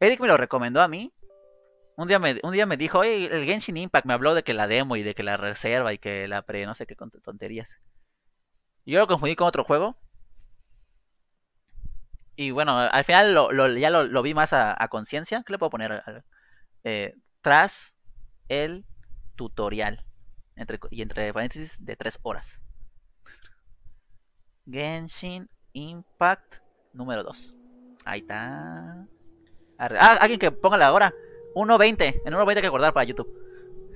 Eric me lo recomendó a mí. Un día me, un día me dijo, oye, el Genshin Impact me habló de que la demo y de que la reserva y que la pre, no sé qué tonterías. Yo lo confundí con otro juego. Y bueno, al final ya lo, vi más a, conciencia. ¿Qué le puedo poner? Eh, tras el tutorial. Entre, y entre paréntesis de 3 horas. Genshin Impact número 2. Ahí está. Ah, alguien que ponga la hora. 1.20. En 1.20 hay que acordar para YouTube.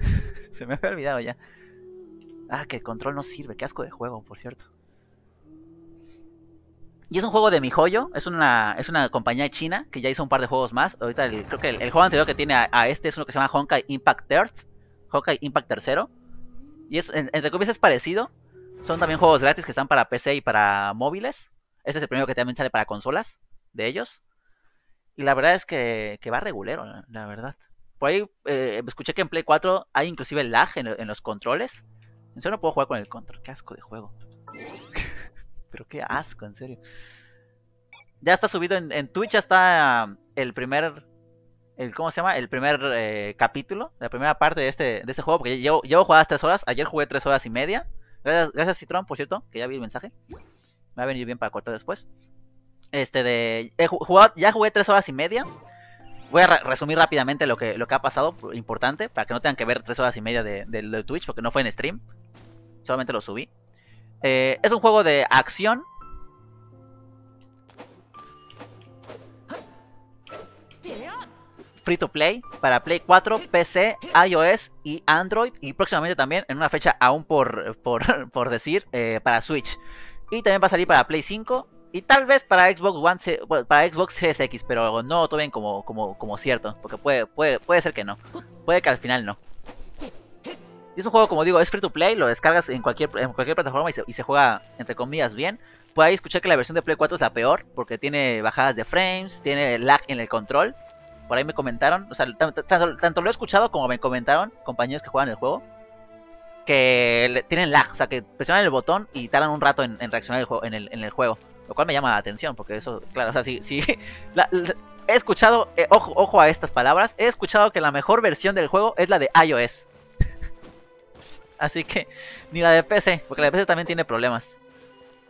Se me había olvidado ya. Ah, que el control no sirve. Qué asco de juego, por cierto. Y es un juego de mi joyo. Es una, es una compañía china que ya hizo un par de juegos más. Ahorita creo que el, juego anterior que tiene a, este es uno que se llama Honkai Impact Earth. Honkai Impact tercero. Y es, entre comillas es parecido. Son también juegos gratis que están para PC y para móviles. Este es el primero que también sale para consolas de ellos. Y la verdad es que, va regulero, la, verdad. Por ahí eh, escuché que en Play 4 hay inclusive lag en, los controles. En serio no puedo jugar con el control. Qué asco de juego. Pero qué asco, en serio. Ya está subido en, Twitch, ya está el primer... El, ¿Cómo se llama? El primer eh, capítulo, la primera parte de este, de este juego, porque llevo, llevo jugadas 3 horas, ayer jugué 3 horas y media. Gracias, gracias Citron, por cierto, que ya vi el mensaje. Me va a venir bien para cortar después. Este de. ya jugué tres horas y media. Voy a resumir rápidamente lo que, lo que ha pasado, importante, para que no tengan que ver tres horas y media de, Twitch, porque no fue en stream. Solamente lo subí. Eh, es un juego de acción. Free to play para Play 4, PC, iOS y Android. Y próximamente también, en una fecha aún por, por, decir, eh, para Switch. Y también va a salir para Play 5, y tal vez para Xbox One, para Xbox Series X, pero no todo bien como, como, como cierto, porque puede, puede, puede ser que no. Puede que al final no. Y es un juego, como digo, es free to play, lo descargas en cualquier, en cualquier plataforma y se, juega, entre comillas, bien. Por ahí escuché que la versión de Play 4 es la peor, porque tiene bajadas de frames, tiene lag en el control. Por ahí me comentaron, o sea, tanto, lo he escuchado como me comentaron compañeros que juegan el juego, que tienen lag, o sea, que presionan el botón y tardan un rato en, reaccionar en el juego. Lo cual me llama la atención, porque eso, claro, o sea, si, si he escuchado, eh, ojo, ojo a estas palabras, he escuchado que la mejor versión del juego es la de iOS. Así que ni la de PC, porque la de PC también tiene problemas.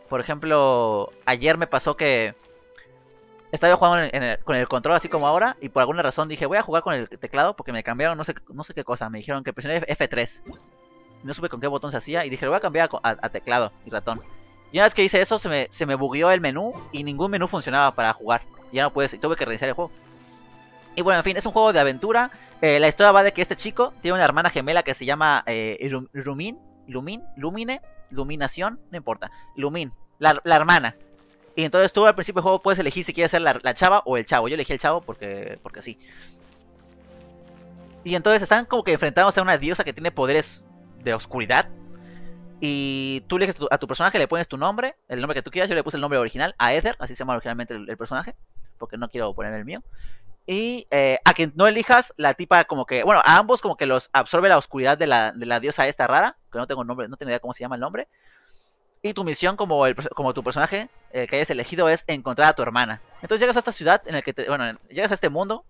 Por ejemplo, ayer me pasó que estaba jugando con el control así como ahora y por alguna razón dije voy a jugar con el teclado porque me cambiaron no sé, no sé qué cosa. Me dijeron que presioné F3. No supe con qué botón se hacía y dije voy a cambiar a teclado y ratón. Y una vez que hice eso, se me, se me bugueó el menú y ningún menú funcionaba para jugar. Ya no puedes, y tuve que reiniciar el juego. Y bueno, en fin, es un juego de aventura. Eh, la historia va de que este chico tiene una hermana gemela que se llama eh, Lumin, Lumin, Lumine, Luminación, no importa, Lumin, la, hermana. Y entonces tú al principio del juego puedes elegir si quieres ser la, chava o el chavo. Yo elegí el chavo porque, porque sí. Y entonces están como que enfrentándose a una diosa que tiene poderes de oscuridad. Y tú eliges a tu personaje, le pones tu nombre, el nombre que tú quieras. Yo le puse el nombre original, a Ether, así se llama originalmente el, personaje, porque no quiero poner el mío. Y eh, a quien no elijas, la tipa como que, bueno, a ambos como que los absorbe la oscuridad de la, de la diosa esta rara, que no tengo nombre, no tengo idea cómo se llama el nombre. Y tu misión como, el, como tu personaje, que hayas elegido, es encontrar a tu hermana. Entonces llegas a esta ciudad en el que te, bueno, llegas a este mundo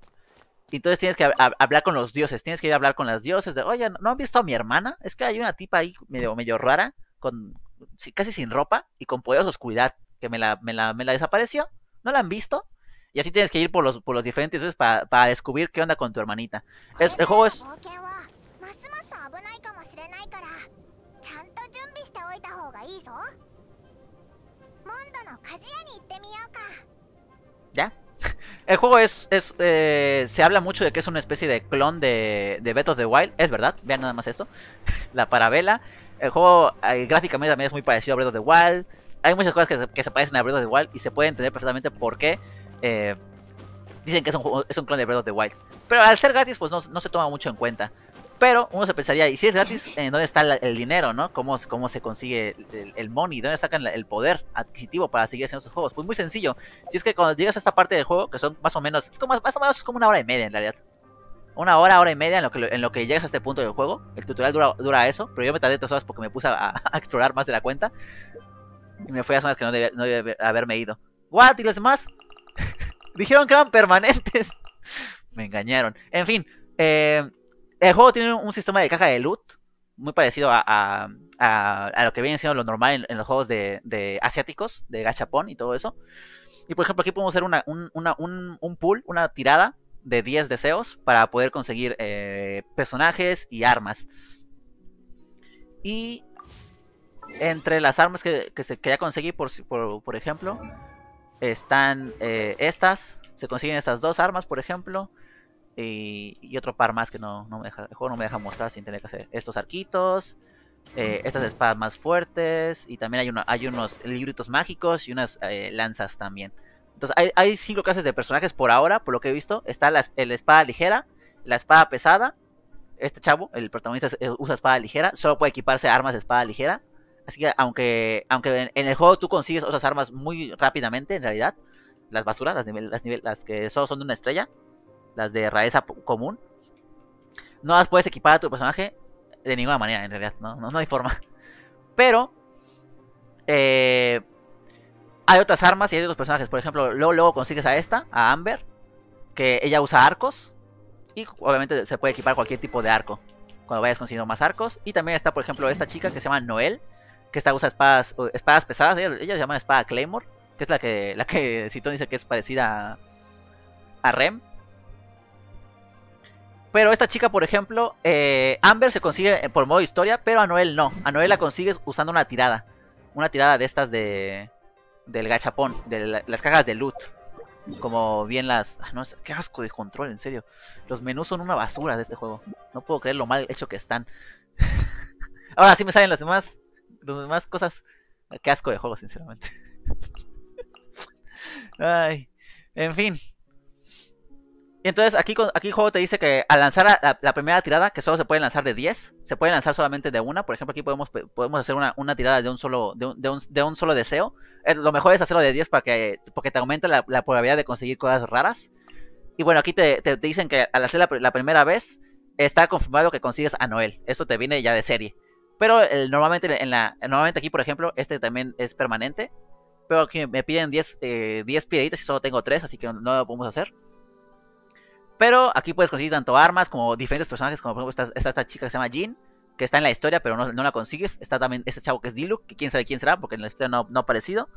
y entonces tienes que hablar con los dioses, tienes que ir a hablar con las dioses de, oye, ¿no han visto a mi hermana? Es que hay una tipa ahí medio, medio rara, con casi sin ropa y con poderes de oscuridad, que me la, desapareció. ¿No la han visto? Y así tienes que ir por los, diferentes dioses para, para descubrir qué onda con tu hermanita. Es, el juego es... ¿Ya? El juego es, eh, se habla mucho de que es una especie de clon de, de Breath of the Wild, es verdad, vean nada más esto, la parabela. El juego eh, gráficamente también es muy parecido a Breath of the Wild. Hay muchas cosas que se, parecen a Breath of the Wild y se puede entender perfectamente por qué eh, dicen que es un, es un clon de Breath of the Wild. Pero al ser gratis, pues no se toma mucho en cuenta. Pero uno se pensaría, ¿y si es gratis, en dónde está el dinero, no? ¿Cómo, cómo se consigue el, money? ¿Dónde sacan el poder adquisitivo para seguir haciendo esos juegos? Pues muy sencillo. Y es que cuando llegas a esta parte del juego, que son más o menos, es como, más o menos como una hora y media en realidad. Una hora, hora y media en lo que, en lo que llegas a este punto del juego. El tutorial dura, dura eso, pero yo me tardé tres horas porque me puse a, explorar más de la cuenta. Y me fui a zonas que no debía, haberme ido. ¿What? ¿Y los demás? Dijeron que eran permanentes. me engañaron. En fin, eh, el juego tiene un sistema de caja de loot muy parecido a, lo que viene siendo lo normal en, los juegos de, asiáticos, de gachapón y todo eso. Y por ejemplo, aquí podemos hacer una, un, un, pool, una tirada de 10 deseos para poder conseguir eh, personajes y armas. Y entre las armas que, se quería conseguir, por, por, ejemplo, están eh, estas. Se consiguen estas dos armas, por ejemplo. Y, otro par más que no, me deja, el juego no me deja mostrar sin tener que hacer estos arquitos. Eh, estas espadas más fuertes. Y también hay, hay unos libritos mágicos y unas eh, lanzas también. Entonces hay, cinco clases de personajes por ahora, por lo que he visto. Está la, espada ligera, la espada pesada. Este chavo, el protagonista, usa espada ligera. Solo puede equiparse armas de espada ligera. Así que aunque, aunque en, el juego tú consigues otras armas muy rápidamente, en realidad, las basuras, las, las, las que solo son de una estrella, las de rareza común, no las puedes equipar a tu personaje de ninguna manera, en realidad, no, no, hay forma. Pero, eh, hay otras armas y hay otros personajes. Por ejemplo, luego, luego consigues a esta, a Amber, que ella usa arcos. Y obviamente se puede equipar cualquier tipo de arco cuando vayas consiguiendo más arcos. Y también está, por ejemplo, esta chica que se llama Noel, que esta usa espadas, espadas pesadas. Ella, ella se llama espada Claymore, que es la que, la que Citón dice que es parecida a, a Rem. Pero esta chica, por ejemplo, eh, Amber se consigue por modo historia, pero a Noel no. A Noel la consigues usando una tirada. Una tirada de estas de. Del gachapón, de las cajas de loot. Como bien las. Ah, no, qué asco de control, en serio. Los menús son una basura de este juego. No puedo creer lo mal hecho que están. Ahora sí me salen las demás. Las demás cosas. Qué asco de juego, sinceramente. Ay. En fin. Y entonces aquí, aquí el juego te dice que al lanzar la, primera tirada, que solo se puede lanzar de 10, se puede lanzar solamente de una. Por ejemplo, aquí podemos, podemos hacer una, tirada de un solo, de un, de un, solo deseo. Lo mejor es hacerlo de 10 para que, porque te aumenta la, probabilidad de conseguir cosas raras. Y bueno, aquí te, dicen que al hacer la, primera vez, está confirmado que consigues a Noel. Esto te viene ya de serie. Pero eh, normalmente, en la, normalmente aquí, por ejemplo, este también es permanente. Pero aquí me piden 10, eh, 10 piedritas y solo tengo 3, así que no lo podemos hacer. Pero aquí puedes conseguir tanto armas como diferentes personajes, como por ejemplo esta, esta, chica que se llama Jean, que está en la historia, pero no, la consigues. Está también este chavo que es Diluc, que quién sabe quién será, porque en la historia no, no ha aparecido.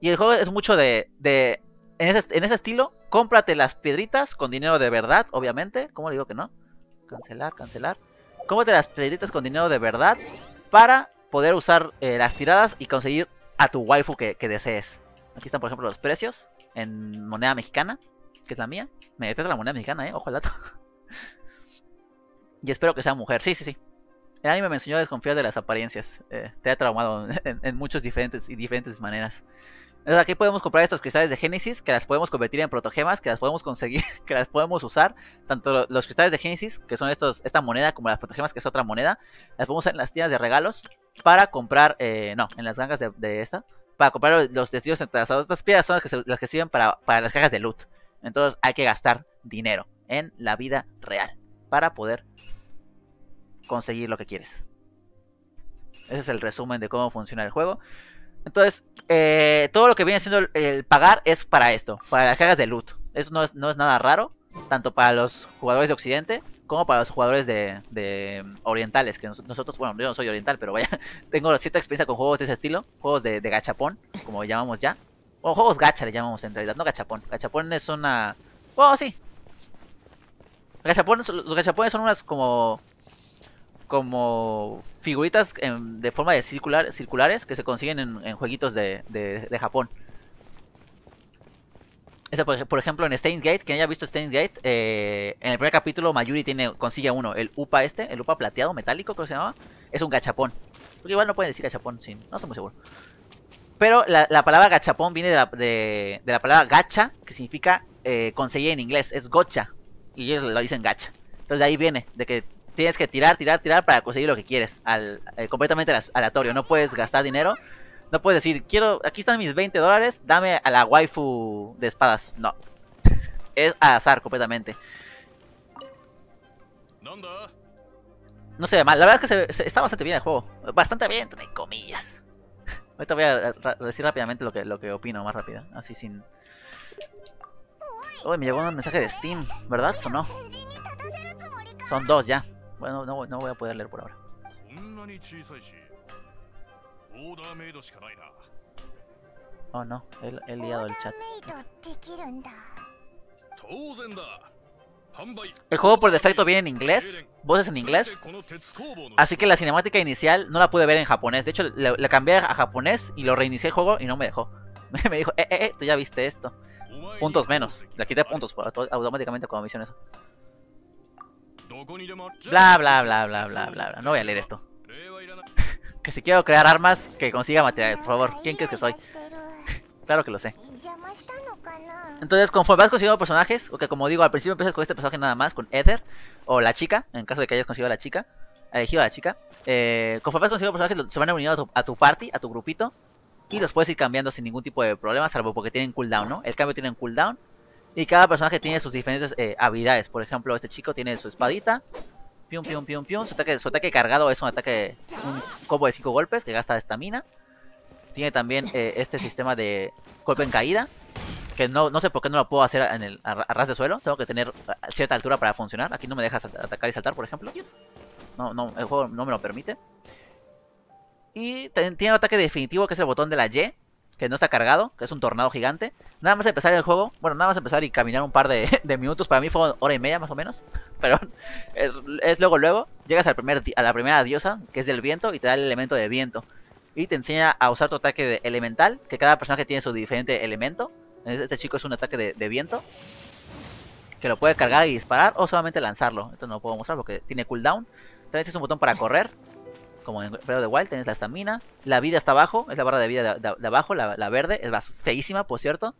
Y el juego es mucho de... de en, ese, en ese estilo, cómprate las piedritas con dinero de verdad, obviamente. ¿Cómo le digo que no? Cancelar, cancelar. Cómprate las piedritas con dinero de verdad para poder usar eh, las tiradas y conseguir a tu waifu que desees. Aquí están, por ejemplo, los precios en moneda mexicana que es la mía. Me detesta la moneda mexicana, eh. Ojo al dato. y espero que sea mujer. Sí, sí, sí. El anime me enseñó a desconfiar de las apariencias. Eh, te ha traumado en, en muchas diferentes y diferentes maneras. Entonces aquí podemos comprar estos cristales de Génesis, que las podemos convertir en protogemas, que las podemos conseguir, que las podemos usar. Tanto los cristales de Génesis, que son estos, esta moneda, como las protogemas, que es otra moneda, las podemos usar en las tiendas de regalos para comprar, eh, no, en las gangas de, esta, para comprar los destinos entrelazados. Estas piedras son las que, las que sirven para, para las cajas de loot. Entonces hay que gastar dinero en la vida real para poder conseguir lo que quieres. Ese es el resumen de cómo funciona el juego. Entonces, eh, todo lo que viene siendo el, pagar es para esto, para las cargas de loot. Eso no es, nada raro, tanto para los jugadores de Occidente como para los jugadores de, orientales. Que nosotros, bueno, yo no soy oriental, pero vaya, tengo cierta experiencia con juegos de ese estilo, juegos de, de gachapón, como llamamos ya. O juegos gacha le llamamos en realidad, no gachapón. Gachapón es una... Oh, sí. Gachapón, los gachapones son unas como... Como figuritas de forma de circular, circulares que se consiguen en, jueguitos de, de, Japón. Ese, por, ejemplo, en Steins Gate, quien haya visto Steins Gate, eh, en el primer capítulo Mayuri tiene, consigue uno, el UPA este, el UPA plateado, metálico, creo que se llamaba, es un gachapón. Porque igual no pueden decir gachapón, sí, no estoy muy seguro. Pero la, palabra gachapón viene de la, de, la, palabra gacha, que significa eh, conseguir en inglés, es gocha. Y ellos lo dicen gacha. Entonces de ahí viene, de que tienes que tirar, tirar, tirar para conseguir lo que quieres. Al, eh, completamente aleatorio. No puedes gastar dinero. No puedes decir, quiero, aquí están mis 20 dólares, dame a la waifu de espadas. No. es al azar completamente. No se ve mal. La verdad es que se, está bastante bien el juego. Bastante bien, entre comillas. Ahorita voy a decir rápidamente lo que, lo que opino más rápido. Así sin. Uy, me llegó un mensaje de Steam, ¿verdad? ¿O no? Son dos ya. Bueno, no, no voy a poder leer por ahora. Oh no, he, he liado el chat. El juego por defecto viene en inglés, voces en inglés. Así que la cinemática inicial no la pude ver en japonés. De hecho, le, cambié a japonés y lo reinicié el juego y no me dejó. me dijo, eh, eh, eh, tú ya viste esto. Puntos menos. Le quité puntos automáticamente cuando me hicieron eso. Bla, bla, bla, bla, bla, bla. No voy a leer esto. que si quiero crear armas, que consiga materiales, por favor. ¿Quién crees que soy? Claro que lo sé. Entonces, conforme vas consiguiendo personajes, o que como digo, al principio empiezas con este personaje nada más, con Ether, o la chica, en caso de que hayas conseguido a la chica, elegido a la chica, eh, conforme vas consiguiendo personajes, se van uniendo a tu, a tu party, a tu grupito, y los puedes ir cambiando sin ningún tipo de problema, salvo porque tienen cooldown, ¿no? El cambio tiene un cooldown, y cada personaje tiene sus diferentes eh, habilidades. Por ejemplo, este chico tiene su espadita, pium, pium, pium, pium, su ataque, su ataque cargado es un ataque, un combo de 5 golpes que gasta estamina. Tiene también eh, este sistema de golpe en caída, que no, no sé por qué no lo puedo hacer en el, a, ras de suelo. Tengo que tener cierta altura para funcionar. Aquí no me dejas atacar y saltar, por ejemplo. No, no, el juego no me lo permite. Y tiene un ataque definitivo que es el botón de la Y, que no está cargado, que es un tornado gigante. Nada más empezar el juego, bueno, nada más empezar y caminar un par de, minutos, para mí fue hora y media más o menos, pero es, luego, luego, llegas al primer, a la primera diosa, que es del viento, y te da el elemento de viento. Y te enseña a usar tu ataque de elemental, que cada personaje tiene su diferente elemento. Este chico es un ataque de, viento. Que lo puede cargar y disparar o solamente lanzarlo. Esto no lo puedo mostrar porque tiene cooldown. También tienes un botón para correr. Como en Breath de Wild, tienes la estamina. La vida está abajo, es la barra de vida de, abajo, la, verde. Es feísima, por cierto.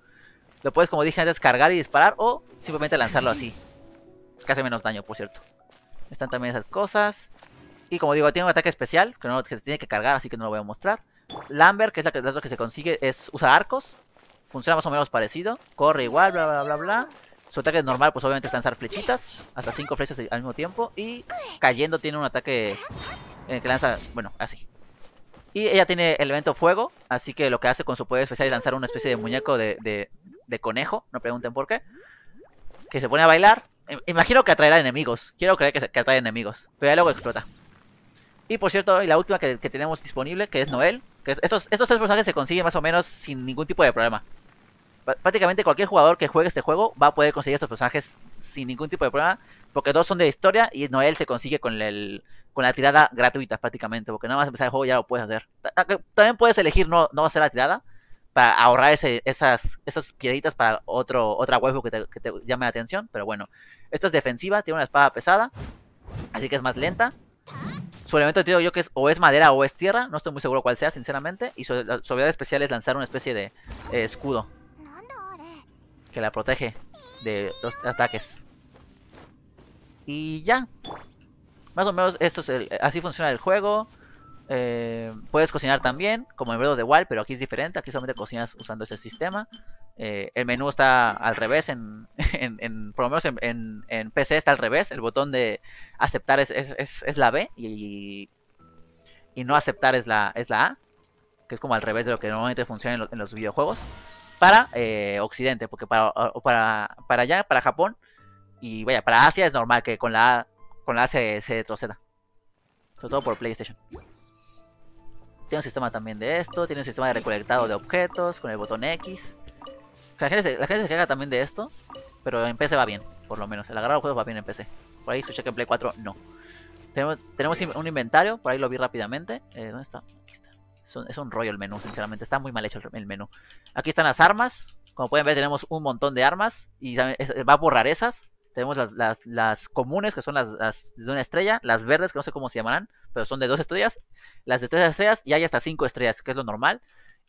Lo puedes, como dije antes, cargar y disparar o simplemente lanzarlo así. Que hace menos daño, por cierto. Están también esas cosas. Y como digo, tiene un ataque especial que, no, se tiene que cargar, así que no lo voy a mostrar. Lambert, que es la que, que se consigue, es usar arcos. Funciona más o menos parecido. Corre igual, bla, bla, bla, bla. Su ataque normal, pues obviamente es lanzar flechitas. Hasta 5 flechas al mismo tiempo. Y cayendo tiene un ataque que lanza, bueno, así. Y ella tiene elemento fuego. Así que lo que hace con su poder especial es lanzar una especie de muñeco de, de, conejo. No pregunten por qué. Que se pone a bailar. Imagino que atraerá enemigos. Quiero creer que, que atrae enemigos. Pero ya luego explota. Y por cierto, la última que, tenemos disponible, que es Noel. Que estos, tres personajes se consiguen más o menos sin ningún tipo de problema prácticamente cualquier jugador que juegue este juego va a poder conseguir estos personajes sin ningún tipo de problema, porque dos son de historia y Noel se consigue con el con la tirada gratuita prácticamente, porque nada más empezar el juego ya lo puedes hacer. También puedes elegir no, no hacer la tirada para ahorrar esas, esas tiraditas para otro, otra waifu que te, que te llame la atención, pero bueno, esta es defensiva, tiene una espada pesada, así que es más lenta. Su elemento digo yo que es o es madera o es tierra, no estoy muy seguro cuál sea, sinceramente. Y su, habilidad especial es lanzar una especie de eh, escudo que la protege de los ataques. Y ya. Más o menos esto es así funciona el juego. Eh, puedes cocinar también, como en Breath de Wild, pero aquí es diferente. Aquí solamente cocinas usando ese sistema. Eh, el menú está al revés, en, en, por lo menos en, en, PC está al revés. El botón de aceptar es, es, es, la B y, y no aceptar es la, es la A, que es como al revés de lo que normalmente funciona en los videojuegos para eh, Occidente, porque para, para, para allá, para Japón, y vaya, para Asia es normal que con la A, con la se, se retroceda. Sobre todo por PlayStation. Tiene un sistema también de esto, tiene un sistema de recolectado de objetos con el botón X. La gente, se, la también de esto, pero en PC va bien, por lo menos. El agarrado de juegos va bien en PC. Por ahí escuché que en Play 4 no. Tenemos, tenemos un inventario, por ahí lo vi rápidamente. Eh, ¿Dónde está? Aquí está. Es un, rollo el menú, sinceramente. Está muy mal hecho el, menú. Aquí están las armas. Como pueden ver, tenemos un montón de armas. Y va por rarezas. Tenemos las, comunes, que son las, de una estrella. Las verdes, que no sé cómo se llamarán. Pero son de dos estrellas. Las de tres estrellas. Y hay hasta cinco estrellas, que es lo normal.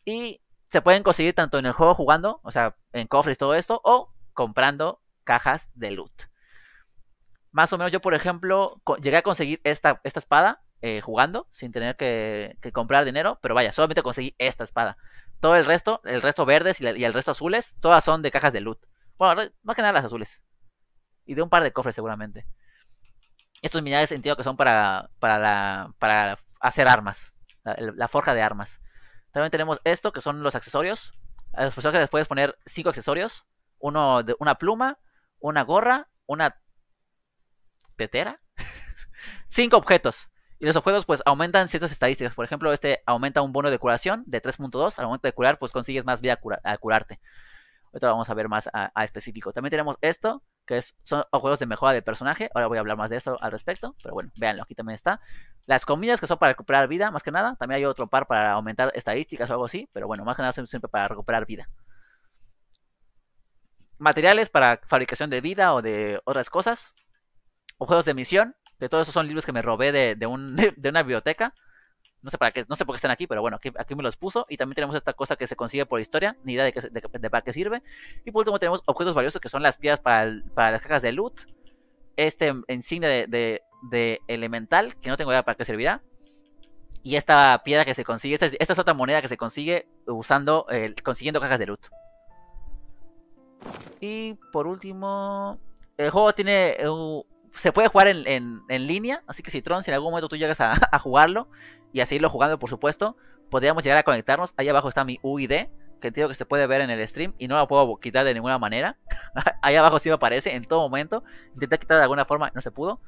Y se pueden conseguir tanto en el juego jugando. O sea, en cofres todo esto. O comprando cajas de loot. Más o menos yo, por ejemplo, llegué a conseguir esta, esta espada eh, jugando sin tener que, comprar dinero, pero vaya, solamente conseguí esta espada. Todo el resto, el resto verdes y, el resto azules, todas son de cajas de loot. Bueno, más que nada las azules. Y de un par de cofres seguramente. Estos minerales entiendo que son para, para, para hacer armas. La, forja de armas. También tenemos esto, que son los accesorios. A los personajes les puedes poner 5 accesorios. uno de, una pluma, una gorra, una tetera, cinco objetos. Y los objetos pues aumentan ciertas estadísticas. Por ejemplo, este aumenta un bono de curación de 3.2. Al momento de curar, pues consigues más vida al curarte. Ahorita vamos a ver más a, específico. También tenemos esto, que es, son juegos de mejora de personaje. Ahora voy a hablar más de eso al respecto. Pero bueno, véanlo, aquí también está. Las comidas que son para recuperar vida, más que nada. También hay otro par para aumentar estadísticas o algo así. Pero bueno, más que nada son siempre para recuperar vida. Materiales para fabricación de vida o de otras cosas. Objetos de misión de todos esos son libros que me robé de, de, una biblioteca. No sé para qué, no sé por qué están aquí, pero bueno, aquí, aquí, me los puso. Y también tenemos esta cosa que se consigue por historia, ni idea de, para qué sirve. Y por último tenemos objetos valiosos que son las piedras para, para las cajas de loot. Este insignia de, elemental, que no tengo idea para qué servirá. Y esta piedra que se consigue, esta, es otra moneda que se consigue usando, consiguiendo cajas de loot. Y por último, el juego tiene se puede jugar en, línea, así que si Tron, si en algún momento tú llegas a, jugarlo y a seguirlo jugando, por supuesto, podríamos llegar a conectarnos. Ahí abajo está mi UID, que entiendo que se puede ver en el stream y no la puedo quitar de ninguna manera. Ahí abajo sí me aparece en todo momento. Intenté quitar de alguna forma, no se pudo.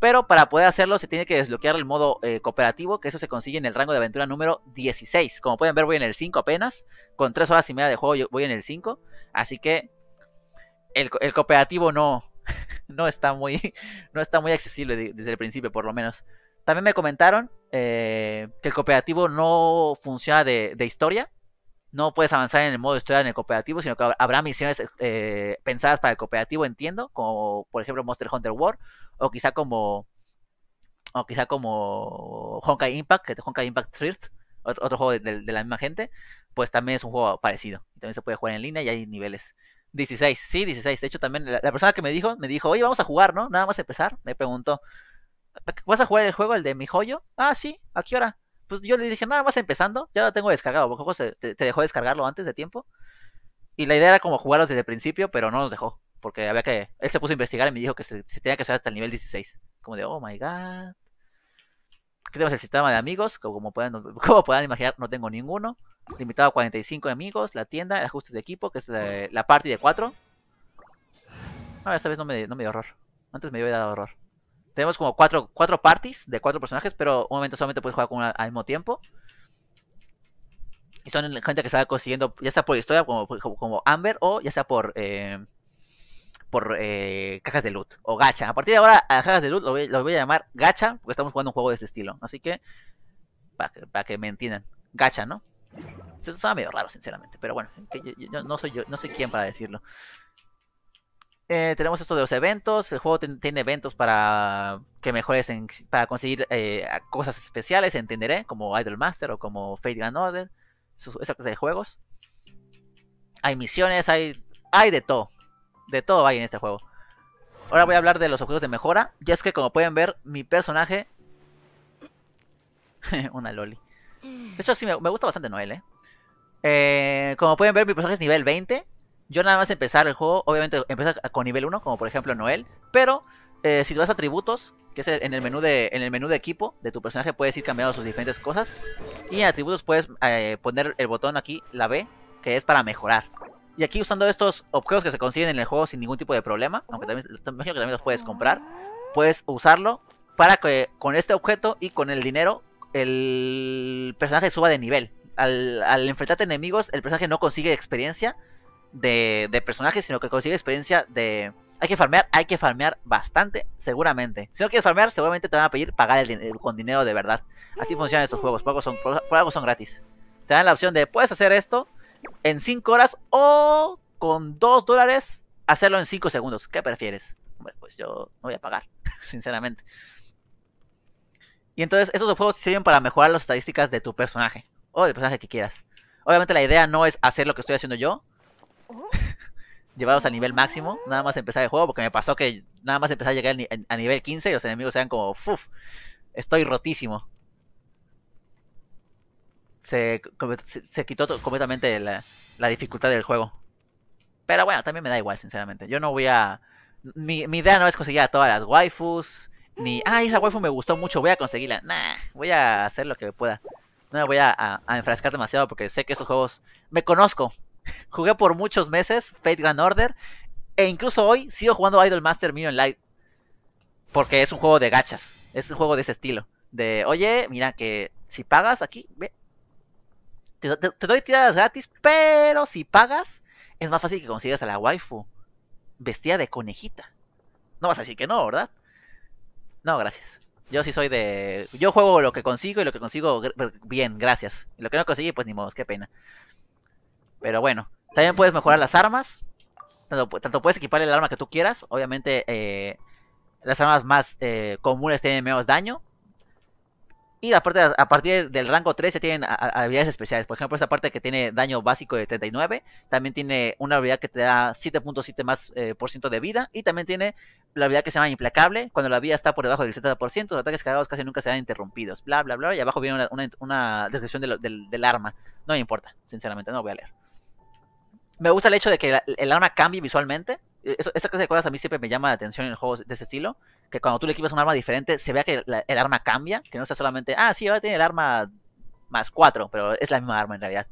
Pero para poder hacerlo se tiene que desbloquear el modo eh, cooperativo, que eso se consigue en el rango de aventura número 16. Como pueden ver voy en el 5 apenas, con 3 horas y media de juego voy en el 5. Así que el, el cooperativo no, no está muy, no está muy accesible desde el principio, por lo menos. También me comentaron eh, que el cooperativo no funciona de, historia. No puedes avanzar en el modo historia en el cooperativo, sino que habrá misiones eh, pensadas para el cooperativo, entiendo, como por ejemplo Monster Hunter World, o quizá como o quizá como Honkai Impact, que Honkai Impact Thrift, otro juego de, la misma gente, pues también es un juego parecido. También se puede jugar en línea y hay niveles. 16, sí, 16. De hecho, también la, persona que me dijo, me dijo, oye, vamos a jugar, ¿no? Nada más empezar. Me preguntó, ¿vas a jugar el juego, el de mi joyo? Ah, sí, ¿a qué hora? Pues yo le dije, nada más empezando, ya lo tengo descargado, porque te, te dejó descargarlo antes de tiempo. Y la idea era como jugarlo desde el principio, pero no nos dejó. Porque había que. Él se puso a investigar y me dijo que se, tenía que hacer hasta el nivel 16. Como de, oh my god. Aquí tenemos el sistema de amigos. Como pueden, como puedan imaginar, no tengo ninguno limitado a 45 amigos, la tienda, el ajuste de equipo, que es la, party de 4. Ah, esta vez no me, no me dio horror. Antes me había dado horror. Tenemos como 4 cuatro, parties de 4 personajes, pero un momento solamente puedes jugar con una al mismo tiempo. Y son gente que se va consiguiendo, ya sea por historia, como, como, Amber, o ya sea por eh, por eh, cajas de loot o gacha. A partir de ahora, a cajas de loot lo voy, a llamar gacha, porque estamos jugando un juego de este estilo. Así que, para que, me entiendan, gacha, ¿no? Eso suena medio raro, sinceramente. Pero bueno, no soy yo, no soy quien para decirlo. Eh, tenemos esto de los eventos. El juego tiene eventos para que mejores para conseguir eh, cosas especiales, entenderé, como Idol Master o como Fate Grand Order. esa clase de juegos. Hay misiones, hay, hay de todo. De todo hay en este juego. Ahora voy a hablar de los objetos de mejora. Ya es que como pueden ver, mi personaje... Una loli. De hecho, sí, me, gusta bastante Noel, ¿eh? ¿eh? Como pueden ver, mi personaje es nivel 20. Yo nada más empezar el juego, obviamente empieza con nivel 1, como por ejemplo Noel. Pero eh, si vas a atributos, que es en el menú de en el menú de equipo de tu personaje, puedes ir cambiando sus diferentes cosas. Y en atributos puedes eh, poner el botón aquí, la B, que es para mejorar. Y aquí usando estos objetos que se consiguen en el juego sin ningún tipo de problema, aunque también, imagino que también los puedes comprar, puedes usarlo para que con este objeto y con el dinero el personaje suba de nivel. Al, al enfrentarte enemigos, el personaje no consigue experiencia de, de personaje, sino que consigue experiencia de... Hay que farmear, hay que farmear bastante, seguramente. Si no quieres farmear, seguramente te van a pedir pagar el, con dinero de verdad. Así funcionan estos juegos, por algo, son, por algo son gratis. Te dan la opción de, puedes hacer esto en 5 horas o con 2 dólares hacerlo en 5 segundos. ¿Qué prefieres? Bueno, pues yo no voy a pagar, sinceramente. Y entonces esos juegos sirven para mejorar las estadísticas de tu personaje. O del personaje que quieras. Obviamente la idea no es hacer lo que estoy haciendo yo. Llevarlos a nivel máximo. Nada más empezar el juego. Porque me pasó que nada más empezar a llegar a nivel 15 y los enemigos sean como... Uf, estoy rotísimo. Se, se, quitó completamente la, dificultad del juego. Pero bueno, también me da igual, sinceramente. Yo no voy a... Mi, mi idea no es conseguir a todas las waifus ni, ah, esa waifu me gustó mucho, voy a conseguirla. Nah, voy a hacer lo que pueda. No me voy a, enfrascar demasiado porque sé que esos juegos me conozco. Jugué por muchos meses Fate Grand Order. E incluso hoy sigo jugando Idol Master Million Live. Porque es un juego de gachas. Es un juego de ese estilo. De, oye, mira que si pagas aquí. Te, doy tiradas gratis, pero si pagas, es más fácil que consigas a la waifu vestida de conejita. No vas a decir que no, ¿verdad? No, gracias. Yo sí soy de. Yo juego lo que consigo y lo que consigo bien, gracias. Y lo que no conseguí, pues ni modo, qué pena. Pero bueno, también puedes mejorar las armas. Tanto, puedes equipar el arma que tú quieras. Obviamente, eh, las armas más eh, comunes tienen menos daño. Y aparte, a partir del rango 3 se tienen habilidades especiales. Por ejemplo, esta parte que tiene daño básico de 39. También tiene una habilidad que te da 7.7 más eh, por ciento de vida. Y también tiene la habilidad que se llama implacable. Cuando la vida está por debajo del 70%, los ataques cargados casi nunca serán interrumpidos. Bla, bla, bla. Y abajo viene una, descripción del, arma. No me importa, sinceramente, no lo voy a leer. Me gusta el hecho de que el arma cambie visualmente. Eso, esta clase de cosas a mí siempre me llama la atención en juegos de ese estilo que cuando tú le equipas un arma diferente, se vea que el arma cambia, que no sea solamente, ah, sí, ahora tiene el arma más 4, pero es la misma arma en realidad.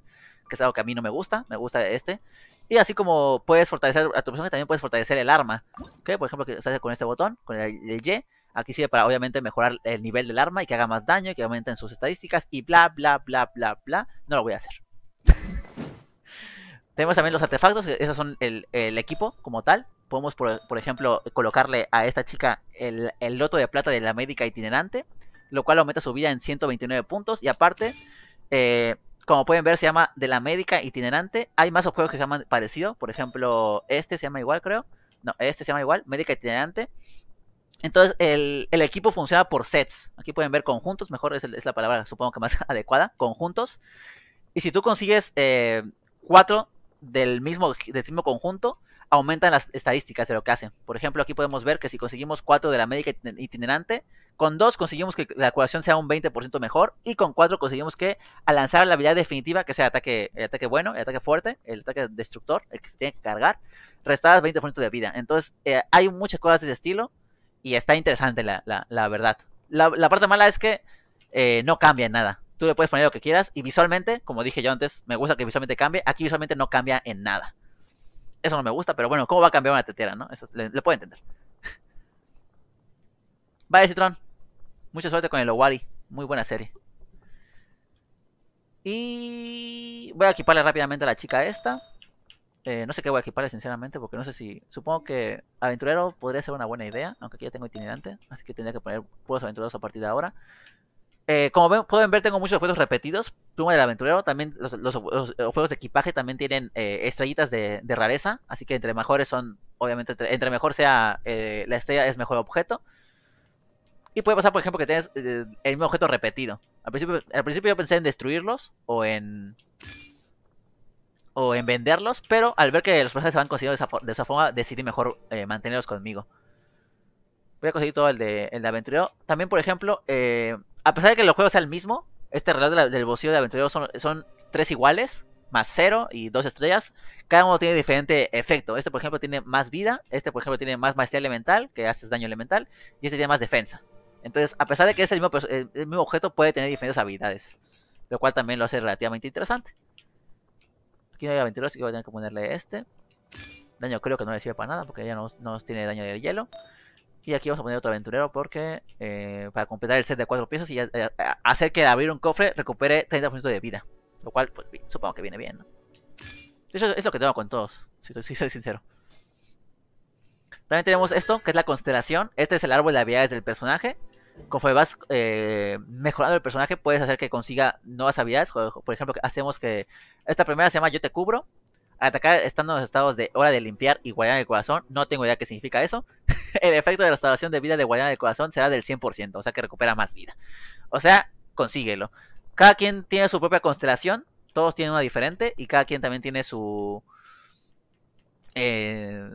Que es algo que a mí no me gusta, me gusta este. Y así como puedes fortalecer a tu personaje, también puedes fortalecer el arma. ¿Ok? Por ejemplo, que se hace con este botón, con el, Y. Aquí sirve para obviamente mejorar el nivel del arma y que haga más daño, que aumenten sus estadísticas y bla, bla, bla, bla, bla. No lo voy a hacer. Tenemos también los artefactos, esos son el, el equipo como tal podemos, por, ejemplo, colocarle a esta chica el, loto de plata de la médica itinerante, lo cual aumenta su vida en 129 puntos. Y aparte, eh, como pueden ver, se llama de la médica itinerante. Hay más objetos que se llaman parecido. Por ejemplo, este se llama igual, creo. No, este se llama igual, médica itinerante. Entonces, el, equipo funciona por sets. Aquí pueden ver conjuntos, mejor es, es, la palabra, supongo que más adecuada. Conjuntos. Y si tú consigues eh, cuatro del mismo, del mismo conjunto, aumentan las estadísticas de lo que hacen. Por ejemplo, aquí podemos ver que si conseguimos 4 de la médica itinerante, con 2 conseguimos que la curación sea un 20% mejor y con 4 conseguimos que al lanzar la habilidad definitiva, que sea ataque, el ataque bueno, el ataque fuerte, el ataque destructor, el que se tiene que cargar, restadas 20% de vida. Entonces, eh, hay muchas cosas de ese estilo y está interesante la, verdad. La, parte mala es que eh, no cambia en nada. Tú le puedes poner lo que quieras y visualmente, como dije yo antes, me gusta que visualmente cambie. Aquí visualmente no cambia en nada. Eso no me gusta, pero bueno, ¿cómo va a cambiar una tetera, no? Eso le, puedo entender. Vaya, Citron. Mucha suerte con el Owari. Muy buena serie. Y voy a equiparle rápidamente a la chica esta. Eh, no sé qué voy a equiparle sinceramente, porque no sé si... Supongo que aventurero podría ser una buena idea, aunque aquí ya tengo itinerante, así que tendría que poner puros aventureros a partir de ahora. Eh, como pueden ver, tengo muchos objetos repetidos. Pluma del aventurero, también los, juegos de equipaje también tienen eh, estrellitas de, rareza. Así que entre mejores son, obviamente, entre, mejor sea eh, la estrella, es mejor objeto. Y puede pasar, por ejemplo, que tengas el mismo objeto repetido. Al principio, al principio yo pensé en destruirlos o en o en venderlos, pero al ver que los personajes se van consiguiendo de esa, de esa forma, decidí mejor mantenerlos conmigo. Voy a conseguir todo el de, el de aventurero. También, por ejemplo, eh, a pesar de que el juego sea el mismo, este reloj del bolsillo de aventurero son, tres iguales, más cero y dos estrellas. Cada uno tiene diferente efecto. Este, por ejemplo, tiene más vida. Este, por ejemplo, tiene más maestría elemental, que hace daño elemental. Y este tiene más defensa. Entonces, a pesar de que es el mismo, mismo objeto, puede tener diferentes habilidades. Lo cual también lo hace relativamente interesante. Aquí no hay aventureros, así que voy a tener que ponerle este. Daño creo que no le sirve para nada, porque ya no, no tiene daño de hielo. Y aquí vamos a poner otro aventurero porque eh, para completar el set de cuatro piezas y eh, hacer que al abrir un cofre recupere 30% de vida. Lo cual, pues supongo que viene bien, ¿no? Eso es lo que tengo con todos, si, soy sincero. También tenemos esto, que es la constelación. Este es el árbol de habilidades del personaje. Conforme vas eh, mejorando el personaje, puedes hacer que consiga nuevas habilidades. Por ejemplo, hacemos que esta primera se llama Yo te cubro. Atacar estando en los estados de hora de limpiar y guardar el corazón. No tengo idea qué significa eso. el efecto de restauración de vida de Guardián del Corazón será del 100%, o sea que recupera más vida. O sea, consíguelo. Cada quien tiene su propia constelación, todos tienen una diferente y cada quien también tiene su... Eh,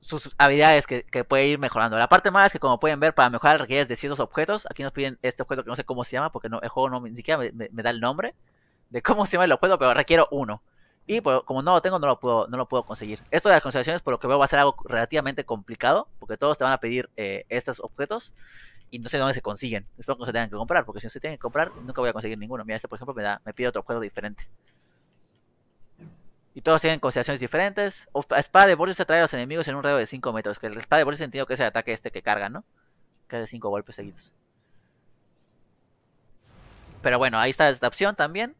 sus habilidades que, puede ir mejorando. La parte más es que como pueden ver, para mejorar requieres de ciertos objetos. Aquí nos piden este objeto que no sé cómo se llama, porque no, el juego no ni siquiera me da el nombre de cómo se llama el objeto, pero requiero uno. Y pues, como no lo tengo, no lo puedo, no lo puedo conseguir. Esto de las constelaciones, por lo que veo, va a ser algo relativamente complicado, porque todos te van a pedir eh, estos objetos y no sé dónde se consiguen. Espero que no se tengan que comprar, porque si no se tienen que comprar, nunca voy a conseguir ninguno. Mira, este por ejemplo me, da, me pide otro objeto diferente. Y todos tienen consideraciones diferentes. espada de Boris atrae a los enemigos en un radio de 5 metros. Que la espada de Boris entiendo que es el ataque este que carga, ¿no? Que hace 5 golpes seguidos. Pero bueno, ahí está esta opción también.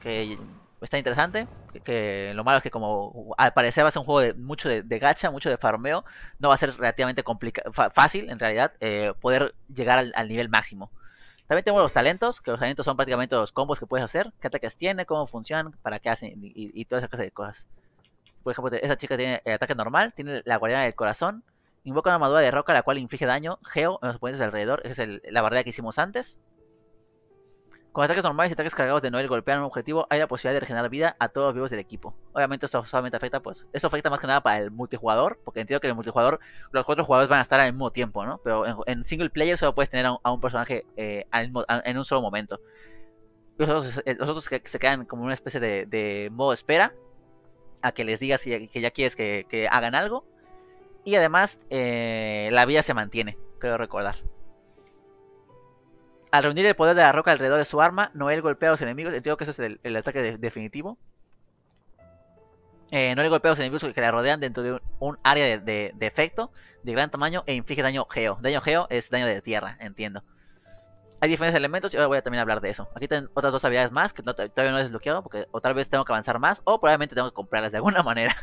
Que está interesante. Que, lo malo es que como al parecer va a ser un juego de mucho de, gacha, mucho de farmeo, no va a ser relativamente fácil en realidad eh, poder llegar al, nivel máximo. También tenemos los talentos, que los talentos son prácticamente los combos que puedes hacer, qué ataques tiene, cómo funcionan, para qué hacen y, y toda esa clase de cosas. Por ejemplo, esa chica tiene el ataque normal, tiene la guardiana del corazón, invoca una armadura de roca la cual inflige daño geo en los oponentes de alrededor, esa es la barrera que hicimos antes. Con ataques normales y ataques cargados de Noel golpean un objetivo, hay la posibilidad de regenerar vida a todos los vivos del equipo. Obviamente esto solamente afecta, pues, eso afecta más que nada para el multijugador, porque entiendo que en el multijugador los cuatro jugadores van a estar al mismo tiempo, ¿no? Pero en, single player solo puedes tener a un, personaje eh, en un solo momento. Los otros, eh, los otros que se quedan como una especie de, modo espera, a que les digas que ya quieres que, hagan algo. Y además, eh, la vida se mantiene, creo recordar. Al reunir el poder de la roca alrededor de su arma, Noel golpea a los enemigos. Entiendo que ese es el, ataque definitivo. Eh, Noel golpea a los enemigos que la rodean dentro de un, área de, efecto de gran tamaño e inflige daño geo. Daño geo es daño de tierra, entiendo. Hay diferentes elementos y ahora voy a también hablar de eso. Aquí tienen otras dos habilidades más que todavía no he desbloqueado porque o tal vez tengo que avanzar más o probablemente tengo que comprarlas de alguna manera.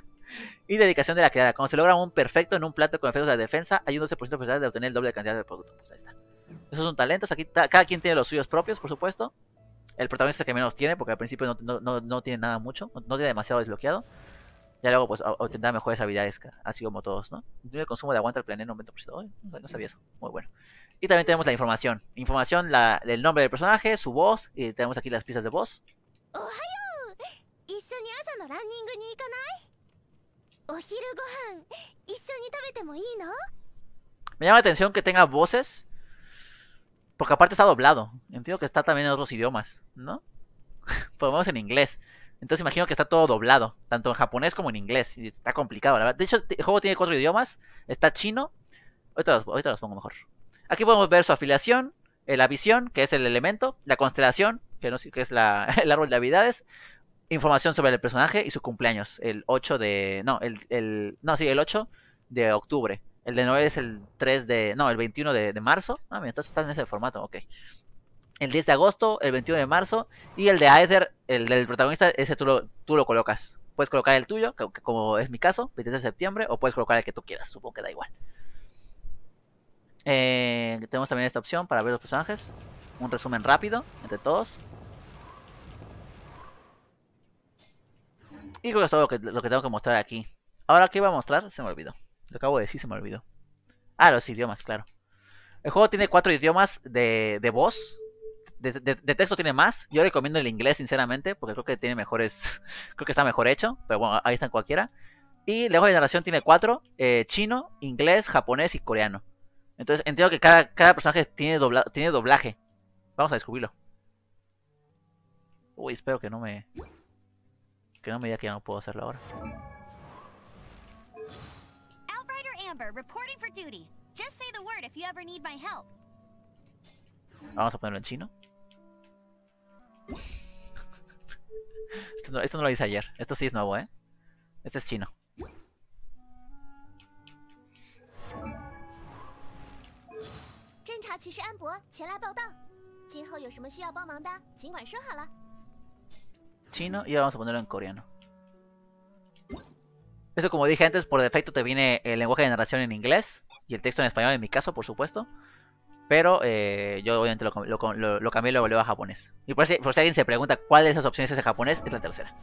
y dedicación de la criada. Cuando se logra un perfecto en un plato con efectos de defensa, hay un 12% de posibilidad de obtener el doble de cantidad del producto. Pues ahí está. Esos son talentos. Aquí cada quien tiene los suyos propios, por supuesto. El protagonista que menos tiene, porque al principio no, tiene nada mucho, no, tiene demasiado desbloqueado. Ya luego pues obtendrá mejores habilidades, así como todos, ¿no? El consumo de aguanta el planeta 90%. no sabía eso. Muy bueno. Y también tenemos la información. Información, la, el nombre del personaje, su voz, y tenemos aquí las pistas de voz. Me llama la atención que tenga voces porque aparte está doblado. Entiendo que está también en otros idiomas, ¿no? Por en inglés. Entonces imagino que está todo doblado, tanto en japonés como en inglés. Y está complicado, la verdad. De hecho, el juego tiene cuatro idiomas. Está chino. Ahorita los, pongo mejor. Aquí podemos ver su afiliación, eh, la visión, que es el elemento, la constelación, que, no, que es la, el árbol de habilidades, información sobre el personaje y su cumpleaños, el 8 de... No, el, el, no, sí, el 8 de octubre. El de Noel es el 3 de. No, el 21 de, marzo. Ah, mira, entonces está en ese formato, ok. El 10 de agosto, el 21 de marzo. Y el de Aether, el del protagonista, ese tú lo, tú lo colocas. Puedes colocar el tuyo, como es mi caso, 23 de septiembre, o puedes colocar el que tú quieras, supongo que da igual. Eh, tenemos también esta opción para ver los personajes. Un resumen rápido entre todos. Y creo que es todo lo que, lo que tengo que mostrar aquí. Ahora, ¿qué iba a mostrar? Se me olvidó. Lo acabo de decir, se me olvidó. Ah, los idiomas, claro. El juego tiene cuatro idiomas de, de voz. De, texto tiene más. Yo recomiendo el inglés, sinceramente, porque creo que tiene mejores. creo que está mejor hecho. Pero bueno, ahí está en cualquiera. Y la de narración tiene cuatro: eh, chino, inglés, japonés y coreano. Entonces entiendo que cada, cada personaje tiene, tiene doblaje. Vamos a descubrirlo. Uy, espero que no me. Que no me diga que ya no puedo hacerlo ahora. Vamos a ponerlo en chino. esto, no, lo hice ayer. Esto sí es nuevo, ¿eh? Este es chino. Chino y ahora vamos a ponerlo en coreano. Eso como dije antes, por defecto te viene el lenguaje de narración en inglés y el texto en español en mi caso, por supuesto. Pero eh, yo obviamente lo, lo, cambié y lo volví a japonés. Y por si, por si alguien se pregunta cuál de esas opciones es en japonés, es la tercera.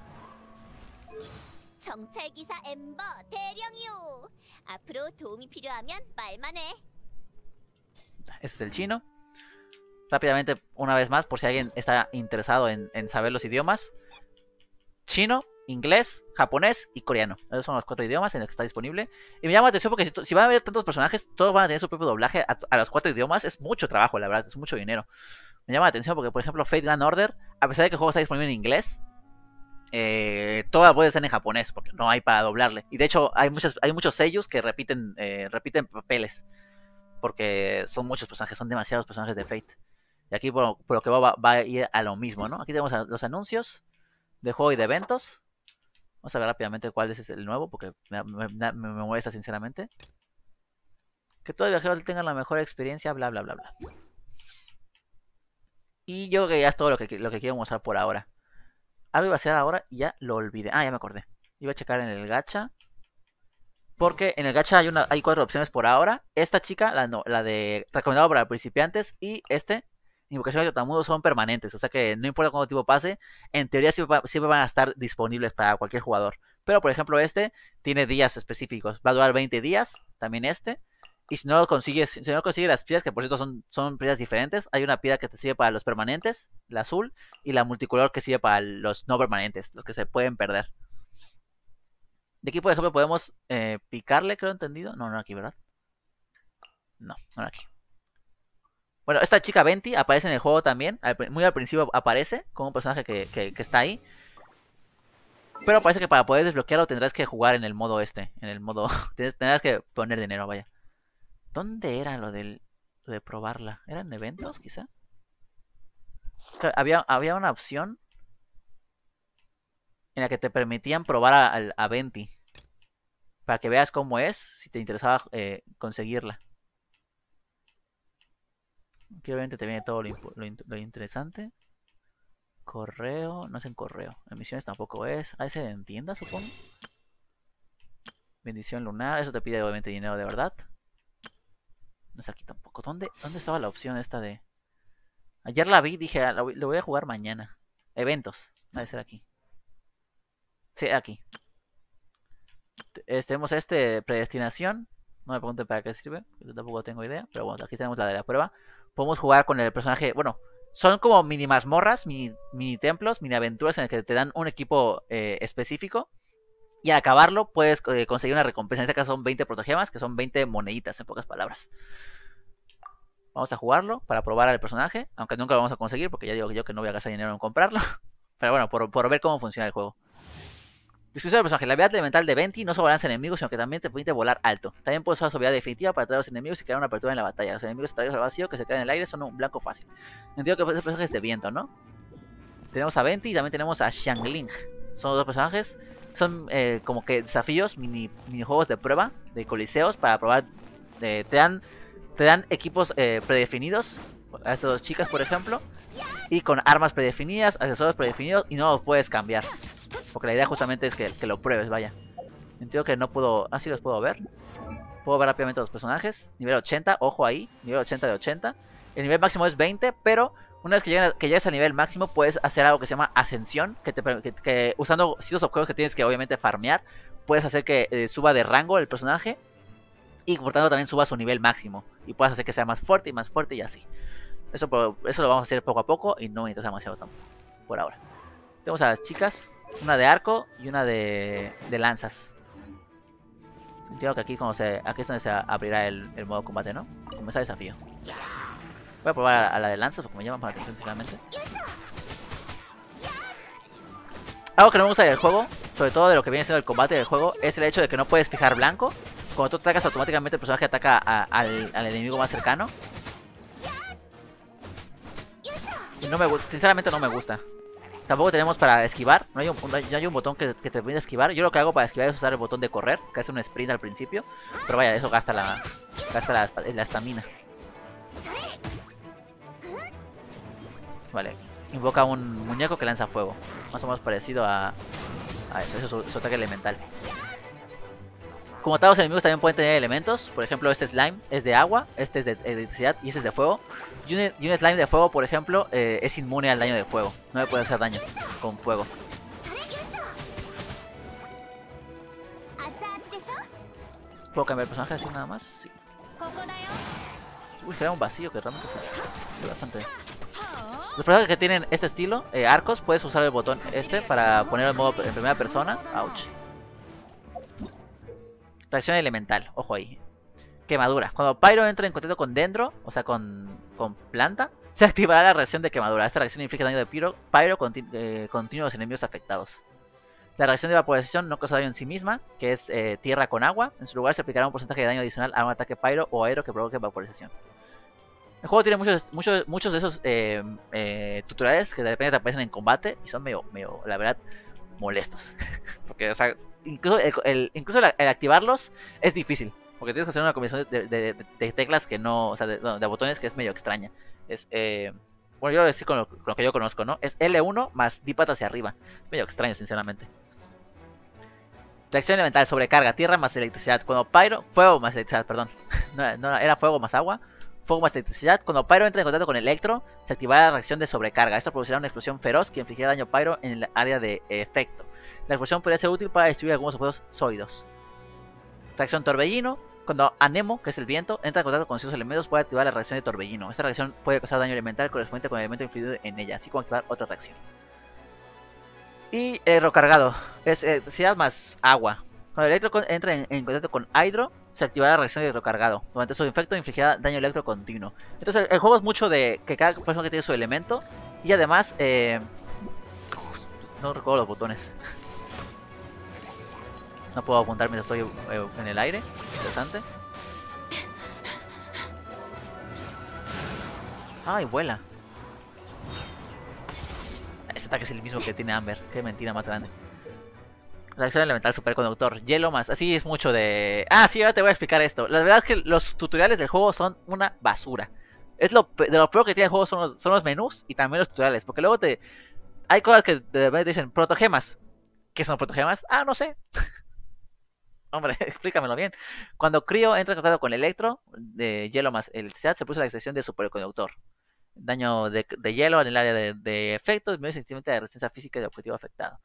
Ese es el chino. Rápidamente, una vez más, por si alguien está interesado en saber los idiomas. Chino, inglés, japonés y coreano. Esos son los cuatro idiomas en los que está disponible. Y me llama la atención porque si, van a haber tantos personajes, todos van a tener su propio doblaje a, los cuatro idiomas. Es mucho trabajo, la verdad, es mucho dinero. Me llama la atención porque, por ejemplo, Fate Grand Order, a pesar de que el juego está disponible en inglés, eh, toda puede estar en japonés porque no hay para doblarle. Y de hecho, hay, muchos hay muchos sellos que repiten, eh, repiten papeles porque son muchos personajes, son demasiados personajes de Fate. Y aquí, por, lo que va, va, a ir a lo mismo, ¿no? Aquí tenemos los anuncios de juego y de eventos. Vamos a ver rápidamente cuál es el nuevo, porque me, molesta sinceramente. Que todos los viajeros tengan la mejor experiencia, bla, bla, bla, bla. Y yo creo que ya es todo lo que, lo que quiero mostrar por ahora. Algo iba a hacer ahora y ya lo olvidé. Ah, ya me acordé. Iba a checar en el gacha. Porque en el gacha hay, una, hay cuatro opciones por ahora. Esta chica, la, la de recomendado para principiantes. Y este, invocaciones de Totamudo, son permanentes. O sea que no importa cuánto tiempo pase, en teoría siempre, van a estar disponibles para cualquier jugador. Pero por ejemplo este tiene días específicos. Va a durar 20 días. También este. Y si no consigues, si no consigues las piedras, que por cierto son, son piedras diferentes, hay una piedra que te sirve para los permanentes, la azul, y la multicolor que sirve para los no permanentes, los que se pueden perder. De aquí, por ejemplo, podemos eh, picarle, creo entendido. No, no aquí, ¿verdad? No, no aquí. Bueno, esta chica Venti aparece en el juego también. Muy al principio aparece como un personaje que, está ahí. Pero parece que para poder desbloquearlo tendrás que jugar en el modo este. En el modo... tendrás que poner dinero, vaya. ¿Dónde era lo, del, de probarla? ¿Eran eventos, quizá? Había, había una opción en la que te permitían probar a, a Venti. Para que veas cómo es, si te interesaba eh, conseguirla. Aquí obviamente te viene todo lo, interesante. Correo, no es en correo. Emisiones tampoco es. A ese en tienda, supongo. Bendición lunar, eso te pide obviamente dinero de verdad. No es aquí tampoco. ¿Dónde, dónde estaba la opción esta de...? Ayer la vi, dije, ah, lo voy a jugar mañana. Eventos. Debe ser aquí. Sí, aquí. Tenemos este predestinación. No me pregunten para qué sirve. Yo tampoco tengo idea. Pero bueno, aquí tenemos la de la prueba. Podemos jugar con el personaje. Bueno, son como mini mazmorras, mini, mini templos, mini aventuras en el que te dan un equipo eh, específico. Y al acabarlo puedes eh, conseguir una recompensa. En este caso son 20 protogemas, que son 20 moneditas, en pocas palabras. Vamos a jugarlo para probar al personaje. Aunque nunca lo vamos a conseguir, porque ya digo yo que no voy a gastar dinero en comprarlo. Pero bueno, por ver cómo funciona el juego. Descripción del personaje. La habilidad elemental de Venti no solo lanza enemigos, sino que también te permite volar alto. También puedes usar su habilidad definitiva para atraer a los enemigos y crear una apertura en la batalla. Los enemigos atraídos al vacío que se quedan en el aire son un blanco fácil. Entiendo que ese personaje es de viento, ¿no? Tenemos a Venti y también tenemos a Xiangling. Son dos personajes. Son eh, como que desafíos, mini, minijuegos de prueba, de coliseos, para probar. te, dan, te dan equipos eh, predefinidos. A estas dos chicas, por ejemplo. Y con armas predefinidas, accesorios predefinidos y no los puedes cambiar. Porque la idea justamente es que, lo pruebes, vaya. Entiendo que no puedo... Ah, sí los puedo ver. Puedo ver rápidamente los personajes. Nivel 80, ojo ahí. Nivel 80 de 80. El nivel máximo es 20, pero una vez que, llegas, que llegues al nivel máximo puedes hacer algo que se llama ascensión. Que, te, que, usando ciertos objetos que tienes que obviamente farmear, puedes hacer que eh, suba de rango el personaje. Y por tanto también suba su nivel máximo. Y puedes hacer que sea más fuerte y más fuerte y así. Eso, eso lo vamos a hacer poco a poco y no necesitas demasiado tampoco. Por ahora. Tenemos a las chicas. Una de arco y una de, de lanzas. Entiendo que aquí, como se, aquí es donde se abrirá el, el modo combate, ¿no? Comenzar el desafío. Voy a probar a, la de lanzas porque me llama más la atención sinceramente. Algo que no me gusta del juego, sobre todo de lo que viene siendo el combate del juego, es el hecho de que no puedes fijar blanco. Cuando tú atacas automáticamente el personaje ataca al, enemigo más cercano. Y no me sinceramente no me gusta. Tampoco tenemos para esquivar. No hay un, hay un botón que, te permite esquivar. Yo lo que hago para esquivar es usar el botón de correr, que hace un sprint al principio. Pero vaya, eso gasta la gasta la estamina. Vale. Invoca un muñeco que lanza fuego. Más o menos parecido a, a eso. Eso es su, ataque elemental. Como tal, los enemigos también pueden tener elementos. Por ejemplo, este slime es de agua, este es de electricidad y este es de fuego. Y un, slime de fuego, por ejemplo, eh, es inmune al daño de fuego. No me puede hacer daño con fuego. ¿Puedo cambiar el personaje así nada más? Sí. Uy, queda un vacío que realmente es bastante... Los personajes que tienen este estilo, eh, arcos, puedes usar el botón este para ponerlo en modo en primera persona. Ouch. Reacción elemental, ojo ahí. Quemadura. Cuando Pyro entra en contacto con Dendro, o sea, con, con planta, se activará la reacción de quemadura. Esta reacción inflige daño de Pyro, Pyro eh, continuo a los enemigos afectados. La reacción de evaporización no causa daño en sí misma, que es eh, tierra con agua. En su lugar se aplicará un porcentaje de daño adicional a un ataque Pyro o aero que provoque vaporización. El juego tiene muchos, muchos, muchos de esos eh, tutoriales que de repente te aparecen en combate y son medio, medio, la verdad, molestos. Porque, o sea, incluso, el, activarlos es difícil. Porque tienes que hacer una combinación de, teclas que no, o sea, de, botones que es medio extraña. Es, eh, bueno, yo lo voy a decir con lo, que yo conozco, ¿no? Es L1 más D-pad hacia arriba. Es medio extraño, sinceramente. Reacción elemental, sobrecarga, tierra más electricidad. Cuando Pyro, fuego más electricidad, perdón. era fuego más agua. Fuego más electricidad. Cuando Pyro entra en contacto con Electro, se activará la reacción de sobrecarga. Esto producirá una explosión feroz que infligirá daño Pyro en el área de efecto. La explosión podría ser útil para destruir algunos objetos sólidos. Reacción torbellino. Cuando Anemo, que es el viento, entra en contacto con ciertos elementos, puede activar la reacción de torbellino. Esta reacción puede causar daño elemental correspondiente con el elemento influido en ella, así como activar otra reacción. Y el recargado es electricidad más agua. Cuando el electro entra en, contacto con Hydro, se activará la reacción de electrocargado. Durante su efecto infligirá daño electro continuo. Entonces el, juego es mucho de que cada personaje tiene su elemento. Y además, eh, no recuerdo los botones. No puedo apuntar mientras estoy eh, en el aire. Interesante. Ay, vuela. Este ataque es el mismo que tiene Amber. Qué mentira más grande. Reacción elemental superconductor. Hielo más. Así es mucho de. Ah, sí, ahora te voy a explicar esto. La verdad es que los tutoriales del juego son una basura. Es lo de lo peor que tiene el juego son los, son los menús y también los tutoriales. Porque luego te. Hay cosas que de verdad dicen protogemas. ¿Qué son protogemas? Ah, no sé. Hombre, explícamelo bien. Cuando Crio entra en contacto con Electro, de hielo más electricidad, se puso la excepción de superconductor. Daño de, hielo en el área de, de efectos, medio sensitivamente de resistencia física del objetivo afectado.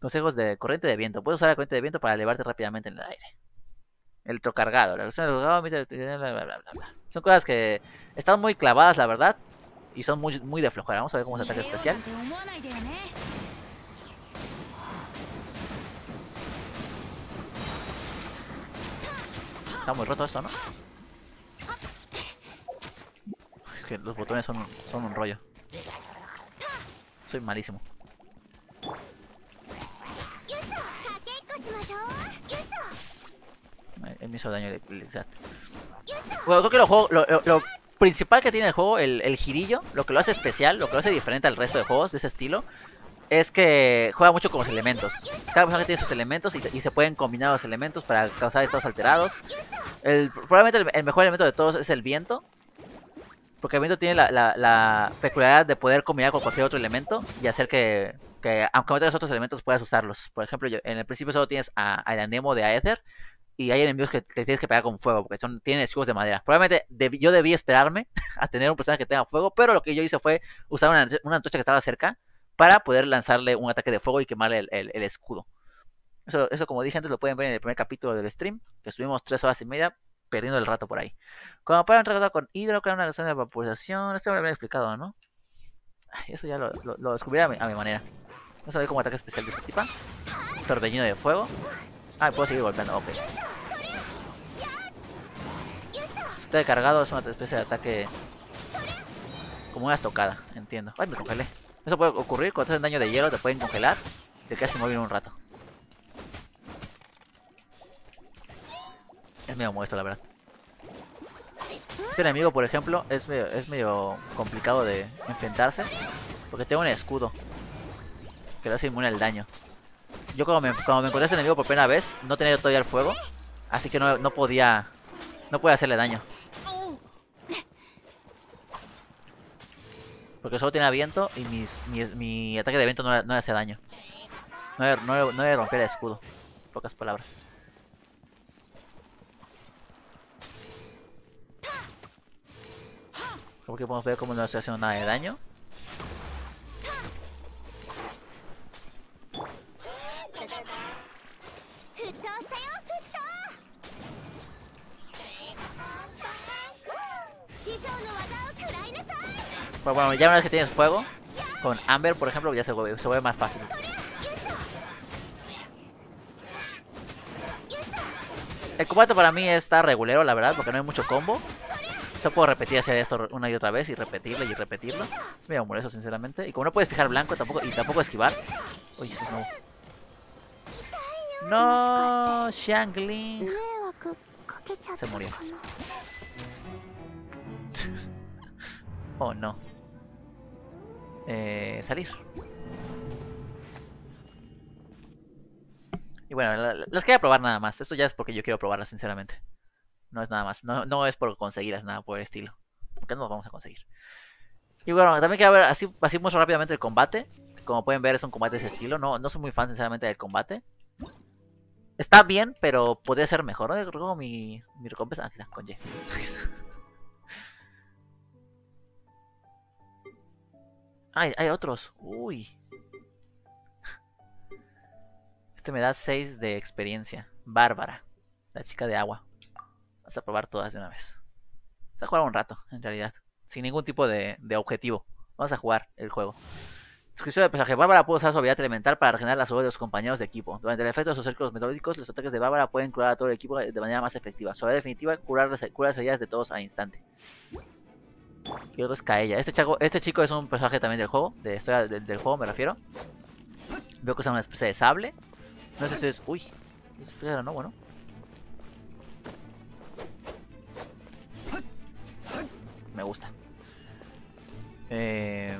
Consejos de corriente de viento. Puedes usar la corriente de viento para elevarte rápidamente en el aire. Electrocargado. La versión Son cosas que están muy clavadas, la verdad. Y son muy, muy de flojera. Vamos a ver cómo es el ataque especial. Está muy roto esto, ¿no? Es que los botones son, son un rollo. Soy malísimo. Él me hizo daño Bueno, creo que lo, juego, lo, principal que tiene el juego, el, el girillo, lo que lo hace especial, lo que lo hace diferente al resto de juegos de ese estilo, es que juega mucho con los elementos. Cada personaje tiene sus elementos y, se pueden combinar los elementos para causar estados alterados. El, probablemente el, mejor elemento de todos es el viento. Porque el viento tiene la, peculiaridad de poder combinar con cualquier otro elemento y hacer que, aunque no tengas otros elementos, puedas usarlos. Por ejemplo, en el principio solo tienes al Anemo de Aether y hay enemigos que te tienes que pegar con fuego porque son tienen escudos de madera. Probablemente yo debí esperarme a tener un personaje que tenga fuego, pero lo que yo hice fue usar una, una antorcha que estaba cerca para poder lanzarle un ataque de fuego y quemarle el, escudo. Eso, eso, como dije antes, lo pueden ver en el primer capítulo del stream, que estuvimos tres horas y media perdiendo el rato por ahí. Como para entrar con hidro, crear una reacción de vaporización, esto me lo había explicado, ¿no? eso ya lo, lo, descubrí a mi, manera. Vamos a ver como ataque especial de este tipo. Torbellino de fuego. Ah, puedo seguir golpeando, ok. Está cargado, es una especie de ataque como una estocada, entiendo. Ay, me congelé. Eso puede ocurrir cuando hacen daño de hielo, te pueden congelar te quedas inmóvil un rato. Es medio molesto, la verdad. Este enemigo, por ejemplo, es medio, es medio complicado de enfrentarse. Porque tengo un escudo que le hace inmune al daño. Yo cuando me, cuando me encontré a este enemigo por primera vez, no tenía todavía el fuego. Así que no, no podía... No podía hacerle daño. Porque solo tiene viento y mis, mi, ataque de viento no, le, hace daño. No le, no, no romper el escudo. En pocas palabras. Como que podemos ver cómo no le estoy haciendo nada de daño. Pero bueno, ya una vez que tienes fuego, con Amber, por ejemplo, ya se vuelve, se vuelve más fácil. El combate para mí está regulero, la verdad, porque no hay mucho combo. Yo puedo repetir hacer esto una y otra vez y repetirlo y repetirlo. Es medio molesto, sinceramente. Y como no puedes fijar blanco tampoco, y tampoco esquivar. Oye, ese es nuevo. No, Xiangling. Se murió. oh no. Eh, salir. Y bueno, las quería probar nada más. Esto ya es porque yo quiero probarlas, sinceramente. No es nada más. No, no es por conseguirlas, nada por el estilo. Porque no vamos a conseguir. Y bueno, también quiero ver así, así rápidamente el combate. Como pueden ver, es un combate de ese estilo. No, no soy muy fan, sinceramente, del combate. Está bien, pero podría ser mejor. ¿no? Mi, mi recompensa. Aquí está, con Y. Ay, hay otros. Uy. Este me da 6 de experiencia. Bárbara. La chica de agua. Vamos a probar todas de una vez. Vamos a jugar un rato, en realidad. Sin ningún tipo de, objetivo. Vamos a jugar el juego. Descripción del personaje. Bárbara puede usar su habilidad elemental para regenerar la salud de los compañeros de equipo. Durante el efecto de sus círculos meteorológicos, los ataques de Bárbara pueden curar a todo el equipo de manera más efectiva. Su habilidad definitiva, curar las, curar las heridas de todos al instante. Y otro es Kaella. Este, chico, este chico es un personaje también del juego, de historia del, juego me refiero. Veo que es una especie de sable. No sé si es... Uy, esto era no, bueno. Me gusta. Eh...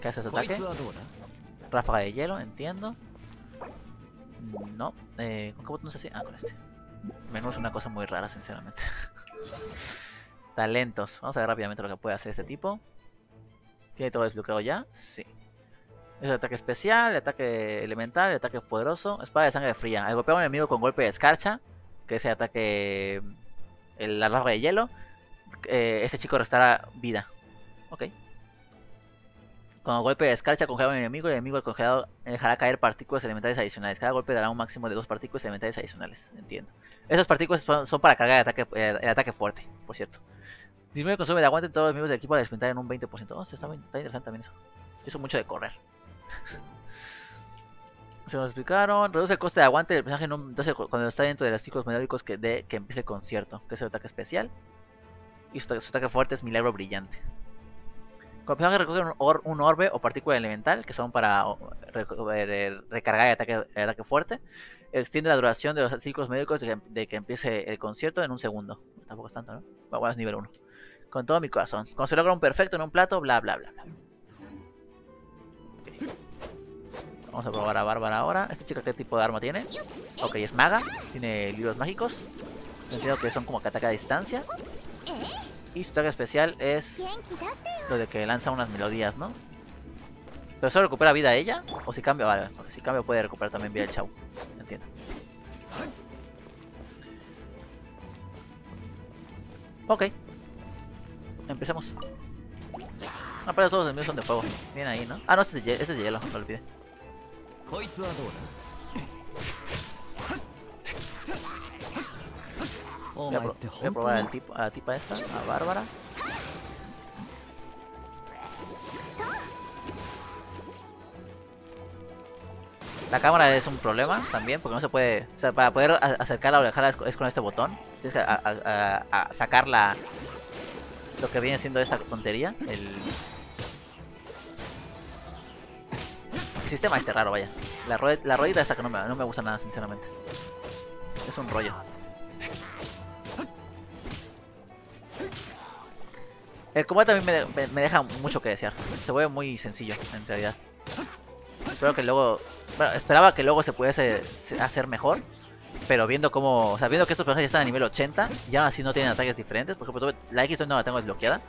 ¿Qué hace ese ataque? Ráfaga de hielo, entiendo. No. Eh, ¿Con qué botón se hace? Ah, con este. Menos es una cosa muy rara, sinceramente. Talentos. Vamos a ver rápidamente lo que puede hacer este tipo. ¿Tiene todo desbloqueado ya? Sí. Es el ataque especial, el ataque elemental, el ataque poderoso. Espada de sangre fría. Al golpear a un enemigo con golpe de escarcha, que es el ataque... El, la de hielo, eh, este chico restará vida. Ok. Con golpe de escarcha congela a un enemigo, el enemigo congelado dejará caer partículas elementales adicionales. Cada golpe dará un máximo de dos partículas elementales adicionales. Entiendo. Esas partículas son, para cargar el ataque, eh, el ataque fuerte, por cierto. Disminuye el consumo de aguante de todos los miembros del equipo a despentar en un 20%. Oh, está, interesante también eso. Eso mucho de correr. Se nos explicaron. Reduce el coste de aguante del personaje cuando está dentro de los ciclos melódicos que, de, que empiece el concierto. Que es el ataque especial. Y su, ataque fuerte es milagro brillante. Cuando el personaje recoge un, orbe o partícula elemental, que son para recargar el ataque, fuerte, extiende la duración de los ciclos médicos de que, empiece el concierto en un segundo. Tampoco es tanto, ¿no? Bueno, es nivel 1 con todo mi corazón. Cuando se logra un perfecto en un plato, bla bla bla bla. Vamos a probar a Bárbara ahora. ¿Esta chica qué tipo de arma tiene? Ok, es maga. Tiene libros mágicos. Entiendo que son como que ataca a distancia. Y su ataque especial es lo de que lanza unas melodías, ¿no? ¿Pero solo recupera vida ella? ¿O si cambia? Vale, porque si cambia puede recuperar también vida el chau. Entiendo. Ok. Empecemos. Ah, pero todos los enemigos son de fuego. Bien ahí, ¿no? Ah, no, ese es, ese es hielo, lo olvidé. Voy a, voy a probar al tipo, a la tipa esta, a Bárbara. La cámara es un problema también, porque no se puede... O sea, para poder acercarla o alejarla es con este botón. Tienes que a, sacar la, lo que viene siendo esta tontería. El... sistema este raro, vaya. La, la ruedita esta que no me, no me gusta nada, sinceramente. Es un rollo. El combate también me, me, deja mucho que desear. Se vuelve muy sencillo, en realidad. Espero que luego... Bueno, esperaba que luego se pudiese hacer mejor. Pero viendo cómo, o que estos personajes están a nivel 80 y aún así no tienen ataques diferentes, por ejemplo, la X no la tengo desbloqueada,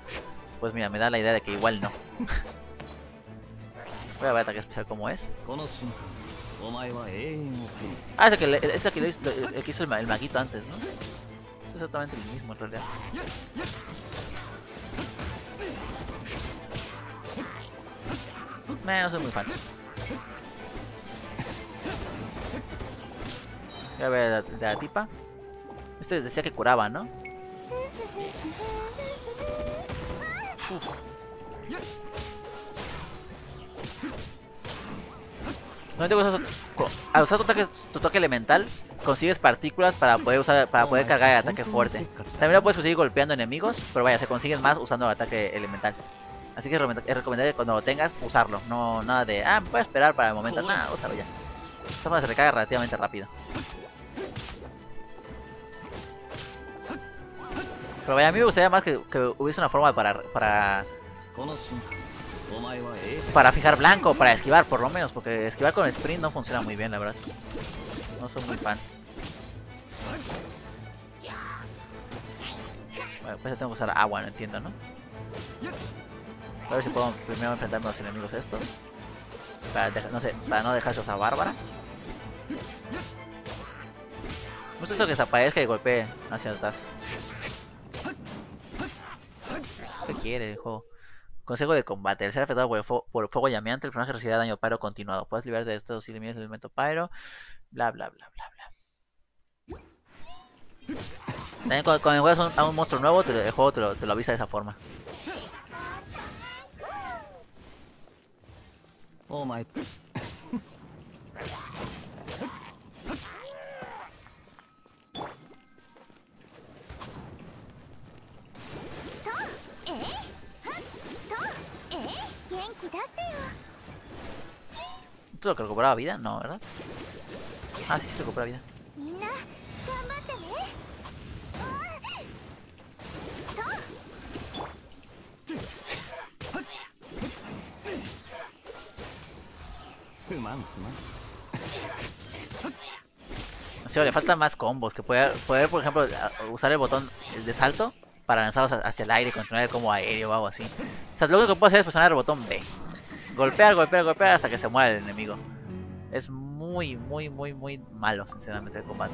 pues mira, me da la idea de que igual no. Voy a ver ataque especial como es. Ah, ese que, le, ese que, hizo, el que hizo el, el, maguito antes, ¿no? Es exactamente el mismo en realidad. No soy muy fan. Voy a ver de la, tipa. Este decía que curaba, ¿no? No tengo al usar tu ataque, tu toque elemental, consigues partículas para poder usar para poder cargar el ataque fuerte. También lo puedes conseguir golpeando enemigos, pero vaya, se consiguen más usando el ataque elemental. Así que es recomendable cuando lo tengas usarlo, no nada de, ah, voy a esperar para el momento, nada, úsalo ya. Esta se recarga relativamente rápido. Pero vaya, a mí me gustaría más que, hubiese una forma para, para Para fijar blanco, para esquivar por lo menos, porque esquivar con sprint no funciona muy bien, la verdad. No soy muy fan. Bueno, pues ya tengo que usar agua, no entiendo, ¿no? A ver si puedo primero enfrentarme a los enemigos estos. Para, no, sé, para no dejar a Bárbara. No es eso que desaparezca y golpee hacia atrás. ¿Qué quiere el juego? Consejo de combate. El ser afectado por el, fuego, por fuego llameante, el personaje recibirá daño pyro continuado. Puedes liberar de estos si eliminas el elemento pyro. Bla, bla, bla, bla, bla. También cuando, cuando juegas a un monstruo nuevo, el juego te lo avisa de esa forma. Oh my. ¿Esto lo que recuperaba vida? No, ¿verdad? Ah, sí, sí recupera vida. すまんすまん Sí, le faltan más combos, que poder, poder, por ejemplo, usar el botón de salto para lanzarlos hacia el aire y continuar el combo aéreo o algo así. O sea, lo único que puedo hacer es presionar el botón B. Golpear, golpear, golpear hasta que se muera el enemigo. Es muy, muy, muy, muy malo, sinceramente, el combate.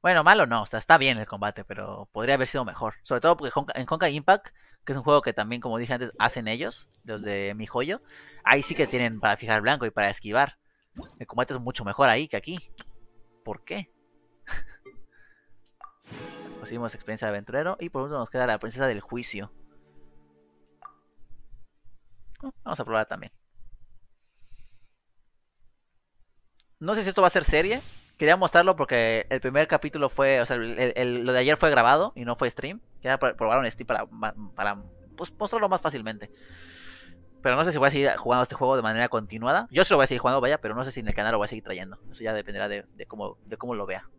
Bueno, malo no, o sea, está bien el combate, pero podría haber sido mejor. Sobre todo porque en Honkai Impact que es un juego que también, como dije antes, hacen ellos, los de mi joyo. Ahí sí que tienen para fijar blanco y para esquivar. El combate es mucho mejor ahí que aquí. ¿Por qué? Conseguimos experiencia de aventurero y por último nos queda la princesa del juicio. Vamos a probar también. No sé si esto va a ser serie. Quería mostrarlo porque el primer capítulo fue, o sea, lo de ayer fue grabado y no fue stream. Quería probar un Steam para, para pues, mostrarlo más fácilmente. Pero no sé si voy a seguir jugando este juego de manera continuada. Yo sí lo voy a seguir jugando, vaya, pero no sé si en el canal lo voy a seguir trayendo. Eso ya dependerá de, cómo, de cómo lo vea.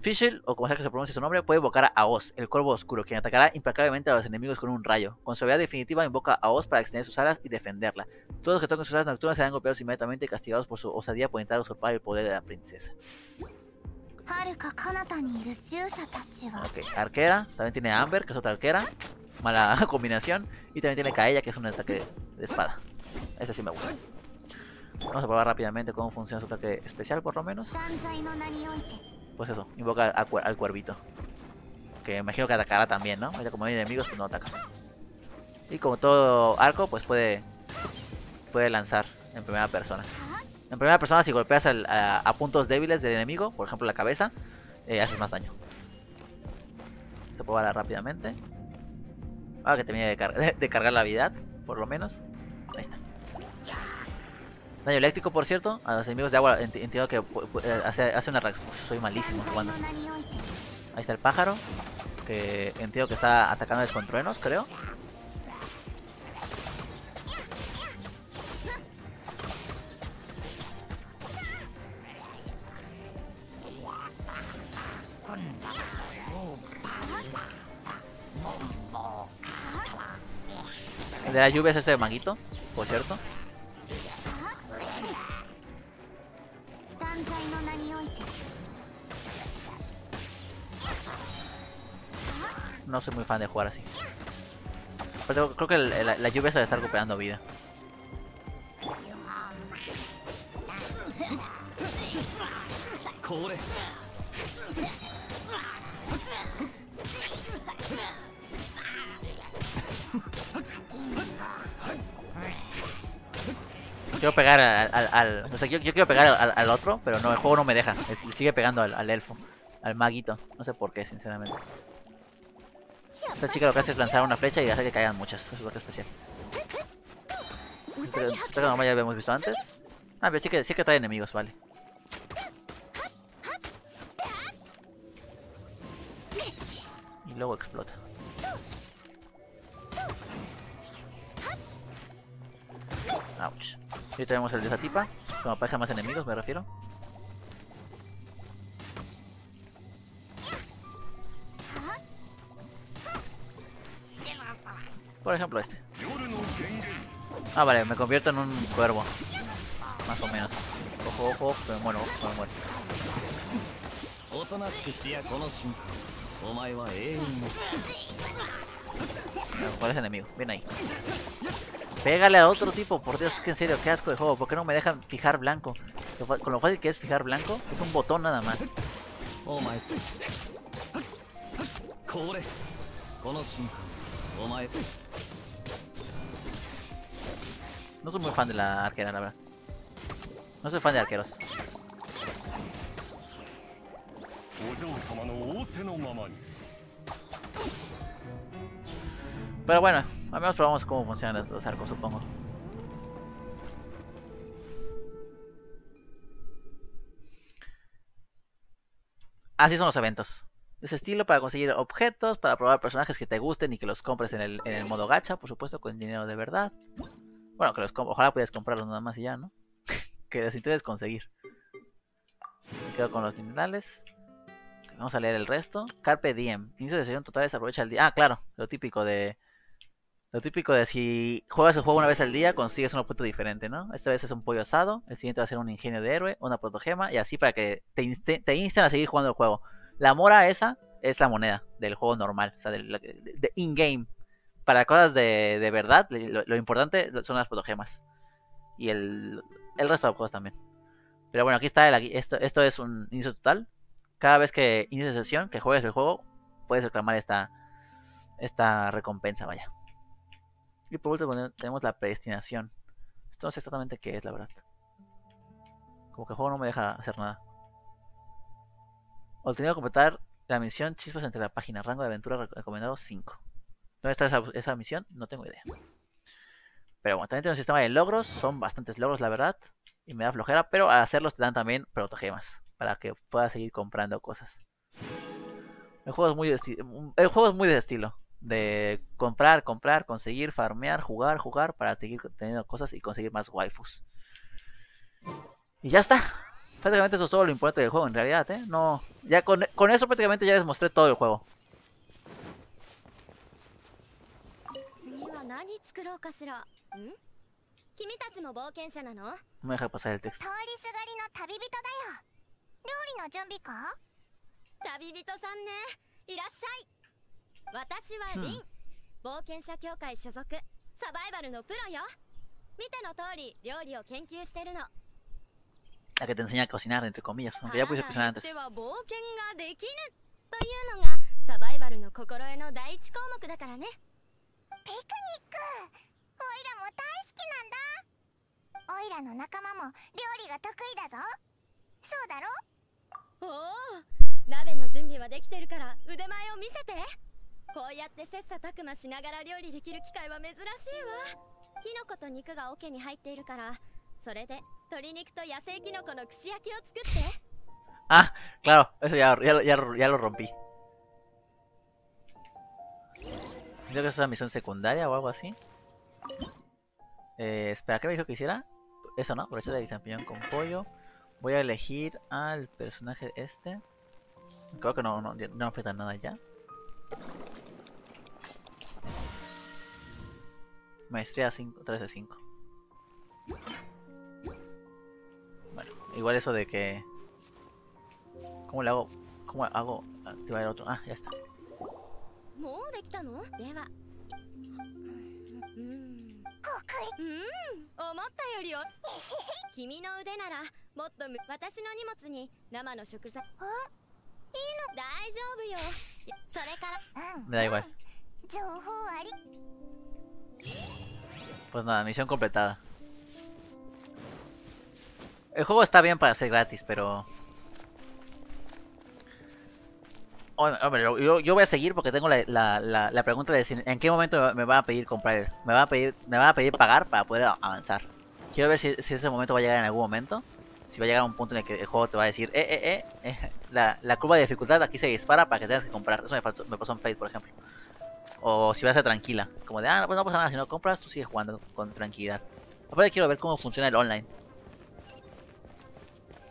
Fischl, o como sea que se pronuncie su nombre, puede invocar a Oz, el cuervo oscuro, quien atacará implacablemente a los enemigos con un rayo. Con su habilidad definitiva invoca a Oz para extender sus alas y defenderla. Todos los que toquen sus alas nocturnas serán golpeados inmediatamente y castigados por su osadía por intentar usurpar el poder de la princesa. Ok, arquera, también tiene Amber, que es otra arquera. Mala combinación. Y también tiene Kaella, que es un ataque de espada. Ese sí me gusta. Vamos a probar rápidamente cómo funciona su ataque especial, por lo menos. Pues eso, invoca al cuervito. Que imagino que atacará también, ¿no? como hay enemigos, pues no ataca. Y como todo arco, pues puede, puede lanzar en primera persona. En primera persona, si golpeas a, puntos débiles del enemigo, por ejemplo la cabeza, eh, haces más daño. Se puede balar rápidamente. Ahora que termine de, cargar la habilidad, por lo menos. Ahí está. Daño eléctrico, por cierto. A los enemigos de agua entiendo que eh, hace, una reacción. soy malísimo jugando. Ahí está el pájaro. Que entiendo que está atacando con truenos, creo. De la lluvia es ese maguito, por cierto. No soy muy fan de jugar así. Pero creo que la, lluvia se debe estar recuperando vida. Quiero pegar al, o sea, yo, quiero pegar al, otro, pero no, el juego no me deja. Sigue pegando al, elfo, al maguito. No sé por qué, sinceramente. Esta chica lo que hace es lanzar una flecha y hace que caigan muchas. Eso es lo que es especial. Pero, no ya lo hemos visto antes. Ah, pero sí que, sí que trae enemigos, vale. Y luego explota. Ouch. Y tenemos el de esa tipa. Como pareja más enemigos, me refiero. Por ejemplo este. Ah, vale, me convierto en un cuervo. Más o menos. Ojo, ojo, me muero, me muero. ¿Cuál es el enemigo? Ven ahí. Pégale a otro tipo, por Dios, que en serio, qué asco de juego. ¿Por qué no me dejan fijar blanco? Con lo fácil que es fijar blanco, es un botón nada más. No soy muy fan de la arquera, la verdad. No soy fan de arqueros. Pero bueno, al menos probamos cómo funcionan los arcos, supongo. Así son los eventos. De ese estilo para conseguir objetos, para probar personajes que te gusten y que los compres en el, en el modo gacha, por supuesto, con dinero de verdad. Bueno, que los ojalá pudieras comprarlos nada más y ya, ¿no? que les interese conseguir. Me quedo con los minerales. Vamos a leer el resto. Carpe diem. Inicio de sesión total desaprovecha el día. Ah, claro, lo típico de lo típico de si juegas el juego una vez al día, consigues un objeto diferente, ¿no? Esta vez es un pollo asado, el siguiente va a ser un ingenio de héroe, una protogema, y así para que te, insten, te insten a seguir jugando el juego. La mora esa es la moneda del juego normal, o sea, de, in-game. Para cosas de, de verdad, lo, importante son las protogemas. Y el, el resto de juegos también. Pero bueno, aquí está, esto, esto es un inicio total. Cada vez que inicies sesión, que juegues el juego, puedes reclamar esta, esta recompensa, vaya. Y por último tenemos la predestinación. Esto no sé exactamente qué es, la verdad. Como que el juego no me deja hacer nada. Obtenido completar la misión Chispas entre la página. Rango de aventura recomendado 5. ¿Dónde está esa, misión? No tengo idea. Pero bueno, también tiene un sistema de logros. Son bastantes logros, la verdad. Y me da flojera. Pero al hacerlos te dan también protogemas. Para que puedas seguir comprando cosas. El juego es muy de, el juego es muy de estilo de comprar, comprar, conseguir, farmear, jugar, jugar para seguir teniendo cosas y conseguir más waifus. Y ya está. Prácticamente eso es todo lo importante del juego en realidad, ¿eh? No, ya con, con eso prácticamente ya les mostré todo el juego. 何作ろうかしらん？君たちも冒険者なの？通りすがりの旅人だよ。料理の準備か？旅人さんね、いらっしゃい。私はリン。冒険者協会所属、サバイバルのプロよ。見ての通り、料理を研究してるの。La que te enseña a cocinar, entre comillas, aunque ya pude cocinar antes. というのがサバイバルの心得の第一項目だからね。ピクニック。オイラも大好きなんだ。オイラの仲間も料理が得意だぞ。そうだろ？おお鍋の準備はできてるから腕前を見せて。こうやって切磋琢磨しながら料理できる機会は珍しいわ。キノコと肉が桶に入っているからそれ de 鶏肉と野生キノコの串焼きを作って。Ah, claro, eso ya, ya, ya, ya lo rompí. Creo que es una misión secundaria o algo así. Eh, espera, ¿qué me dijo que hiciera? Eso, ¿no? Brocheta de champiñón con pollo. Voy a elegir al personaje este. Creo que no, no, no afecta nada ya. Maestría 5, 3 de 5. Bueno, igual eso de que... ¿Cómo le hago? ¿Cómo hago activar el otro? Ah, ya está. もうできたのではうん思ったよりお君の腕ならもっと私の荷物に生の食材あいいの大丈夫よそれからうん da igual 情報あり Pues nada, misión completada. El juego está bien para ser gratis, pero... Hombre, yo, voy a seguir porque tengo la, la, la, pregunta de si en qué momento me va a pedir comprar. Me va a pedir, me van a pedir pagar para poder avanzar. Quiero ver si, ese momento va a llegar en algún momento. Si va a llegar a un punto en el que el juego te va a decir, eh, eh, eh, eh la, curva de dificultad aquí se dispara para que tengas que comprar. Eso me, pasó en Fate, por ejemplo. O si vas a ser tranquila. Como de, ah, pues no pasa nada, si no compras, tú sigues jugando con tranquilidad. Aparte quiero ver cómo funciona el online.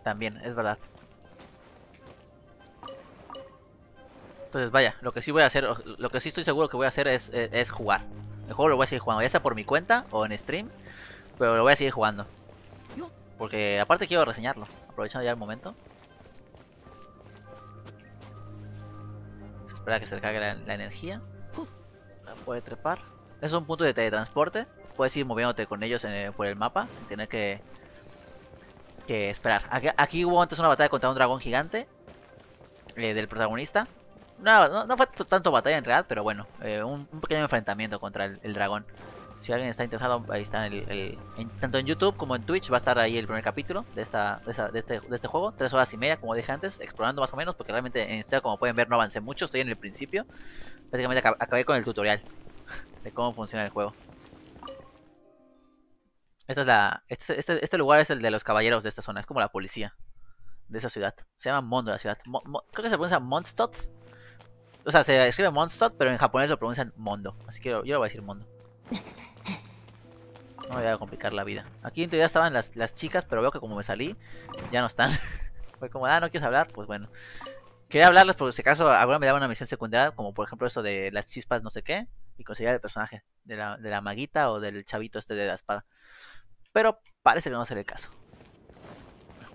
También, es verdad. Entonces, vaya, lo que sí voy a hacer, lo que sí estoy seguro que voy a hacer es, es, jugar. El juego lo voy a seguir jugando, ya sea por mi cuenta o en stream, pero lo voy a seguir jugando. Porque aparte quiero reseñarlo, aprovechando ya el momento. Espera que se recargue la, la energía. La puede trepar. Es un punto de teletransporte. Puedes ir moviéndote con ellos por el mapa sin tener que, que esperar. Aquí, aquí hubo antes una batalla contra un dragón gigante eh, del protagonista. No, no, no fue tanto batalla en realidad, pero bueno, eh, un, pequeño enfrentamiento contra el, dragón. Si alguien está interesado, ahí está el, el- tanto en YouTube como en Twitch va a estar ahí el primer capítulo de esta, este, de este juego, tres horas y media, como dije antes, explorando más o menos, porque realmente en historia, como pueden ver, no avancé mucho, estoy en el principio. Prácticamente acab- acabé con el tutorial de cómo funciona el juego. Esta es la, este, este, este lugar es el de los caballeros de esta zona, es como la policía de esa ciudad. Se llama Mondo la ciudad. Creo que se pronuncia Mondstadt. O sea, se escribe Mondstadt, pero en japonés lo pronuncian Mondo. Así que yo, yo lo voy a decir Mondo. No voy a complicar la vida. Aquí en teoría estaban las, las chicas, pero veo que como me salí, ya no están. Fue como, ah, no quieres hablar, pues bueno. Quería hablarles por si acaso alguna me daba una misión secundaria, como por ejemplo eso de las chispas no sé qué, y conseguir el personaje de la, de la maguita o del chavito este de la espada. Pero parece que no va a ser el caso.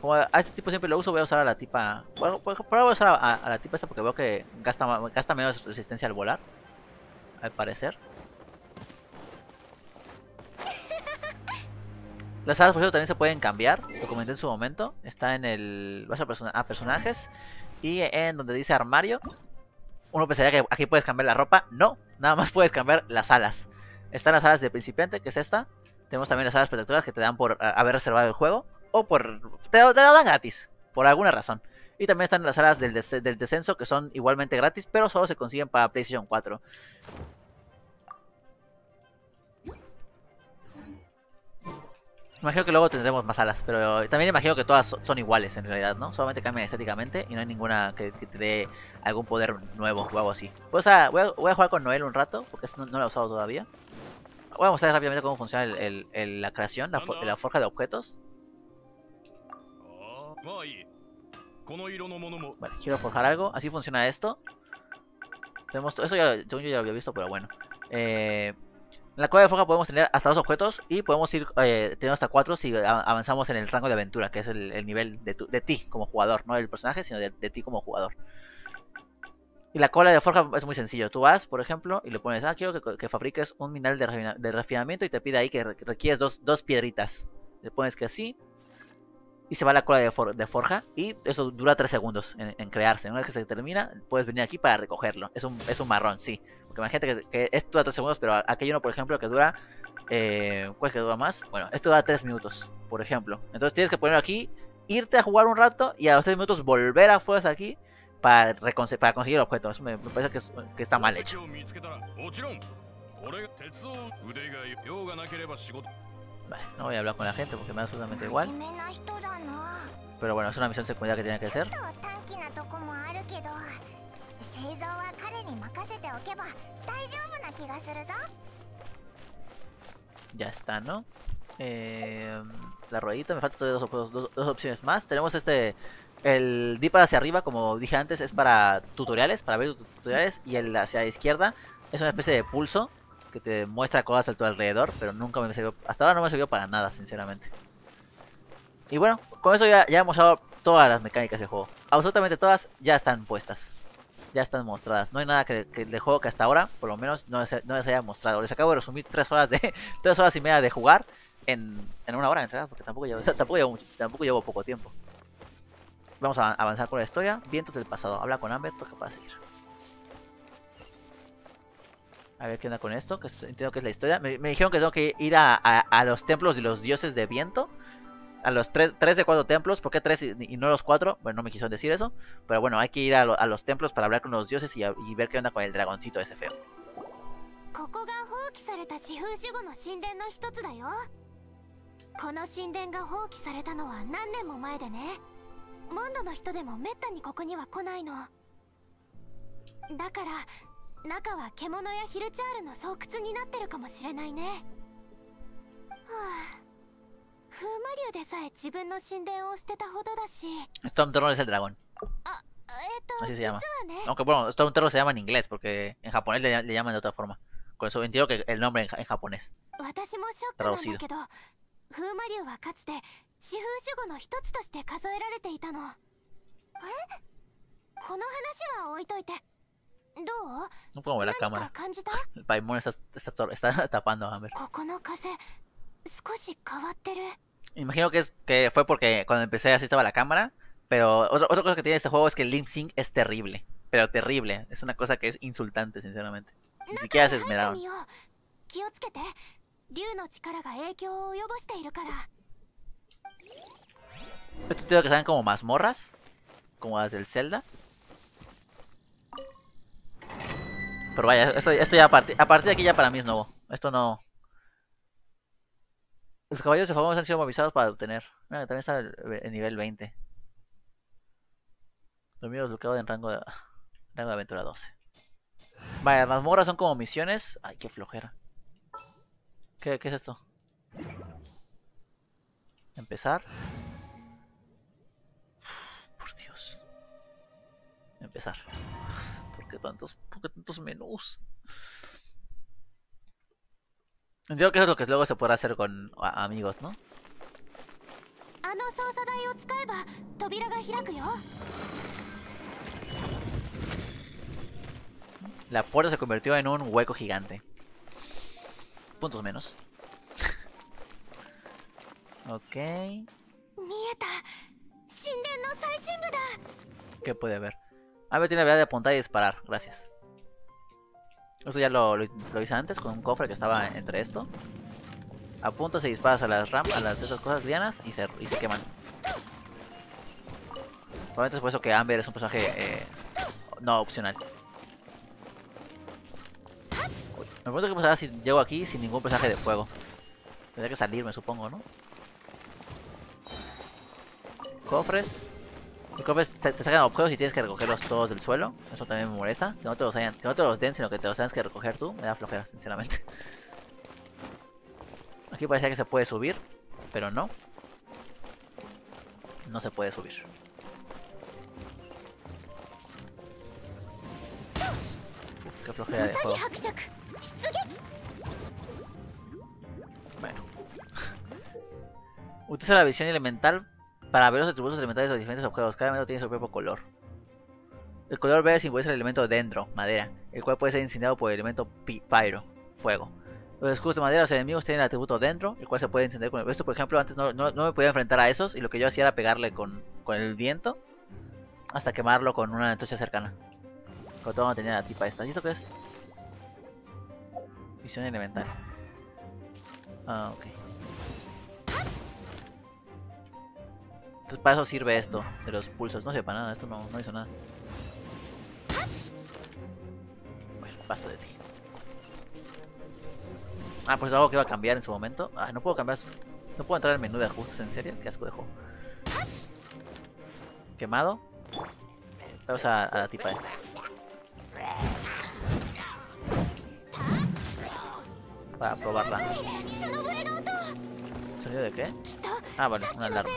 Como a este tipo siempre lo uso, voy a usar a la tipa. Bueno, por ejemplo, voy a usar a, la tipa esta porque veo que gasta, menos resistencia al volar. Al parecer. Las alas, por cierto, también se pueden cambiar. Lo comenté en su momento. Está en el. Vas a, a personajes. Y en donde dice armario. Uno pensaría que aquí puedes cambiar la ropa. No, nada más puedes cambiar las alas. Están las alas de principiante, que es esta. Tenemos también las alas protectoras que te dan por haber reservado el juego. O por. Te, te la dan gratis. Por alguna razón. Y también están las alas del, des- del descenso que son igualmente gratis. Pero solo se consiguen para PlayStation 4. Imagino que luego tendremos más alas, pero también imagino que todas so- son iguales en realidad, ¿no? Solamente cambian estéticamente y no hay ninguna que, que te dé algún poder nuevo o algo así. Pues, ah, voy, a, voy a jugar con Noel un rato, porque no, no lo he usado todavía. Voy a mostrar rápidamente cómo funciona el- el- el- la creación, la, la forja de objetos. Bueno, quiero forjar algo. Así funciona esto. Tenemos eso ya, según yo ya lo había visto, pero bueno. Eh, en la cueva de forja podemos tener hasta dos objetos y podemos ir eh, teniendo hasta cuatro si avanzamos en el rango de aventura, que es el, el nivel de, tu- de ti como jugador, no del personaje, sino de, ti como jugador. Y la cola de forja es muy sencillo. Tú vas, por ejemplo, y le pones, ah, quiero que, que fabriques un mineral de, refina- de refinamiento y te pide ahí que re- requieres dos, dos piedritas. Le pones que así, y se va la cola de, for- de forja y eso dura 3 segundos en, crearse. Una vez que se termina, puedes venir aquí para recogerlo. Es un, es un marrón, sí. Porque imagínate que, esto dura 3 segundos, pero aquí hay uno, por ejemplo, que dura... Eh, ¿Cuál es que dura más? Bueno, esto dura 3 minutos, por ejemplo. Entonces tienes que ponerlo aquí, irte a jugar un rato y a los 3 minutos volver a fuerza aquí para, para conseguir el objeto. Eso me, parece que, que está mal 宝 hecho. Vale, no voy a hablar con la gente porque me da absolutamente igual. Pero bueno, es una misión secundaria que tiene que hacer. Ya está, ¿no? Eh, la ruedita, me faltan dos, opciones más. Tenemos este, el dip hacia arriba, como dije antes, es para tutoriales, para ver tutoriales. Y el hacia la izquierda es una especie de pulso que te muestra cosas a tu alrededor, pero nunca me sirvió. Hasta ahora no me sirvió para nada, sinceramente. Y bueno, con eso ya, hemos dado todas las mecánicas del juego. Absolutamente todas ya están puestas. Ya están mostradas. No hay nada que, que del juego que hasta ahora, por lo menos, no les, no les haya mostrado. Les acabo de resumir tres horas de tres horas y media de jugar en, en una hora en realidad, porque tampoco llevo, tampoco llevo, mucho- tampoco llevo poco tiempo. Vamos a avanzar con la historia. Vientos del pasado. Habla con Amber, toca para seguir. A ver qué onda con esto, que entiendo que es la historia. Me, me dijeron que tengo que ir a, a- a los templos de los dioses de viento. A los tres, tres de cuatro templos. ¿Por qué tres y, y no los cuatro? Bueno, no me quisieron decir eso. Pero bueno, hay que ir a, lo- a los templos para hablar con los dioses y, y ver qué onda con el dragoncito ese feo. 中は獣やヒルチャールの巣窟になってるかもしれないね。はあ。風魔竜でさえ自分の神殿を捨てたほどだし。ストームトロールセドラゴン。あえっ、ー、と実はね。Aunque bueno ストームトロールセドラゴン in inglés porque en japonés le, le llaman de otra forma. Con eso entiendo que el nombre en, en japonés. 私もショックなんだけど風魔竜はかつて四風守護の一つとして数えられていたの。え？この話は置いといて。No puedo mover la cámara. El Paimon está, está, está, tapando a Amber. Imagino que, es, que fue porque cuando empecé así estaba la cámara. Pero otra, otra cosa que tiene este juego es que el lip sync es terrible. Pero terrible. Es una cosa que es insultante, sinceramente. Ni siquiera se esmeraron. Estos tengo que están como mazmorras. Como las del Zelda. Pero vaya, esto, ya a, partir a partir de aquí ya para mí es nuevo. Esto no... Los caballos de famosos han sido movilizados para obtener. También está el, el nivel 20. Dominios bloqueado en rango de, rango de aventura 12. Vale, las mazmorras son como misiones. Ay, qué flojera. ¿Qué, qué es esto? Empezar. Por Dios. Empezar tantos, por qué tantos menús? Entiendo que eso es lo que luego se podrá hacer con a, amigos, ¿no? La puerta se convirtió en un hueco gigante. Puntos menos. ok. ¿Qué puede haber? A ver, tiene la habilidad de apuntar y disparar. Gracias. Esto ya lo, lo- hice antes con un cofre que estaba entre esto. Apuntas y disparas a las rampas, a las esas cosas lianas y se, y se queman. Probablemente es por eso que Amber es un personaje eh, no opcional. Me pregunto qué pasará si llego aquí sin ningún personaje de fuego. Tendría que salirme, supongo, ¿no? Cofres. El cofres te, te, sacan objetos y tienes que recogerlos todos del suelo. Eso también me molesta. Que no te los, hayan, que no te los den, sino que te los tengas que recoger tú. Me da flojera, sinceramente. Aquí parecía que se puede subir, pero no. No se puede subir. Uf, qué flojera de juego. Bueno. Utiliza la visión elemental para ver los atributos elementales de los diferentes objetos. Cada elemento tiene su propio color. El color verde simboliza el elemento dendro, madera, el cual puede ser incendiado por el elemento pyro, fuego. Los escudos de madera de los enemigos tienen el atributo dendro, el cual se puede encender con el... Esto, por ejemplo, antes no, no- no me podía enfrentar a esos y lo que yo hacía era pegarle con, con el viento hasta quemarlo con una antorcha cercana. Con todo no tenía la tipa esta. ¿Y esto qué es? Visión elemental. Ah, ok. Para eso sirve esto de los pulsos. No sé para nada, esto no, hizo nada. Bueno, paso de ti. Ah, pues algo que iba a cambiar en su momento. Ah, no puedo cambiar. No puedo entrar al menú de ajustes, ¿en serio? Qué asco de juego. Quemado. Vamos a, a la tipa esta. Para probarla. ¿Sonido de qué? Ah, vale, una alarma.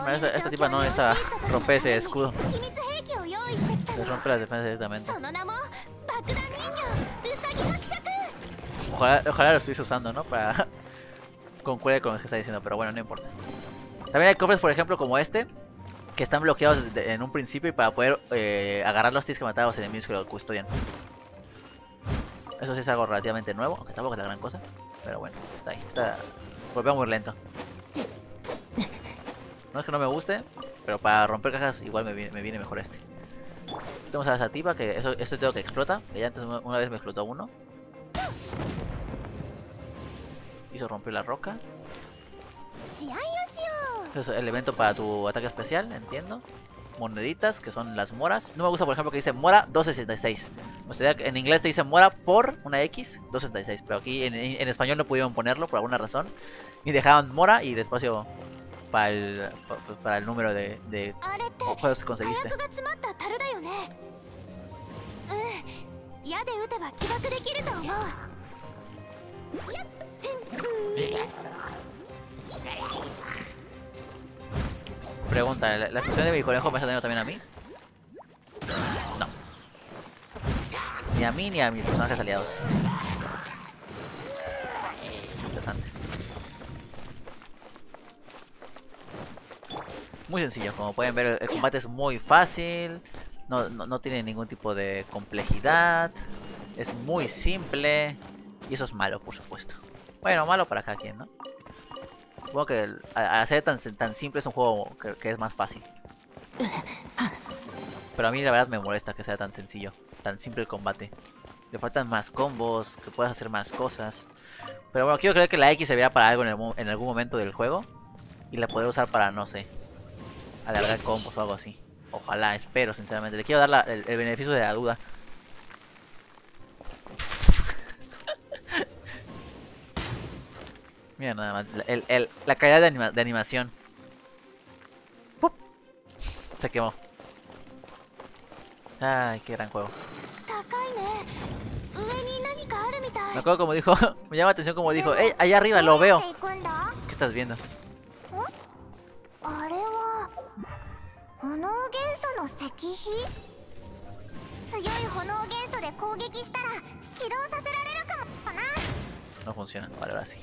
Bueno, esta, esta, tipa no es a romper ese escudo. Se rompe las defensas directamente. Ojalá, ojalá lo estuviese usando, ¿no? Para concuerde con lo que está diciendo, pero bueno, no importa. También hay cofres, por ejemplo, como este, que están bloqueados en un principio y para poder eh, agarrarlos tienes que matar a los enemigos que los custodian. Eso sí es algo relativamente nuevo, aunque tampoco es la gran cosa. Pero bueno, está ahí. Está... Golpea muy lento. No es que no me guste, pero para romper cajas igual me viene, mejor este. Tenemos a la sativa, que eso, esto tengo que explota. Que ya antes una vez me explotó uno. Y se la roca. Eso es elemento para tu ataque especial, entiendo moneditas, que son las moras. No me gusta, por ejemplo, que dice mora 266. En inglés te dice mora por una X 266, pero aquí en, español no pudieron ponerlo por alguna razón. Y dejaban mora y despacio para el, pues, para el número de, de juegos que conseguiste. Pregunta, ¿la, explosión de mi conejo me está teniendo también a mí? No. Ni a mí ni a mis personajes aliados. Interesante. Muy sencillo, como pueden ver el combate es muy fácil. No, no, no tiene ningún tipo de complejidad. Es muy simple. Y eso es malo, por supuesto. Bueno, malo para cada quien, ¿no? Supongo que a- al ser tan, tan simple es un juego que, es más fácil. Pero a mí la verdad me molesta que sea tan sencillo, tan simple el combate. Le faltan más combos, que puedas hacer más cosas. Pero bueno, quiero creer que la X servirá para algo en, algún momento del juego. Y la podré usar para, no sé, alargar combos o algo así. Ojalá, espero sinceramente. Le quiero dar la- el beneficio de la duda. Mira nada más, el, la calidad de, anima, de animación. Se quemó. Ay, qué gran juego. Me acuerdo como dijo, me llama la atención como dijo, ¡Ey, allá arriba, lo veo! ¿Qué estás viendo? No funciona, vale, ahora sí.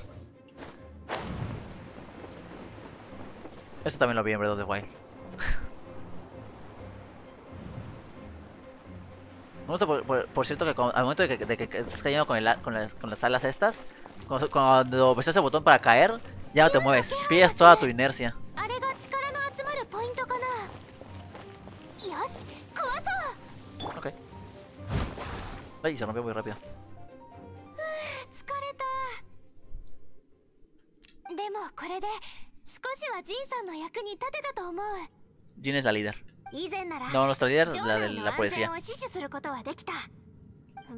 Esto también lo vi en Breath of the Wild. Por, cierto que al momento de que, de estás cayendo con, el, con, las, con, las, alas estas, cuando, cuando presionas el botón para caer, ya no te mueves, pierdes toda tu inercia. Ok. Ay, se rompió muy rápido. でもこれで少しはジンさんの役に立てたと思う Jin es la líder. 以前なら No, nuestra líder, 城 la de la 安 policía. 全を死守することはできた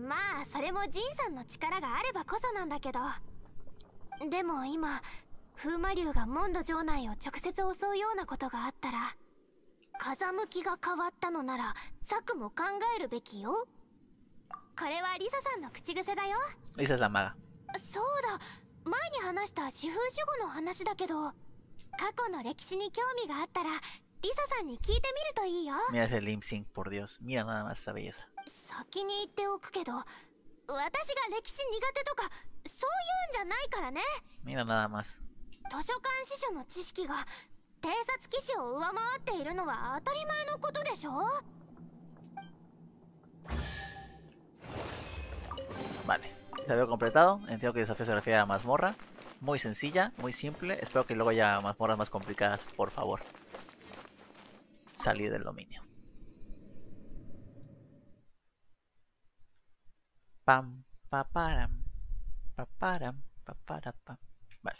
まあそれもジンさんの力があればこそなんだけどでも今風魔竜がモンド城内を直接襲うようなことがあったら風向きが変わったのなら策も考えるべきよこれはリサさんの口癖だよ Esa es la maga. そうだ前に話した四風守護の話だけど過去の歴史に興味があったらリサさんに聞いてみるといいよ Mira ese sync, por Dios. Mira nada más esa belleza. 先に言っておくけど私が歴史苦手とかそういうんじゃないからね Mira nada más. 図書館司書の知識が偵察騎士を上回っているのは当たり前のことでしょ？Vale, desafío completado. Entiendo que el desafío se refiere a mazmorra. Muy sencilla, muy simple. Espero que luego haya mazmorras más complicadas, por favor. Salir del dominio. Pam, paparam, paparam, paparapam. Vale.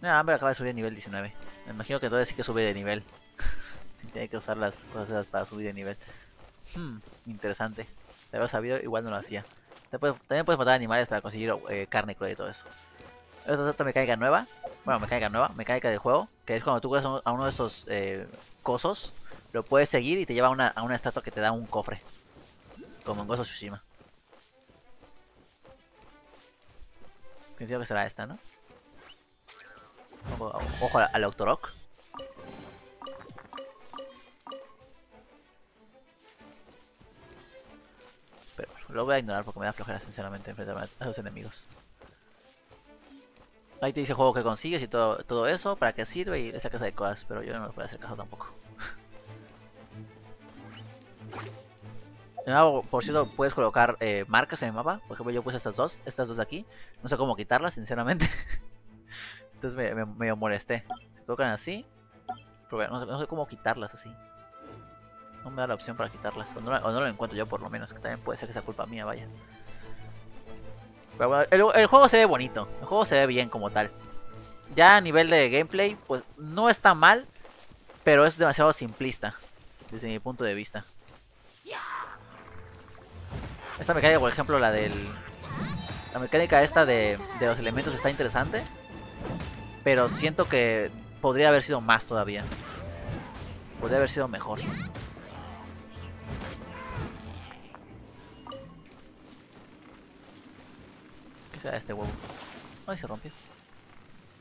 Nada, Amber acaba de subir de nivel 19. Me imagino que entonces sí que sube de nivel. Sin tener que usar las cosas para subir de nivel. Hmm, interesante. De haber sabido, igual no lo hacía. También puedes matar animales para conseguir eh, carne cruda y todo eso. Esta es otra mecánica nueva. Bueno, mecánica nueva, mecánica de juego. Que es cuando tú juegas a uno- de estos eh, cosos, lo puedes seguir y te lleva a una, a una estatua que te da un cofre. Como en of Tsushima. Entiendo que será esta, ¿no? Ojo, ojo al, al Octorok. Lo voy a ignorar porque me da flojera sinceramente enfrentarme a esos enemigos. Ahí te dice el juego que consigues y todo, todo eso, para qué sirve y esa clase de cosas, pero yo no les voy a hacer caso tampoco. Nuevo, por cierto, puedes colocar eh, marcas en el mapa. Por ejemplo, yo puse estas dos, estas dos de aquí. No sé cómo quitarlas, sinceramente. Entonces me, me, molesté. Se colocan así. Pero no, no sé cómo quitarlas así. No me da la opción para quitarlas. O no, lo encuentro yo por lo menos. Que también puede ser que sea culpa mía, vaya. Pero bueno, el, el juego se ve bonito. El juego se ve bien como tal. Ya a nivel de gameplay, pues no está mal. Pero es demasiado simplista. Desde mi punto de vista. Esta mecánica, por ejemplo, la del... La mecánica esta de, de los elementos está interesante. Pero siento que podría haber sido más todavía. Podría haber sido mejor. ¿Qué será este huevo? Ay, se rompió.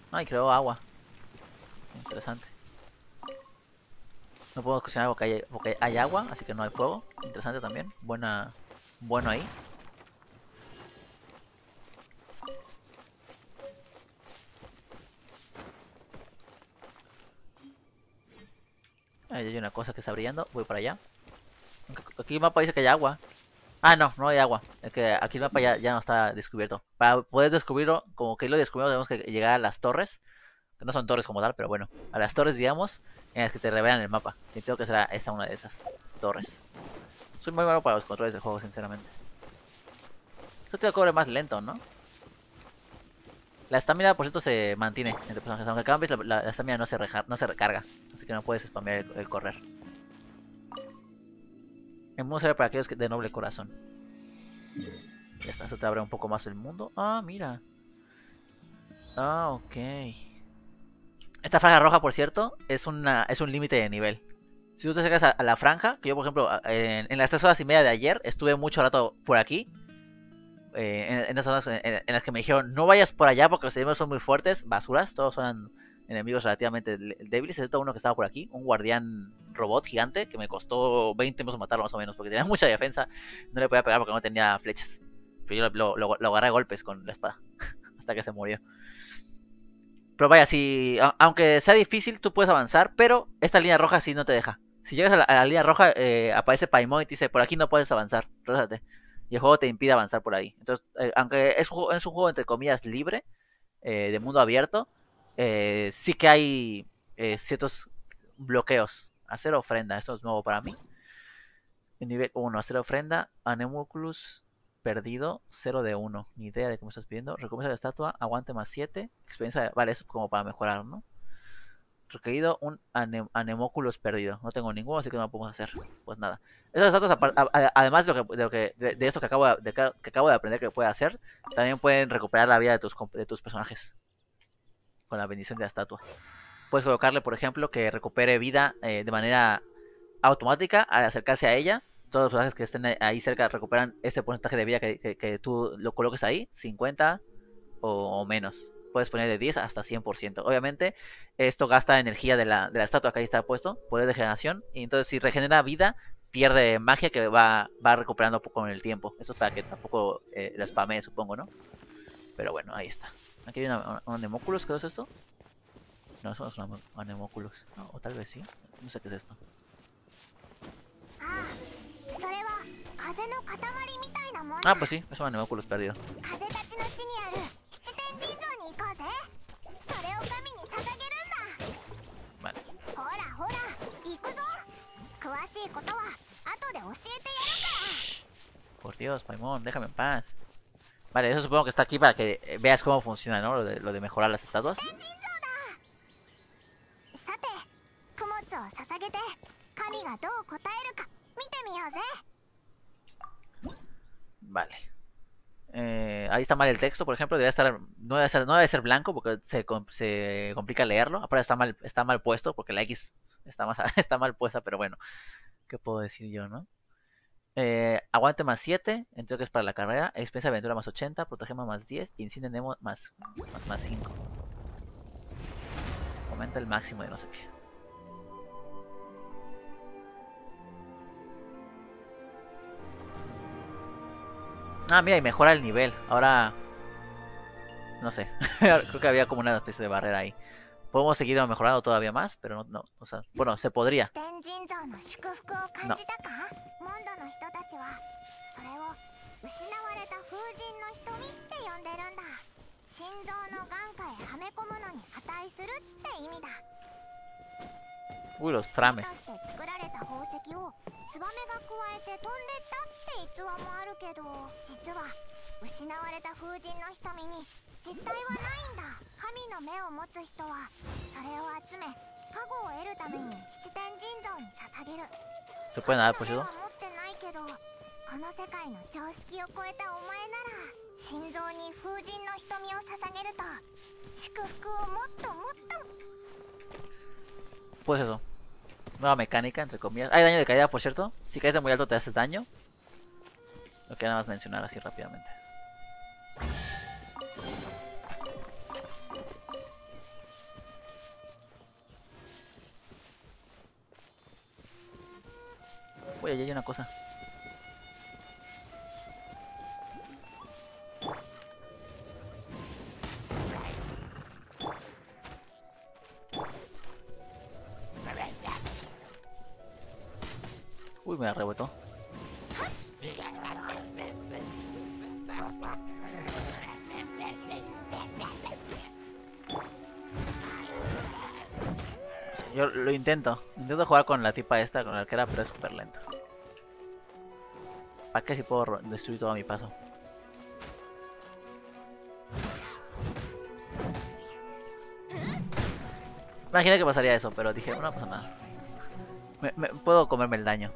Ay, creó agua. Interesante. No puedo cocinar porque hay, porque hay agua, así que no hay fuego. Interesante también. Buena, bueno ahí. Ahí hay una cosa que está brillando. Voy para allá. Aquí el mapa dice que hay agua. Ah, no, no hay agua. Es que aquí el mapa ya, ya no está descubierto. Para poder descubrirlo, como que lo descubrimos, tenemos que llegar a las torres. Que no son torres como tal, pero bueno. A las torres, digamos, en las que te revelan el mapa. Y tengo que será esta una de esas torres. Soy muy malo para los controles del juego, sinceramente. Esto te cobre más lento, ¿no? La estamina, por cierto, se mantiene entre personajes. Aunque cambies, la estamina no, se no se recarga. Así que no puedes spamear el, correr. Mundo será para aquellos que de noble corazón. Ya está, eso te abre un poco más el mundo. Ah, mira. Ah, ok. Esta franja roja, por cierto, es, una, es un límite de nivel. Si tú te acercas a, la franja, que yo, por ejemplo, en, las tres horas y media de ayer, estuve mucho rato por aquí. Eh, en, esas zonas en, las que me dijeron, no vayas por allá porque los enemigos son muy fuertes, basuras, todos son enemigos relativamente débiles, excepto uno que estaba por aquí, un guardián robot gigante que me costó 20 minutos matarlo más o menos, porque tenía mucha defensa, no le podía pegar porque no tenía flechas. Pero yo lo, lo, agarré a golpes con la espada, hasta que se murió. Pero vaya, si, aunque sea difícil, tú puedes avanzar, pero esta línea roja sí no te deja. Si llegas a la, línea roja, eh, aparece Paimon y te dice, por aquí no puedes avanzar, résate. Y el juego te impide avanzar por ahí. Entonces, eh, aunque es, es, un juego entre comillas libre, eh, de mundo abierto, eh, sí que hay eh, ciertos bloqueos. Hacer ofrenda, esto es nuevo para mí. Nivel 1, hacer ofrenda, Anemoculus perdido, 0 de 1. Ni idea de cómo estás pidiendo. Recompensa de estatua, aguante más 7. Experiencia, vale, eso como para mejorar, ¿no? Requerido un anemoculus perdido. No tengo ninguno, así que no lo podemos hacer. Pues nada. Esas estatuas, además de, lo que, de, lo de, esto que acabo de, que acabo de aprender que puede hacer, también pueden recuperar la vida de tus, de tus personajes con la bendición de la estatua. Puedes colocarle, por ejemplo, que recupere vida eh, de manera automática al acercarse a ella. Todos los personajes que estén ahí cerca recuperan este porcentaje de vida que, tú lo coloques ahí, 50 o, menos. Puedes poner de 10 hasta 100%. Obviamente, esto gasta energía de la, estatua que ahí está puesto, poder de generación. Y entonces, si regenera vida, pierde magia que va, va recuperando con el tiempo. Eso es para que tampoco eh, la spamee, supongo, ¿no? Pero bueno, ahí está. Aquí hay una, un anemóculos, ¿qué es esto? No, eso no es un anemóculos. No, o tal vez sí. No sé qué es esto. Ah, pues sí, es un anemóculos perdido. Vale. Por Dios, Paimon, déjame en paz. Vale, eso supongo que está aquí para que eh, veas cómo funciona, ¿no? Lo de, lo de mejorar las estatuas. Vale. Eh, ahí está mal el texto, por ejemplo, debe estar, no debe ser, no debe ser blanco porque se, se complica leerlo. Aparte está mal, está mal puesto porque la X está, más, está mal puesta, pero bueno, ¿qué puedo decir yo, no? Eh, aguante más 7, entiendo que es para la carrera. Expensa aventura más 80, protegemos más 10 y Incide Nemo más, más, 5. Aumenta el máximo de no sé qué. Ah, mira, y mejora el nivel. Ahora... No sé. Creo que había como una especie de barrera ahí podemos seguir mejorando todavía más, pero no, no o sea, bueno, se podría. No. Uy, los trames. して作られた宝石を持つ人はそれを集め加護を得るために七天神像に捧げる ¿Se puede nadar, cierto? この世界の常識を超えたお前なら心臓に風神の瞳を捧げると祝福をもっともっと Pues eso. Nueva mecánica, entre comillas. Hay daño de caída, por cierto. Si caes de muy alto te haces daño. Lo que nada más mencionar así rápidamente. Uy, allá hay una cosa. Uy, me rebotó. yo lo intento. Intento jugar con la tipa esta, con la arquera, pero es súper lento. ¿Para qué si puedo destruir todo a mi paso? Imaginé que pasaría eso, pero dije, no pasa nada. Me- me- puedo comerme el daño.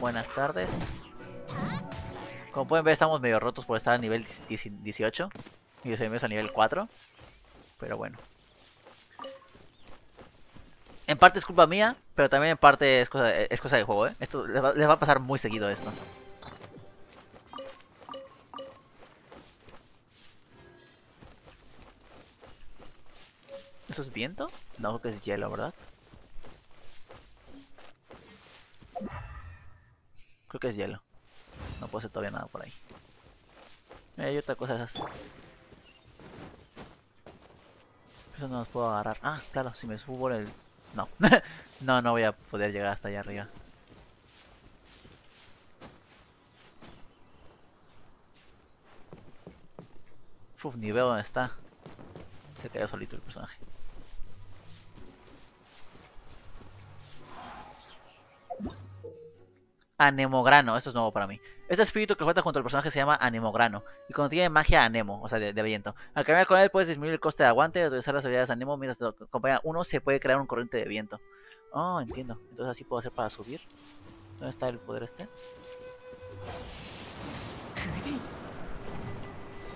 Buenas tardes. Como pueden ver, estamos medio rotos por estar a nivel 10 18. Y los enemigos a nivel 4. Pero bueno. En parte es culpa mía, pero también en parte es cosa, es cosa del juego, ¿eh? Esto les va, a pasar muy seguido esto. ¿Eso es viento? No, creo que es hielo, ¿verdad? Creo que es hielo. No puedo hacer todavía nada por ahí. Mira, hay otra cosa de esas. Eso no los puedo agarrar. Ah, claro, si me subo el... No. no, no voy a poder llegar hasta allá arriba. Uf, ni veo dónde está. Se cayó solito el personaje. Anemograno, esto es nuevo para mí. Este espíritu que juega junto al personaje se llama Anemograno y contiene magia Anemo, o sea, de, de viento. Al caminar con él puedes disminuir el coste de aguante y utilizar las habilidades Anemo mientras te acompaña uno se puede crear un corriente de viento. Oh, entiendo. Entonces así puedo hacer para subir. ¿Dónde está el poder este?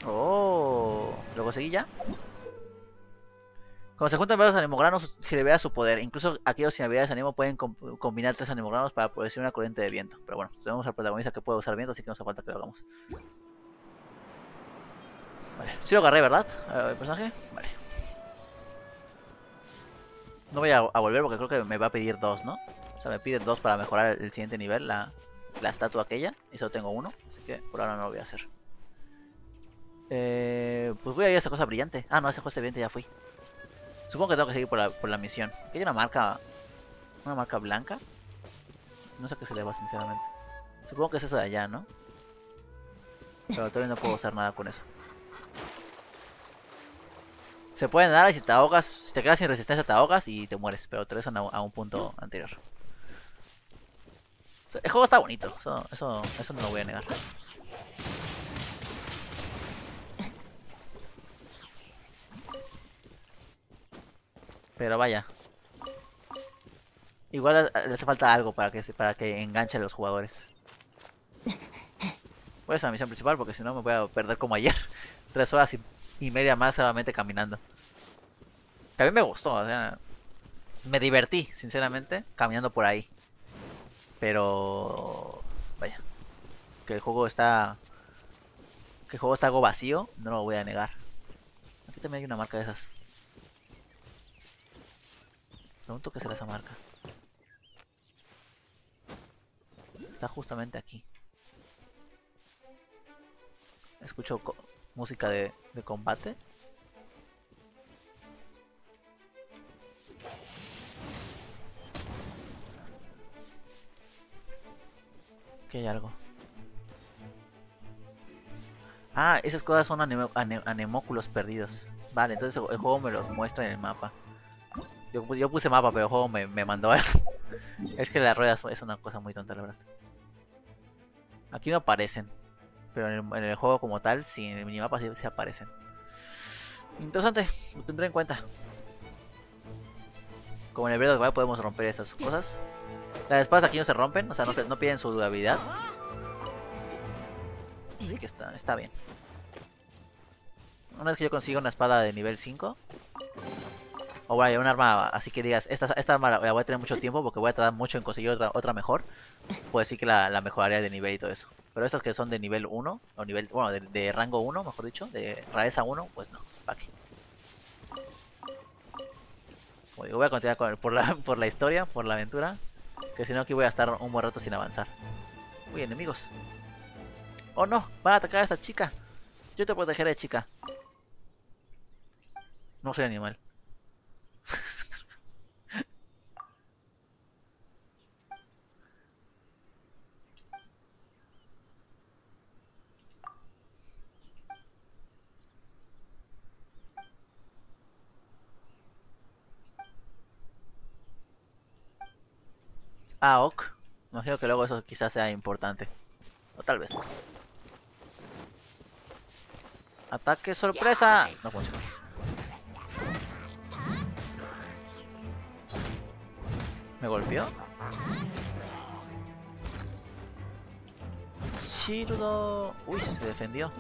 Oh, lo conseguí ya. Cuando se juntan varios anemogranos, se le vea su poder. Incluso aquellos sin habilidades anemo pueden com- combinar tres anemogranos para producir una corriente de viento. Pero bueno, tenemos al protagonista que puede usar viento, así que no hace falta que lo hagamos. Vale, sí lo agarré, ¿verdad? El personaje. Vale. No voy a, volver porque creo que me va a pedir dos, ¿no? O sea, me pide dos para mejorar el siguiente nivel, la, la estatua aquella. Y solo tengo uno, así que por ahora no lo voy a hacer. Eh, pues voy a ir a esa cosa brillante. Ah, no, esa cosa brillante ya fui. Supongo que tengo que seguir por la, por la misión. Aquí hay una marca. Una marca blanca. No sé qué se deba, sinceramente. Supongo que es eso de allá, ¿no? Pero todavía no puedo hacer nada con eso. Se puede nadar y si te ahogas, si te quedas sin resistencia te ahogas y te mueres, pero te regresan a, un punto anterior. El juego está bonito, eso, eso, eso no lo voy a negar. Pero vaya. Igual le hace falta algo para que para que enganche a los jugadores. Voy a esa misión principal porque si no me voy a perder como ayer. Tres horas y, y media más solamente caminando. Que a mí me gustó, o sea. Me divertí, sinceramente, caminando por ahí. Pero. Vaya. Que el juego está. Que el juego está algo vacío, no lo voy a negar. Aquí también hay una marca de esas. Pregunto qué será esa marca. Está justamente aquí. Escucho música de, de combate. Aquí hay algo. Ah, esas cosas son anemóculos perdidos. Vale, entonces el juego me los muestra en el mapa. Yo, yo puse mapa, pero el juego me, me mandó. es que las ruedas es una cosa muy tonta, la verdad. Aquí no aparecen. Pero en el, juego como tal, sí, en el minimapa sí, aparecen. Interesante, lo tendré en cuenta. Como en el Breath of podemos romper estas cosas. Las espadas aquí no se rompen, o sea, no, se, no pierden su durabilidad. Así que está, está bien. Una vez que yo consiga una espada de nivel 5, o vaya, un arma así que digas, esta, esta arma la, voy a tener mucho tiempo porque voy a tardar mucho en conseguir otra, otra mejor, pues sí que la, la mejoraría de nivel y todo eso. Pero estas que son de nivel 1, o nivel, bueno, de, rango 1, mejor dicho, de rareza 1, pues no, ¿para qué? Voy a continuar con- por, la, por la historia, por la aventura, que si no aquí voy a estar un buen rato sin avanzar. Uy, enemigos. Oh no, van a atacar a esta chica. Yo te protegeré, chica. No soy animal. Ah, ok. Imagino que luego eso quizás sea importante. O tal vez no. ¡Ataque sorpresa! No funciona. ¿Me golpeó? Shirudo... Uy, se defendió.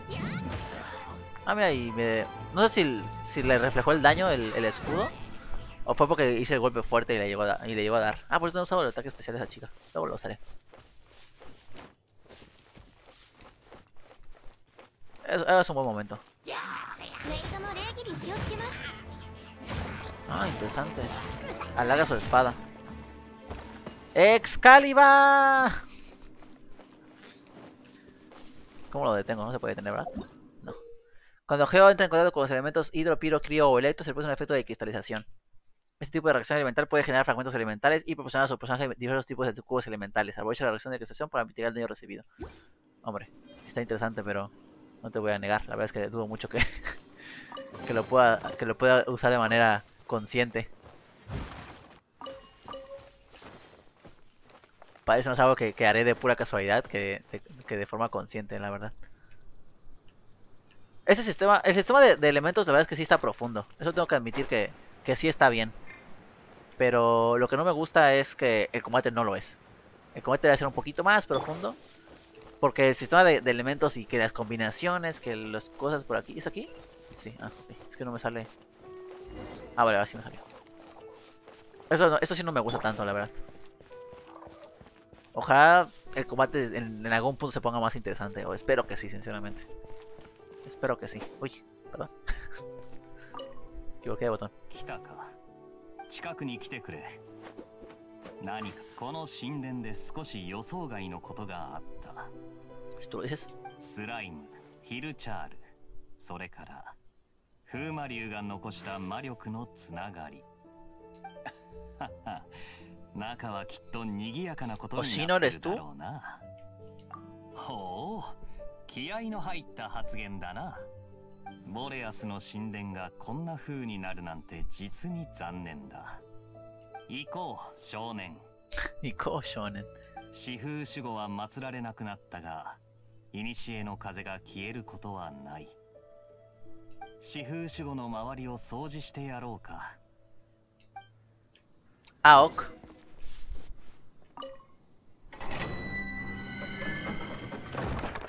Ah, mira, y me... No sé si, si le reflejó el daño el, escudo. O fue porque hice el golpe fuerte y le llegó a, y le llegó a dar. Ah, pues no usaba el ataque especial de esa chica. Luego lo usaré. Es, es un buen momento. Ah, interesante. Alarga su espada. ¡Excalibur! ¿Cómo lo detengo? No se puede detener, ¿verdad? No. Cuando Geo entra en contacto con los elementos hidro, piro, crío o electro, se produce un efecto de cristalización. Este tipo de reacción elemental puede generar fragmentos elementales y proporcionar a su personaje diversos tipos de cubos elementales. Aprovecha la reacción de cristalización para mitigar el daño recibido. Hombre, está interesante, pero no te voy a negar. La verdad es que dudo mucho que, que, lo, pueda, que lo pueda usar de manera consciente. Parece más algo que, que haré de pura casualidad que de, que de forma consciente, la verdad. Ese sistema, el sistema de, elementos, la verdad es que sí está profundo. Eso tengo que admitir que, que sí está bien. Pero lo que no me gusta es que el combate no lo es. El combate debe ser un poquito más profundo. Porque el sistema de, elementos y que las combinaciones, que las cosas por aquí. ¿Es aquí? Sí, ah, ok. Es que no me sale. Ah, vale, ahora sí me salió. Eso, eso sí no me gusta tanto, la verdad. Ojalá el combate en, en algún punto se ponga más interesante. O espero que sí, sinceramente. Espero que sí. Uy, perdón. Equivoqué de botón. 来たか近くに来てくれ何かこの神殿で少し予想外のことがあった Si tú lo dices. スライムヒルチャールそれから風魔竜が残した魔力のつながり 中はきっと賑やかなことになってるだろうな。ほう気合の入った発言だな。ボレアスの神殿がこんな風になるなんて実に残念だ。行こう少年。Nico Shonen. 四風守護は祀られなくなったが古の風が消えることはない。四風守護の周りを掃除してやろうか。Ah, ok.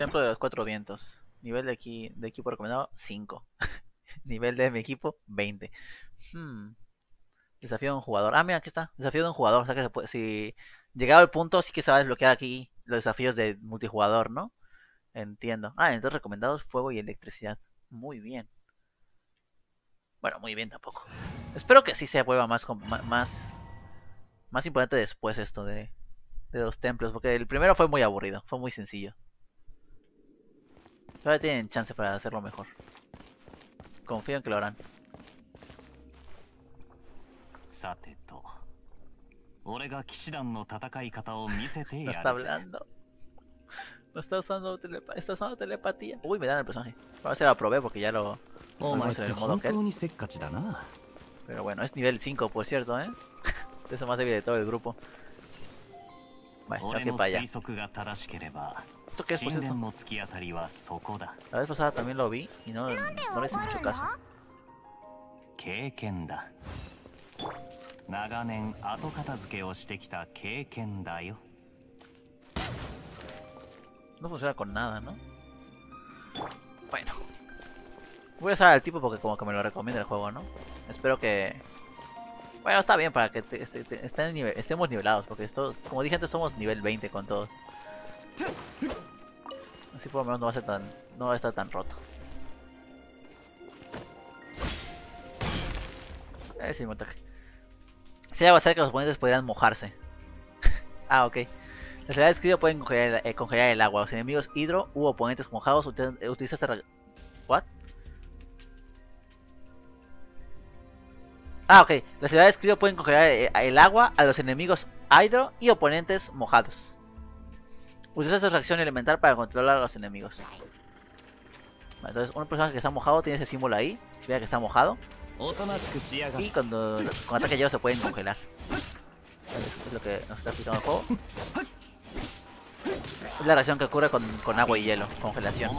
Templo de los Cuatro Vientos. Nivel de, equi- de equipo recomendado 5. Nivel de mi equipo 20. Hmm. Desafío de un jugador. Ah, mira, aquí está. Desafío de un jugador. O sea que se puede- si llegado al punto, sí que se va a desbloquear aquí los desafíos de multijugador, ¿no? Entiendo. Ah, entonces recomendados fuego y electricidad. Muy bien. Bueno, muy bien tampoco. Espero que sí se vuelva más, más, más importante después esto de, de los templos, porque el primero fue muy aburrido, fue muy sencillo. Todavía tienen chance para hacerlo mejor. Confío en que lo harán. no está hablando. No está usando, telepa está usando telepatía. Uy, me dan el personaje. Ahora se lo aprobé porque ya lo... Pero bueno, es nivel 5, por cierto, ¿eh? es el más débil de todo el grupo. Vale, tengo que ir para allá. 推測が正しければ ¿Esto qué es, por 神 cierto? 殿の突き当たりはそこだ La vez pasada también lo vi y no, なんで no le hice 怒る mucho の caso. 経験だ長年後片付けをしてきた経験だよ No funciona con nada, ¿no? Bueno. Voy a usar al tipo porque como que me lo recomienda el juego, ¿no? Espero que... Bueno, está bien para que te- este- te- estén nive- estemos nivelados, porque esto, como dije antes, somos nivel 20 con todos. Así por lo menos no va a estar tan roto. Es el montaje. Se va a hacer que los oponentes podrían mojarse. ah, ok. Las habilidades de Crío pueden congelar, eh, congelar el agua. Los enemigos hidro u oponentes mojados utilizan, eh, esta... ¿What? Ah, ok. Las habilidades Crío pueden congelar eh, el agua a los enemigos hidro y oponentes mojados. Pues Usted su reacción elemental para controlar a los enemigos. Entonces, un personaje que está mojado tiene ese símbolo ahí. Si vea que está mojado. Y cuando con ataque lleva se pueden congelar. Es lo que nos está explicando el juego. Es la reacción que ocurre con, con agua y hielo, congelación.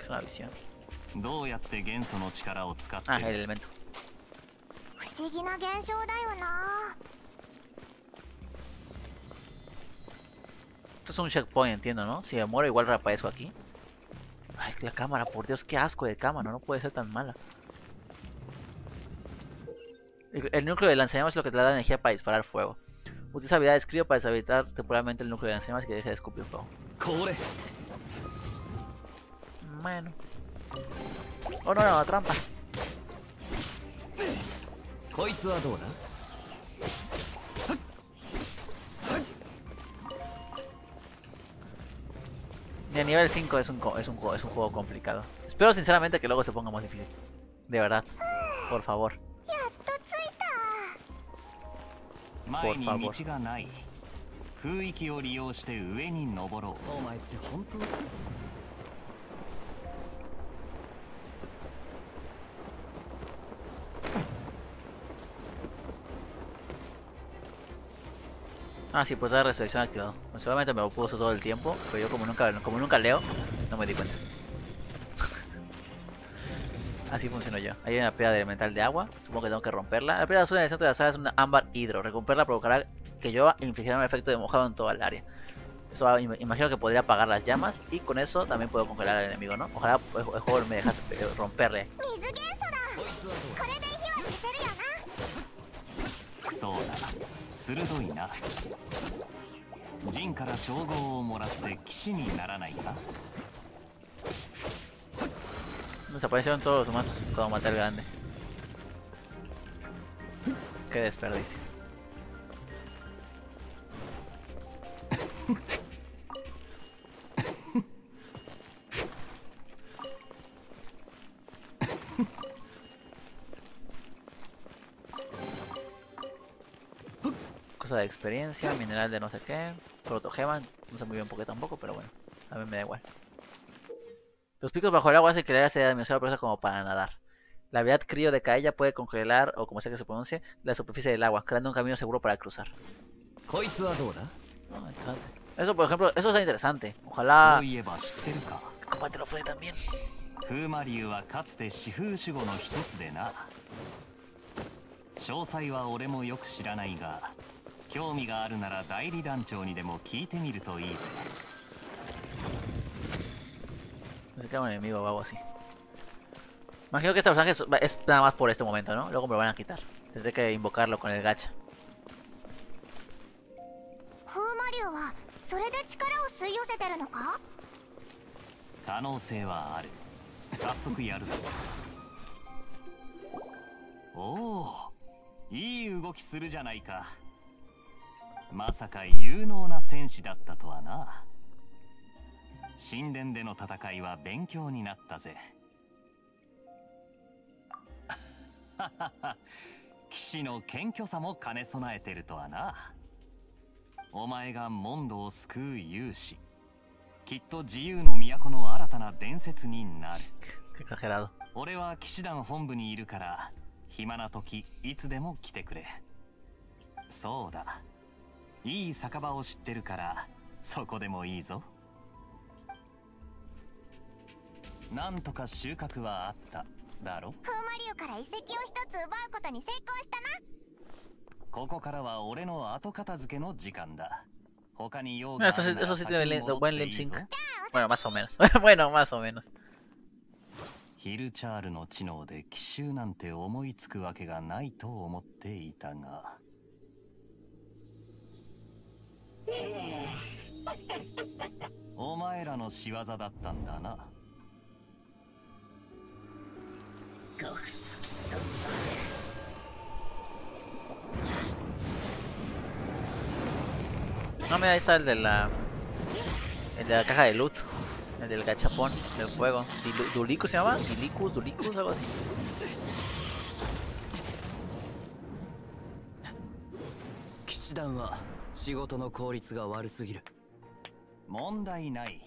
Es una visión. Ah, el elemento. Esto es un checkpoint, entiendo, ¿no? Si me muero igual reaparezco aquí. Ay, la cámara, por Dios, qué asco de cámara, no puede ser tan mala. El, núcleo de lanzallamas es lo que te da energía para disparar fuego. Utiliza habilidades crío para deshabilitar temporalmente el núcleo de lanzallamas y que deje de escupir fuego. Bueno. Oh no, no, trampa. De nivel 5 es un, es, un, es un juego complicado. Espero sinceramente que luego se ponga más difícil. De verdad. Por favor. Por favor. 空域を利用して上に登ろうお前って本当 Ah, sí, pues la resurrección activado. Solamente me lo puso todo el tiempo, pero yo como nunca, como nunca leo, no me di cuenta. Así funcionó yo. Hay una piedra elemental de agua, supongo que tengo que romperla. La piedra azul en el centro de la sala es una ámbar hidro. Romperla provocará que yo infligirá un efecto de mojado en toda el área. Eso imagino que podría apagar las llamas y con eso también puedo congelar al enemigo, ¿no? Ojalá el juego me dejase そうだ鋭いな陣から称号をもらって騎士にならないか Desaparecieron todos los demás cuando maté al grande. Qué desperdicio. De experiencia, mineral de no sé qué, protogema, no sé muy bien por qué tampoco, pero bueno, a mí me da igual. Los picos bajo el agua hacen área sea demasiado porosa como para nadar. La habilidad crío de Kaella puede congelar, o como sea que se pronuncie, la superficie del agua, creando un camino seguro para cruzar. eso, por ejemplo, eso es interesante. Ojalá... Combate lo fue también. 興味があるなら代理団長にでも聞いてみるといいぜ。No sé qué un enemigo o algo así. Imagino que este personaje es, nada más por este momento, ¿no? Luego me lo van a quitar. Tendré que invocarlo con el gacha. それで力を吸い寄せてるのか可能性はある早速やるぞおおいい動きするじゃないかまさか有能な戦士だったとはな。神殿での戦いは勉強になったぜ。騎士の謙虚さも兼ね備えてるとはな。お前がモンドを救う勇士。きっと自由の都の新たな伝説になる。俺は騎士団本部にいるから暇な時いつでも来てくれ。そうだいい酒場を知ってるからそこでもいいぞなんとか収穫はあっただろ？フーマリュウから遺跡を一つ奪うことに成功したなここからは俺の後片付けの時間だ他に用があるなら Eso sí tiene buen lip sync. Bueno, más o menos. bueno, más o menos. ヒルチャールの知能で奇襲なんて思いつくわけがないと思っていたが。お前らの仕業だったんだな。No, mira, ahí está el de la. El de la caja de loot. El del gachapón del juego. ¿Dulicus se llama? ¿Dilicus? ¿Dulicus? Algo así. 仕事の効率が悪すぎる問題ない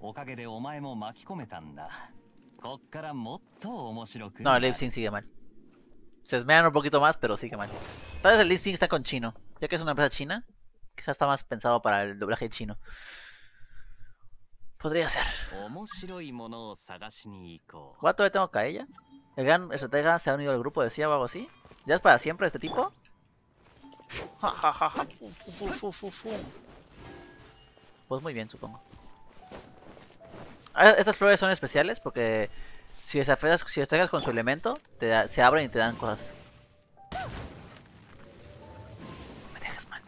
おかげでお前も巻き込めたんだこっからもっと面白く No, el lip sync sigue mal Se esmeran un poquito más, pero sí que mal. Tal vez el listing está con chino. Ya que es una empresa china, quizás está más pensado para el doblaje chino. Podría ser. ¿Cuánto le tengo a ella? El gran estratega se ha unido al grupo, decía o algo así. ¿Ya es para siempre este tipo? Pues muy bien, supongo. Ah, estas flores son especiales porque si desafías, si desafías con su elemento, te se abren y te dan cosas. Me dejas mal.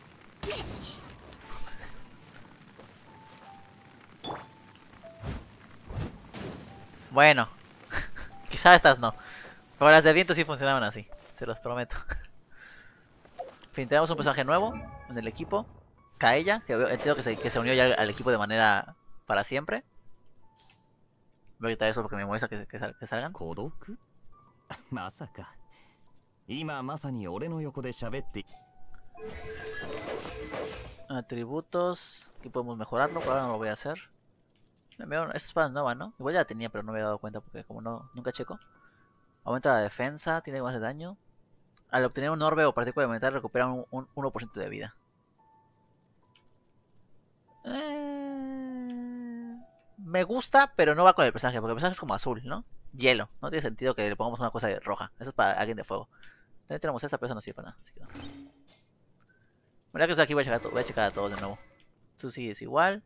Bueno, quizá estas no. Pero las de viento sí funcionaban así, se los prometo. Fin, tenemos un personaje nuevo en el equipo. Kaella, que entiendo que se, que se unió ya al equipo de manera para siempre. Voy a quitar eso porque me molesta que, que, que salgan. Atributos. Aquí podemos mejorarlo, ahora no lo voy a hacer. Esta espada es nueva, ¿no? Igual ya la tenía, pero no me había dado cuenta porque como no nunca checo. Aumenta la defensa, tiene más de daño. Al obtener un orbe o partícula de metal recupera un, un 1% de vida. me gusta, pero no va con el personaje, porque el personaje es como azul, ¿no? Hielo. No tiene sentido que le pongamos una cosa roja. Eso es para alguien de fuego. También tenemos esta, pero eso no sirve para nada. Así que no. Mira que aquí voy a, checar a voy todos de nuevo. Tú sigues igual.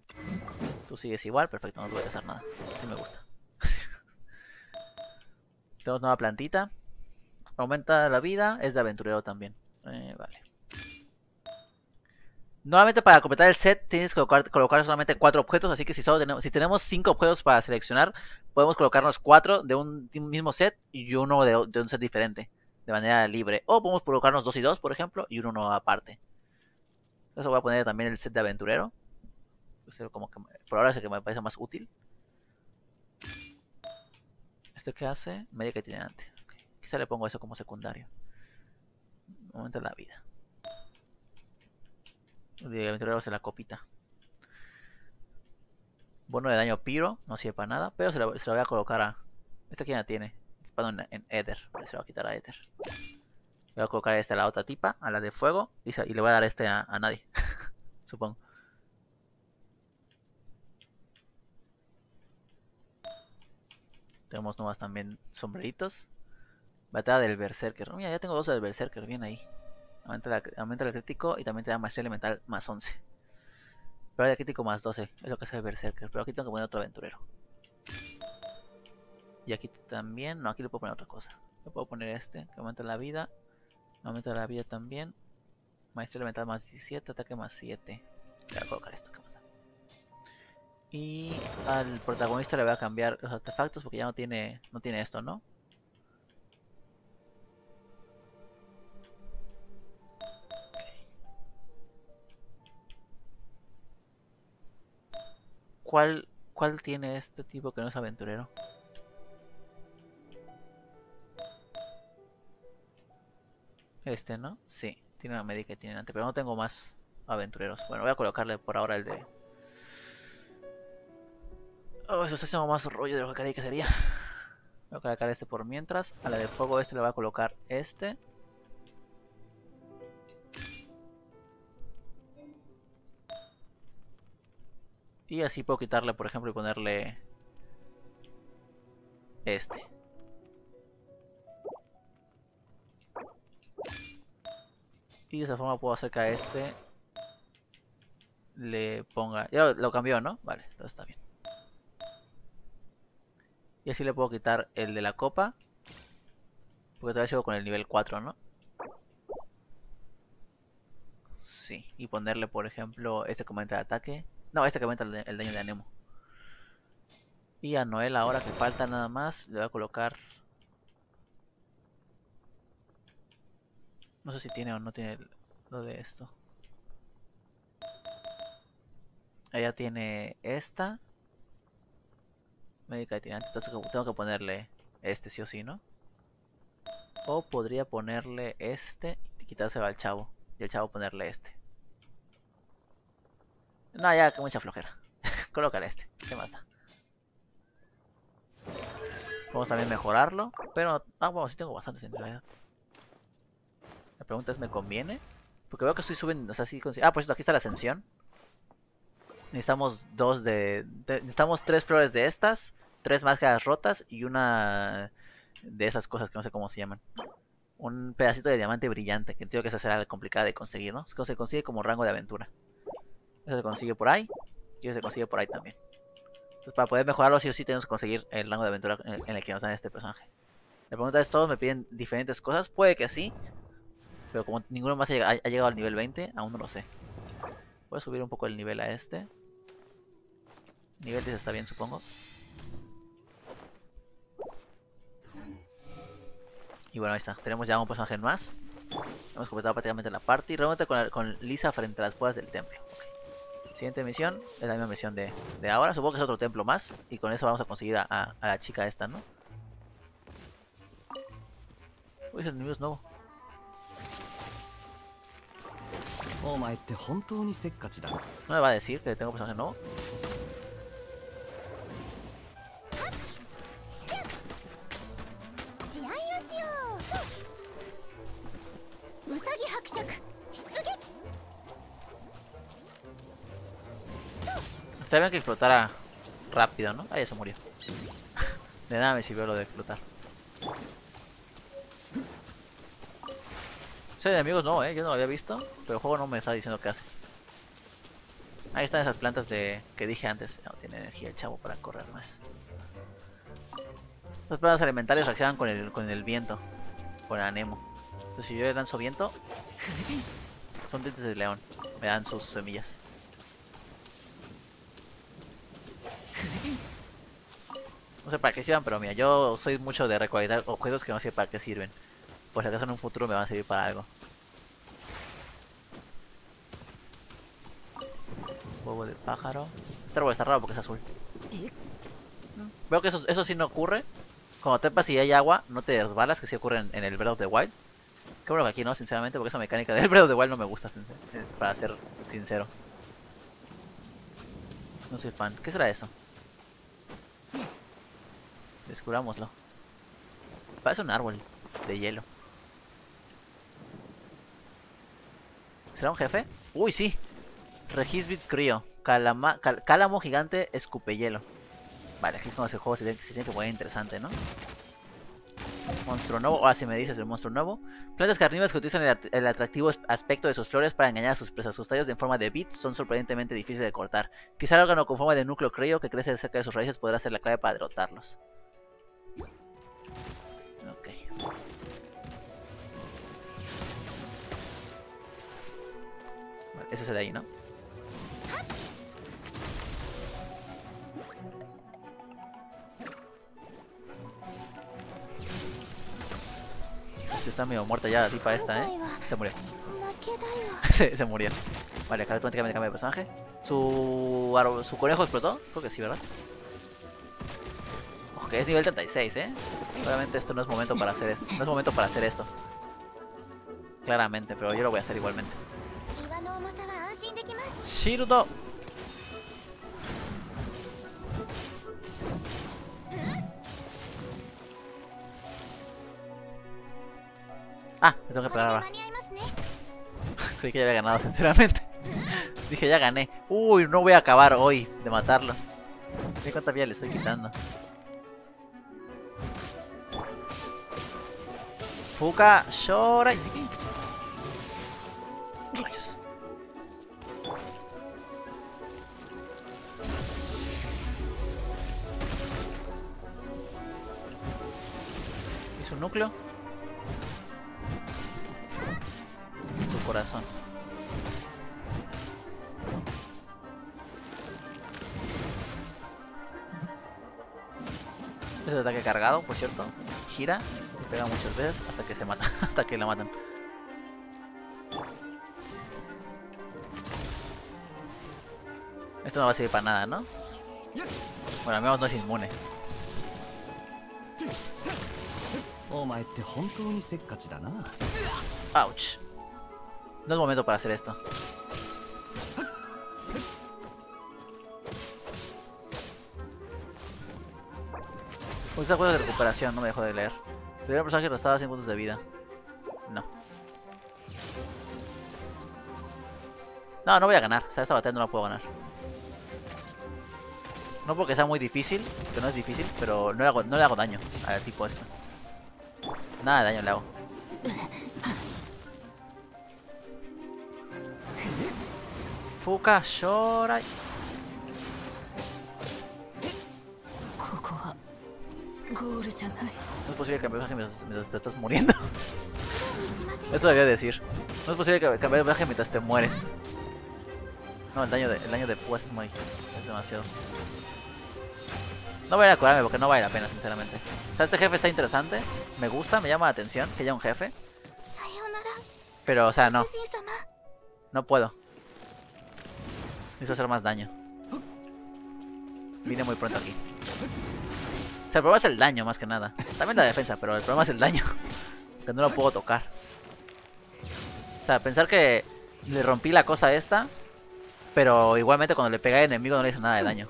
Tú sigues igual. Perfecto, no voy a hacer nada. Así me gusta. tenemos nueva plantita. Aumenta la vida. Es de aventurero también. Eh, vale. Nuevamente para completar el set tienes que colocar, solamente cuatro objetos, así que si solo tenemos, si tenemos cinco objetos para seleccionar, podemos colocarnos cuatro de un, mismo set y uno de, un set diferente, de manera libre. O podemos colocarnos dos y dos, por ejemplo, y uno aparte. Eso voy a poner también el set de aventurero. Por ahora es el que me parece más útil. ¿Este qué hace? Media que tiene antes. Quizá le pongo eso como secundario. Momento de la vida de aventureros en la copita. Bono de daño Piro, no sirve para nada, pero se lo, voy a colocar a... Esta quien la tiene, equipado en, Ether, se lo voy a quitar a Ether. Le voy a colocar esta a la otra tipa, a la de fuego, y, le voy a dar este a, nadie, supongo. Tenemos nuevas también sombreritos. Batalla del Berserker. Mira, ya tengo dos del Berserker, bien ahí. Aumenta, el crítico y también te da maestría elemental más 11. Pero de crítico más 12, es lo que hace el Berserker. Pero aquí tengo que poner otro aventurero. Y aquí también, no, aquí le puedo poner otra cosa. Le puedo poner este, que aumenta la vida. Aumenta la vida también. Maestría elemental más 17, ataque más 7. Voy a colocar esto, ¿qué pasa? Y al protagonista le voy a cambiar los artefactos porque ya no tiene, no tiene esto, ¿no? ¿Cuál, ¿Cuál tiene este tipo que no es aventurero? Este, ¿no? Sí, tiene una médica y tiene antes, pero no tengo más aventureros. Bueno, voy a colocarle por ahora el de... Oh, eso se hace más rollo de lo que creí que sería. Voy a colocar este por mientras. A la de fuego este le voy a colocar este. Y así puedo quitarle, por ejemplo, y ponerle este. Y de esa forma puedo hacer que a este le ponga... Ya lo, cambió, ¿no? Vale, entonces está bien. Y así le puedo quitar el de la copa. Porque todavía sigo con el nivel 4, ¿no? Sí, y ponerle, por ejemplo, este comenta de ataque. No, este que aumenta el, daño de Anemo. Y a Noel ahora que falta nada más, le voy a colocar... No sé si tiene o no tiene lo de esto. Ella tiene esta. Médica de tirante. Entonces tengo que ponerle este sí o sí, ¿no? O podría ponerle este y quitárselo al chavo. Y al chavo ponerle este. No, ya que mucha flojera. Colócale este. ¿Qué más da? Vamos también mejorarlo. Pero, ah, bueno, sí tengo bastantes en realidad. La pregunta es, ¿me conviene? Porque veo que estoy subiendo, o sea, sí Ah, pues aquí está la ascensión. Necesitamos dos de, Necesitamos tres flores de estas, tres máscaras rotas y una de esas cosas que no sé cómo se llaman. Un pedacito de diamante brillante, que entiendo que esa será complicada de conseguir, ¿no? Se consigue como rango de aventura. Eso se consigue por ahí y eso se consigue por ahí también. Entonces para poder mejorarlo sí o sí tenemos que conseguir el rango de aventura en el que nos dan este personaje. La pregunta es, ¿todos me piden diferentes cosas? Puede que sí, pero como ninguno más ha, llegado al nivel 20, aún no lo sé. Voy a subir un poco el nivel a este. Nivel 10 está bien, supongo. Y bueno, ahí está. Tenemos ya un personaje más. Hemos completado prácticamente la party. Realmente con, con, Lisa frente a las puertas del templo. Siguiente misión. Es la misma misión de, de, ahora. Supongo que es otro templo más. Y con eso vamos a conseguir a, a, la chica esta, ¿no? Uy, ese enemigo es nuevo. お前って本当にせっかちだ ¿No me va a decir que tengo personaje nuevo? Estaría bien que explotara rápido, ¿no? Ah, ya se murió. De nada me sirvió lo de explotar. Ese de amigos no, eh, yo no lo había visto, pero el juego no me está diciendo qué hace. Ahí están esas plantas de que dije antes. No tiene energía el chavo para correr más. Las plantas elementales reaccionan con el, con el viento, con el anemo. Entonces si yo le lanzo viento, son dientes de león, me dan sus semillas. No sé para qué sirvan, pero mira, yo soy mucho de recolectar objetos que no sé para qué sirven. Pues acaso en un futuro me van a servir para algo. Huevo de pájaro. Este árbol está raro porque es azul. Veo que eso, eso sí no ocurre. Cuando tepas y hay agua, no te resbalas, que sí ocurre en, el Breath of the Wild. Qué bueno que aquí no, sinceramente, porque esa mecánica del Breath of the Wild no me gusta, para ser sincero. No soy fan. ¿Qué será eso? Descubrámoslo. Parece un árbol de hielo. ¿Será un jefe? Uy, sí. Regisbit Crio. Cálamo gigante escupe hielo. Vale, aquí con ese juego se tiene, que poner interesante, ¿no? Monstruo nuevo. Ahora sí me dices el monstruo nuevo. Plantas carnívoras que utilizan el, atractivo aspecto de sus flores para engañar a sus presas. Sus tallos en forma de bit son sorprendentemente difíciles de cortar. Quizá el órgano con forma de núcleo crío que crece cerca de sus raíces podrá ser la clave para derrotarlos. Ok. Ese es el de ahí, ¿no? está medio muerta ya la tipa esta, ¿eh? Se murió. se, se murió. Vale, acá automáticamente cambia de personaje. Su, su conejo explotó. Creo que sí, ¿verdad? Es nivel 36, ¿eh? Obviamente esto no es momento para hacer esto. No es momento para hacer esto. Claramente, pero yo lo voy a hacer igualmente. Shirudo. Ah, me tengo que pegar ahora. Creí que ya había ganado, sinceramente. Dije, ya gané. Uy, no voy a acabar hoy de matarlo. Mira cuánta vida le estoy quitando. Fuka Shorai. un núcleo. Tu corazón. Es ataque cargado, por cierto. Gira y pega muchas veces hasta que se mata, hasta que la matan. Esto no va a servir para nada, ¿no? Bueno, al menos no es inmune. Ouch. No es momento para hacer esto. Usa juego de recuperación, no me dejo de leer. El Primer personaje restaba 100 puntos de vida. No. No, no voy a ganar. O sea, esta batalla no la puedo ganar. No porque sea muy difícil, que no es difícil, pero no le hago, no le hago daño al tipo este. Nada de daño le hago. Fuka Shorai. No es posible cambiar de viaje mientras, te estás muriendo. Eso debía decir. No es posible cambiar de viaje mientras te mueres. No, el daño de, el daño de pues es demasiado. No voy a curarme porque no vale la pena, sinceramente. O sea, este jefe está interesante, me gusta, me llama la atención que haya un jefe. Pero, o sea, no. No puedo. Necesito hacer más daño. Vine muy pronto aquí. Sea, el problema es el daño más que nada. También la defensa, pero el problema es el daño. Que no lo puedo tocar. O sea, pensar que le rompí la cosa esta. Pero igualmente cuando le pegué al enemigo no le hizo nada de daño.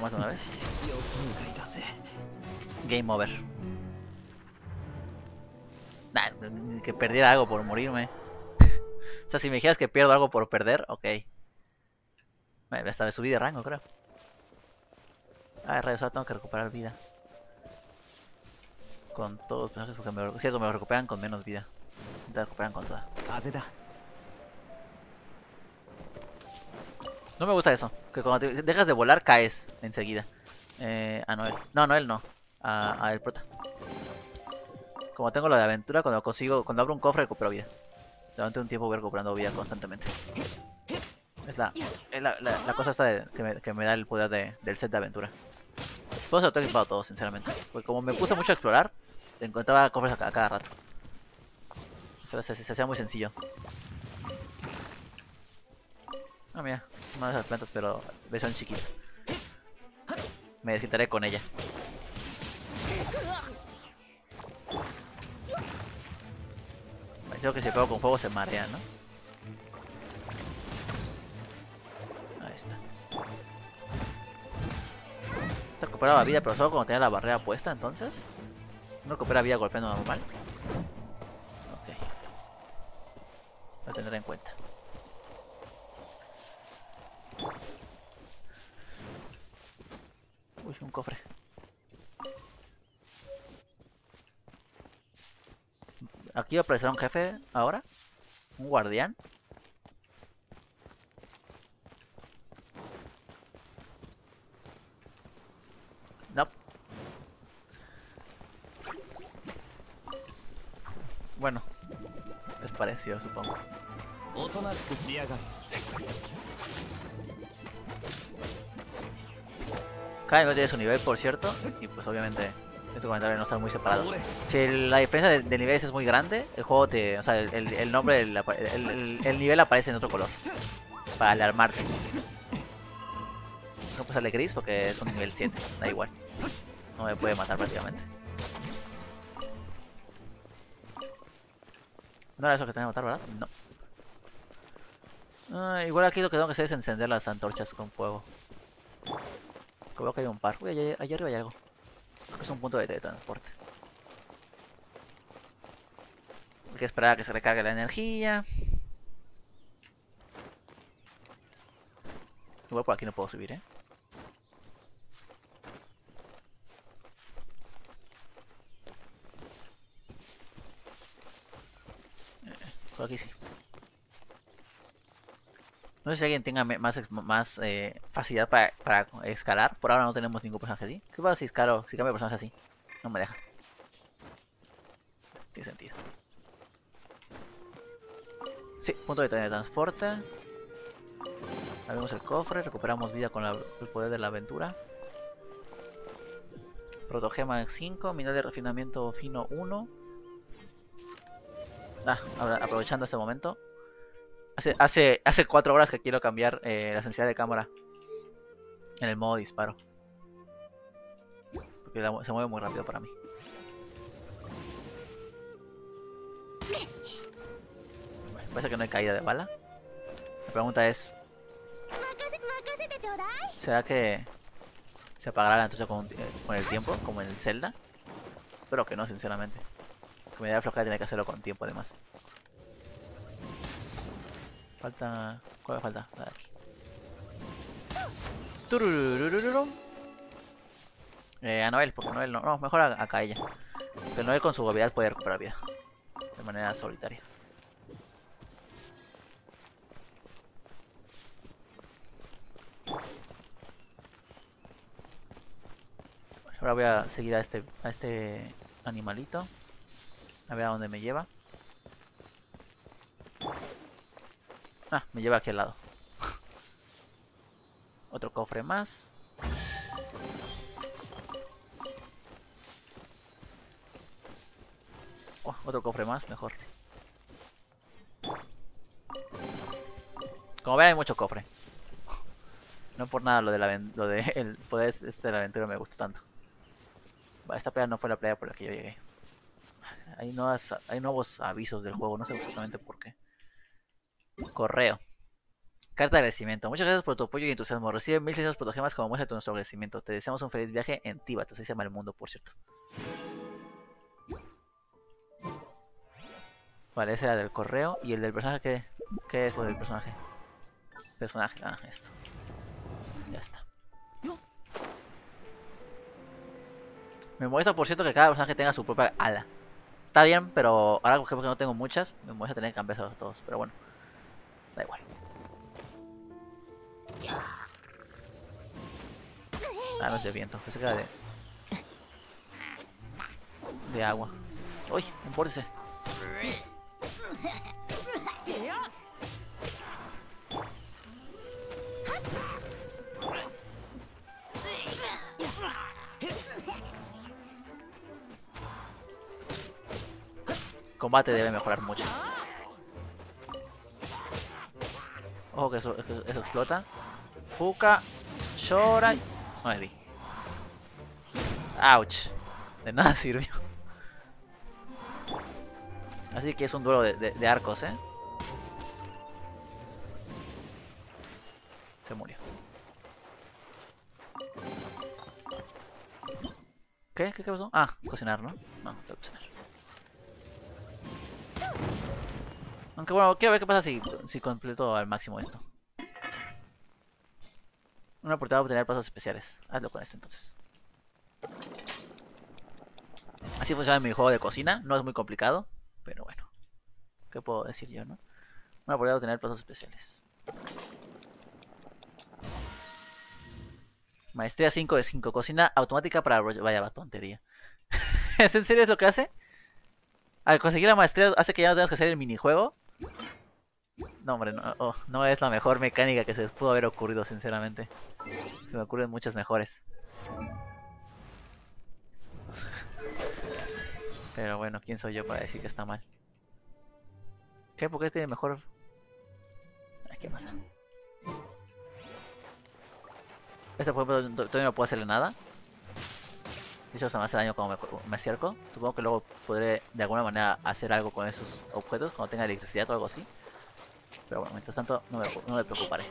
más una vez. Game over. Nah, que perdiera algo por morirme. O sea, si me dijeras que pierdo algo por perder, ok. Hasta me subí de rango, creo. Ah, rayos, ahora tengo que recuperar vida. Con todos los personajes porque me, cierto, me recuperan con menos vida. Te recuperan con toda. No me gusta eso. Que cuando te dejas de volar caes enseguida. Eh, a Noel. No, Noel no. A, a el prota. Como tengo lo de aventura, cuando consigo, cuando abro un cofre recupero vida. Durante un tiempo voy recuperando vida constantemente. Es la, la, la, cosa esta que, me, que, me, da el poder de, del set de aventura. Puedo ser equipado todo, sinceramente. Porque como me puse mucho a explorar, encontraba cofres a, cada rato. se, se hacía muy sencillo. Ah, mira, una de esas plantas, pero versión chiquita. Me desquitaré con ella. Creo que si pego con fuego se marea, ¿no? Ahí está. Recuperaba vida, pero solo cuando tenía la barrera puesta, entonces. No recupera vida golpeando normal. Ok. Lo tendré en cuenta. Uy, un cofre. Aquí va a aparecer un jefe ahora. Un guardián. No. Bueno. Es parecido, supongo. Cada nivel tiene su nivel, por cierto. Y pues obviamente este comentario no está muy separado. Si la diferencia de, niveles es muy grande, el juego te. O sea, el, nombre, el, nivel aparece en otro color. Para alarmarte. No puede sale gris porque es un nivel 7, da igual. No me puede matar prácticamente. No era eso que tenía que matar, ¿verdad? No. Ah, igual aquí lo que tengo que hacer es encender las antorchas con fuego. Creo que hay un par. Uy, allá, arriba hay algo. Creo que es un punto de teletransporte. Hay que esperar a que se recargue la energía. Igual por aquí no puedo subir, ¿eh? eh por aquí sí. No sé si alguien tenga más, más eh, facilidad para, para, escalar. Por ahora no tenemos ningún personaje así. ¿Qué pasa si escalo, si cambio personaje así? No me deja. Tiene sentido. Sí, punto de transporte. Abrimos el cofre, recuperamos vida con el poder de la aventura. Protogema 5, mineral de refinamiento fino 1. Ah, aprovechando este momento, Hace, hace, hace cuatro horas que quiero cambiar eh, la sensibilidad de cámara en el modo disparo. Porque se mueve muy rápido para mí. parece que no hay caída de bala. La pregunta es... ¿Será que se apagará la antorcha con, con, el tiempo, como en el Zelda? espero que no, sinceramente. Que me da flojera tener que hacerlo con tiempo, además. Falta... ¿Cuál me falta? Nada aquí. Eh, a Noel, porque Noel no... No, mejor a, a ella. Porque Noel con su habilidad puede recuperar vida. De manera solitaria. Ahora voy a seguir a este, a este animalito. A ver a dónde me lleva. Ah, me lleva aquí al lado. Otro cofre más. Oh, otro cofre más, mejor. Como ven hay mucho cofre. No por nada lo de, la, lo de el poder este de la aventura me gustó tanto. Esta playa no fue la playa por la que yo llegué. Hay, nuevas, hay nuevos avisos del juego, no sé exactamente por qué. Correo. Carta de agradecimiento. Muchas gracias por tu apoyo y entusiasmo. Recibe 1600 protogemas como muestra de nuestro agradecimiento. Te deseamos un feliz viaje en Tíbata, así se llama el mundo, por cierto. Vale, ese era del correo. ¿Y el del personaje qué? ¿Qué es lo del personaje? Personaje, ah, esto. Ya está. Me molesta, por cierto, que cada personaje tenga su propia ala. Está bien, pero ahora porque no tengo muchas, me molesta tener que cambiar a todos. Pero bueno, da igual. Ah, no es de viento, pensé que de... De agua. ¡Uy! Empórtese. combate debe mejorar mucho. Ojo que eso, eso explota. Fuka. No me vi. Ouch. De nada sirvió. Así que es un duelo de, arcos, ¿eh? Se murió. ¿Qué? ¿Qué, pasó? Ah, cocinar, ¿no? No, tengo que cocinar. Aunque bueno, quiero ver qué pasa si, si completo al máximo esto. Una oportunidad de obtener pasos especiales. Hazlo con esto entonces. Así funciona mi juego de cocina. No es muy complicado. Pero bueno. ¿Qué puedo decir yo, no? Una oportunidad de obtener pasos especiales. Maestría 5 de 5. Cocina automática para... Vaya, va tontería. ¿Es en serio es lo que hace? Al conseguir la maestría hace que ya no tengas que hacer el minijuego. No, hombre, no, oh, no es la mejor mecánica que se les pudo haber ocurrido, sinceramente. Se me ocurren muchas mejores. Pero bueno, ¿quién soy yo para decir que está mal? ¿Qué? ¿Por qué tiene mejor...? ¿Qué pasa? Este por ejemplo todavía no puedo hacerle nada. De hecho, se me hace daño cuando me, me, acerco. Supongo que luego podré de alguna manera hacer algo con esos objetos cuando tenga electricidad o algo así. Pero bueno, mientras tanto no me, no me preocuparé.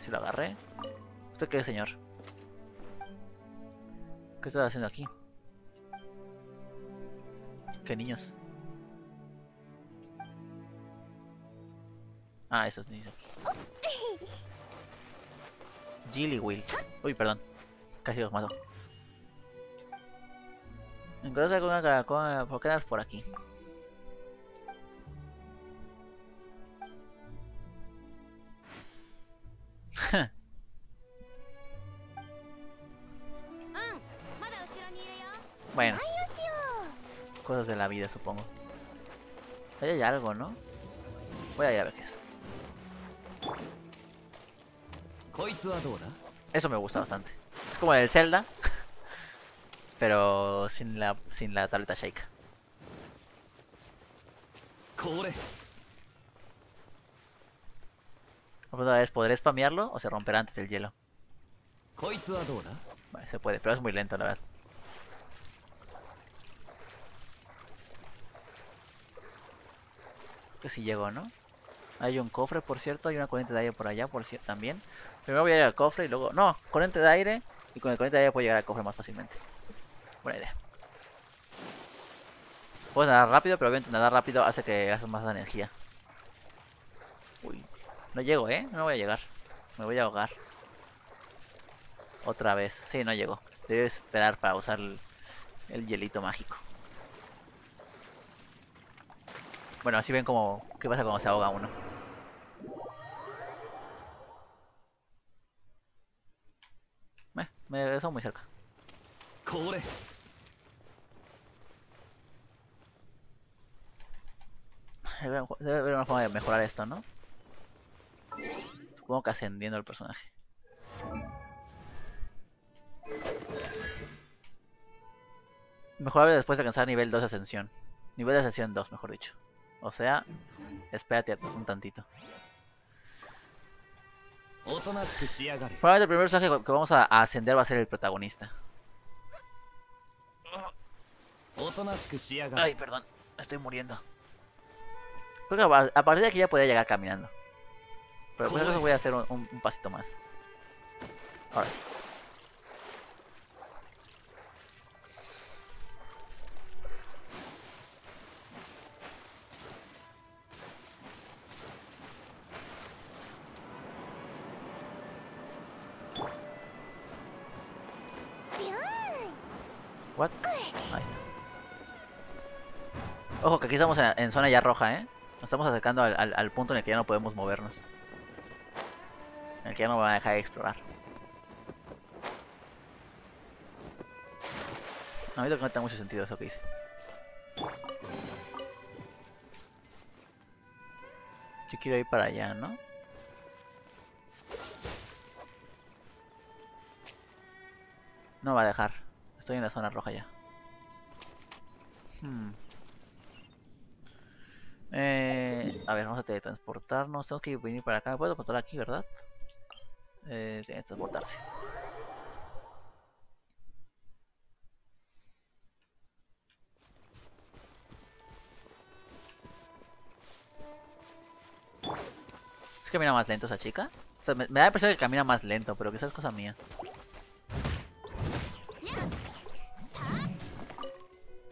Si lo agarré. ¿Usted qué, señor? ¿Qué está haciendo aquí? ¿Qué niños? Ah, esos niños aquí. Gilly Will. Uy, perdón. Casi los mato. Encuentras con una caracol, ¿por qué andas por aquí? bueno. Cosas de la vida, supongo. Ahí hay algo, ¿no? Voy a ir a ver qué es. Eso me gusta bastante. Es como el Zelda, pero sin la sin la tableta Shake. La vez, ¿podré spamearlo o se romperá antes el hielo? Vale, se puede, pero es muy lento la verdad. Que si llegó, ¿no? Hay un cofre, por cierto, hay una corriente de aire por allá, por cierto, también. Primero voy a ir al cofre y luego... No, corriente de aire y con el corriente de aire puedo llegar al cofre más fácilmente. Buena idea. Puedes nadar rápido, pero obviamente nadar rápido hace que gastes más energía. Uy, no llego, ¿eh? No voy a llegar. Me voy a ahogar. Otra vez. Sí, no llego. Debes esperar para usar el, hielito mágico. Bueno, así ven como qué pasa cuando se ahoga uno. Me regreso muy cerca. Debe haber una forma de mejorar esto, ¿no? Supongo que ascendiendo el personaje. Mejorable después de alcanzar nivel 2 de ascensión. Nivel de ascensión 2, mejor dicho. O sea, espérate un tantito. Probablemente el primer personaje que vamos a ascender va a ser el protagonista. Ay, perdón, estoy muriendo. Creo que a partir de aquí ya podría llegar caminando. Pero por eso voy a hacer un, un pasito más. Ahora sí. Aquí estamos en, zona ya roja, ¿eh? Nos estamos acercando al, punto en el que ya no podemos movernos. En el que ya no me van a dejar de explorar. A mí que no tiene mucho sentido eso que hice. Yo quiero ir para allá, ¿no? No va a dejar. Estoy en la zona roja ya. Hmm. Eh, a ver, vamos a teletransportarnos. Tenemos que venir para acá. Puedo pasar aquí, ¿verdad? Eh, tiene que transportarse. ¿Es que camina más lento esa chica? O sea, me, da la impresión que camina más lento, pero quizás es cosa mía.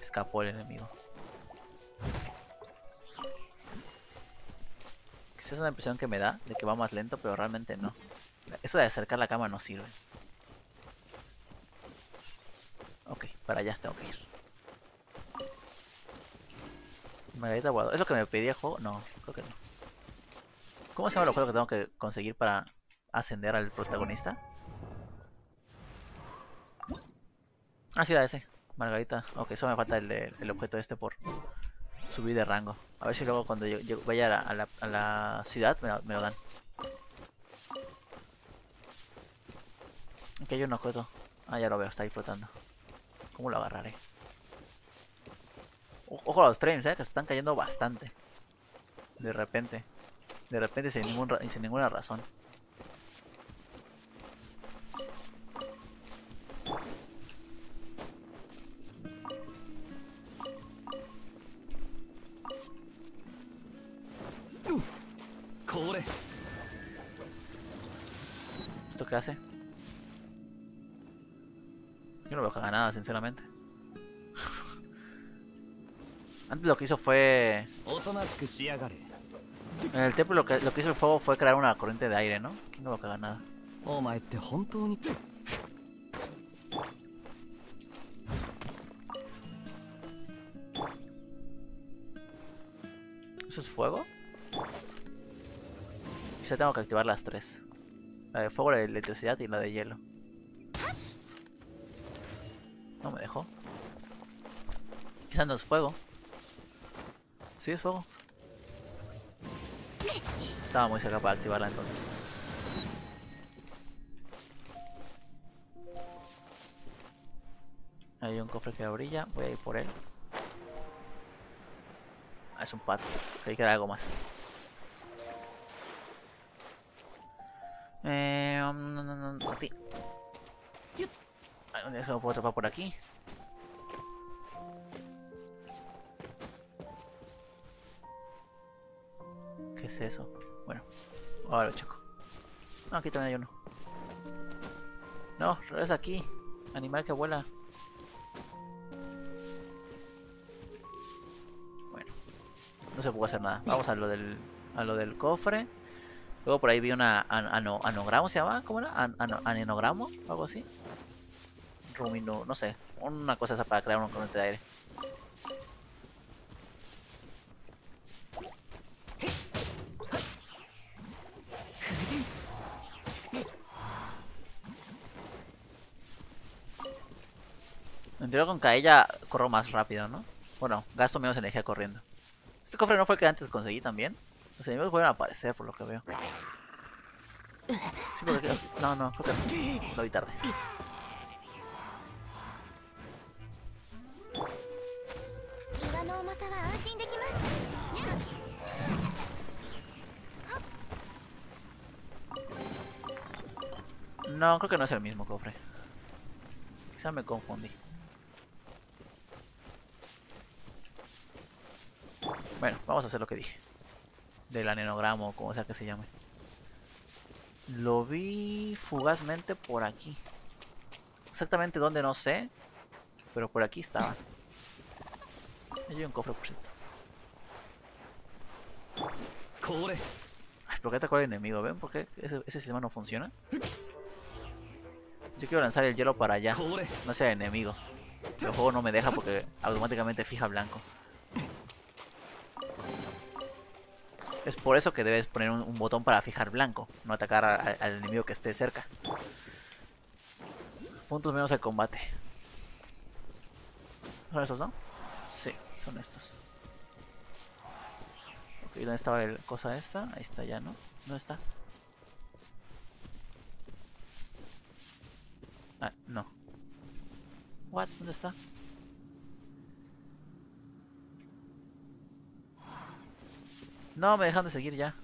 Escapó el enemigo. Esa es una impresión que me da de que va más lento, pero realmente no. Eso de acercar la cama no sirve. Ok, para allá tengo que ir. Margarita guardó. ¿Es lo que me pedía el juego? No, creo que no. ¿Cómo se llama el juego que tengo que conseguir para ascender al protagonista? Ah, sí, era ese. Margarita. Ok, eso me falta el, de, el objeto este por subir de rango. A ver si luego cuando yo, vaya a la, a la, ciudad me, lo dan. Aquí hay un objeto. Ah, ya lo veo, está ahí flotando. ¿Cómo lo agarraré? ojo a los frames, eh, que se están cayendo bastante. De repente. De repente sin, ningún, sin ninguna razón. ¿Esto qué hace? Yo no veo que haga nada, sinceramente. Antes lo que hizo fue... En el templo lo que, lo que hizo el fuego fue crear una corriente de aire, ¿no? Aquí no veo que haga nada. ¿Eso es fuego? Quizá tengo que activar las tres. La de fuego, la de electricidad y la de hielo. No me dejó. Quizá no es fuego. Sí, es fuego. Estaba muy cerca para activarla entonces. Hay un cofre que brilla, voy a ir por él. Ah, es un pato. Creí que era algo más. Eh, um, no, no, no, no, ti. ¿Dónde se lo puedo atrapar por aquí? ¿Qué es eso? Bueno, ahora lo. No, aquí también hay uno. No, regresa aquí. Animal que vuela. Bueno. No se puede hacer nada. Vamos a lo del, a lo del cofre. Luego por ahí vi una anogramo, ¿se llama? ¿Cómo era? An, anenogramo, algo así. Rumino, no sé. Una cosa esa para crear un corriente de aire. Entiendo con ella corro más rápido, ¿no? Bueno, gasto menos energía corriendo. Este cofre no fue el que antes conseguí también. Los enemigos vuelven a aparecer por lo que veo. No, no, creo que lo vi tarde. No, creo que no es el mismo cofre. Quizá me confundí. Bueno, vamos a hacer lo que dije. Del anenogramo, como sea que se llame. Lo vi fugazmente por aquí. Exactamente dónde no sé. Pero por aquí estaba. Hay un cofre, por cierto. Ay, ¿por qué atacó el enemigo? ¿Ven? ¿Por qué ese, ese sistema no funciona? Yo quiero lanzar el hielo para allá. No sea enemigo. El juego no me deja porque automáticamente fija blanco. Es por eso que debes poner un, botón para fijar blanco, no atacar al enemigo que esté cerca. Puntos menos al combate. ¿Son estos, no? Sí, son estos. Ok, ¿dónde estaba la cosa esta? Ahí está ya, ¿no? ¿Dónde está? Ah, no. What? ¿Dónde está? No, me dejan de seguir ya.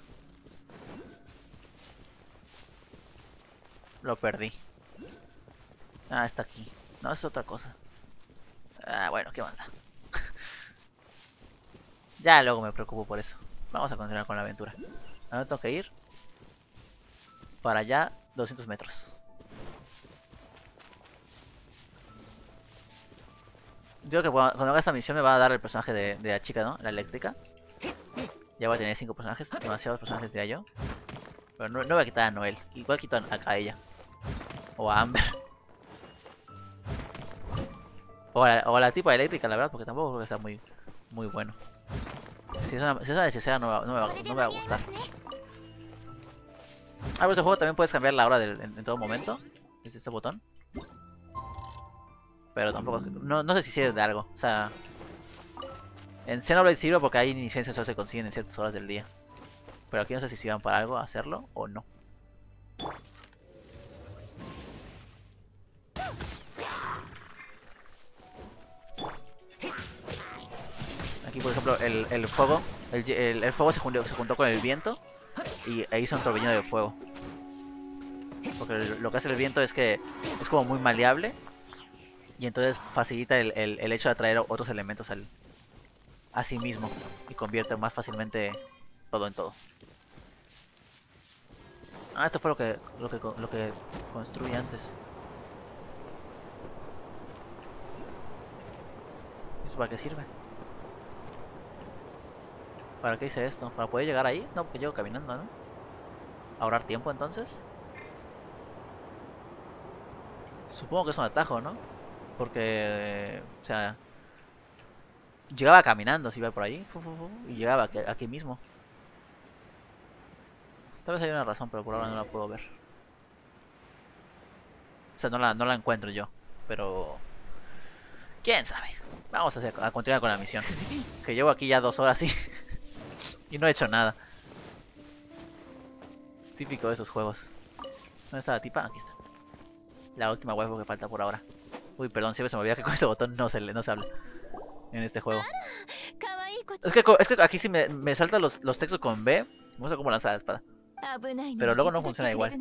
Lo perdí. Ah, está aquí. No, es otra cosa. Ah, bueno, qué manda. ya luego me preocupo por eso. Vamos a continuar con la aventura. Ahora tengo que ir? Para allá, 200 metros. Digo que cuando haga esta misión me va a dar el personaje de la chica, ¿no? La eléctrica. Ya voy a tener 5 personajes, demasiados personajes de yo. Pero no, no, voy a quitar a Noel, igual quito a, ella. O a Amber. O a, o a la tipa eléctrica, la verdad, porque tampoco creo que sea muy, muy bueno. Si es una, si es no, no, me va, no me va a gustar. Ah, pero este juego también puedes cambiar la hora del, en, todo momento. Es este botón. Pero tampoco... No, no sé si sirve de algo. O sea, en Xenoblade sirve porque hay licencias solo se consiguen en ciertas horas del día. Pero aquí no sé si sirvan para algo hacerlo o no. Aquí por ejemplo el, el fuego el, el, fuego se juntó, se juntó con el viento y e hizo un torbellino de fuego. Porque lo que hace el viento es que es como muy maleable y entonces facilita el, el hecho de atraer otros elementos al, a sí mismo y convierte más fácilmente todo en todo. Ah, esto fue lo que lo que lo que construí antes. ¿Eso para qué sirve? ¿Para qué hice esto? ¿Para poder llegar ahí? No, porque llego caminando, ¿no? ¿Ahorrar tiempo entonces? Supongo que es un atajo, ¿no? Porque, o sea, Llegaba caminando, si iba por ahí. y llegaba aquí, mismo. Tal vez hay una razón, pero por ahora no la puedo ver. O sea, no la, no la encuentro yo. Pero... ¿Quién sabe? Vamos a, continuar con la misión. Que llevo aquí ya dos horas y... no he hecho nada. Típico de esos juegos. ¿Dónde está la tipa? Aquí está. La última huevo que falta por ahora. Uy, perdón, siempre se me olvida que con ese botón no se, no se habla en este juego. Es que, es que aquí si me, me saltan los, los, textos con B, me gusta cómo lanzar la espada. Pero luego no funciona igual.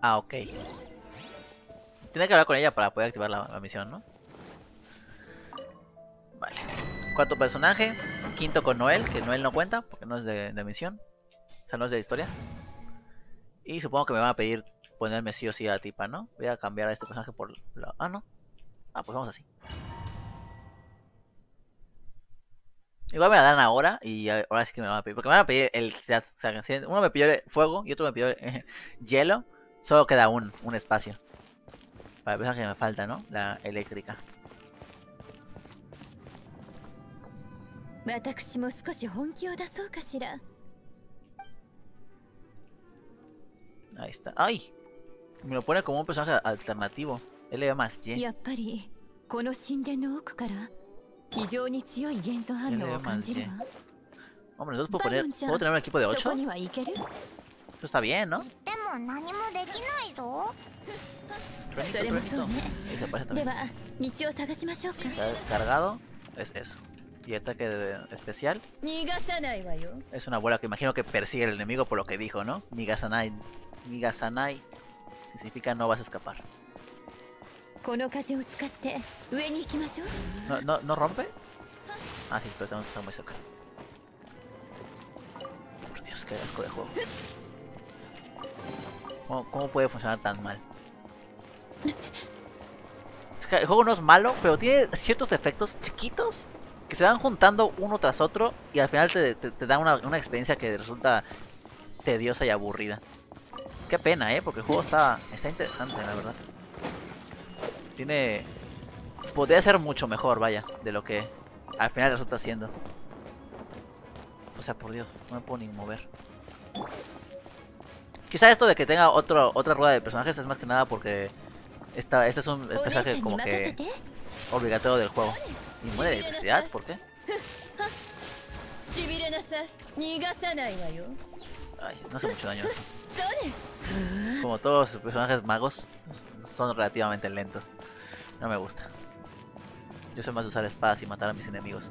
Ah, ok. Tiene que hablar con ella para poder activar la, misión, ¿no? Vale. Cuarto personaje. Quinto con Noel, que Noel no cuenta, porque no es de, misión. O sea, no es de historia. Y supongo que me van a pedir ponerme sí o sí a la tipa, ¿no? Voy a cambiar a este personaje por la... Ah, no. Ah, pues vamos así. Igual me la dan ahora y ahora sí que me van a pedir. Porque me van a pedir el... O sea, uno me pidió fuego y otro me pidió hielo. Solo queda un, un espacio. Para pensar que me falta, ¿no? La eléctrica. Ahí está. ¡Ay! Me lo pone como un personaje alternativo. L más más. Hombre, puedo, tener un equipo de 8? Eso está bien, ¿no? Descargado. Es eso. Y ataque de especial. Es una bola que imagino que persigue al enemigo por lo que dijo, ¿no? Nigasanai. Nigasanai significa no vas a escapar. ¿No, no, ¿No rompe? Ah, sí, pero tenemos que estar muy cerca. Por Dios, qué asco de juego. ¿Cómo, cómo puede funcionar tan mal? El juego no es malo, pero tiene ciertos efectos chiquitos que se van juntando uno tras otro y al final te, te, da una, una, experiencia que resulta tediosa y aburrida. Qué pena, ¿eh? Porque el juego está, está interesante, la verdad. Tiene... Podría ser mucho mejor, vaya, de lo que al final resulta siendo. O sea, por Dios, no me puedo ni mover. Quizá esto de que tenga otro, otra rueda de personajes es más que nada porque esta, este es un personaje como que obligatorio del juego. ¿Inmune de electricidad? ¿Por qué? Ay, no hace mucho daño eso. Como todos los personajes magos, son relativamente lentos. No me gusta. Yo soy más de usar espadas y matar a mis enemigos.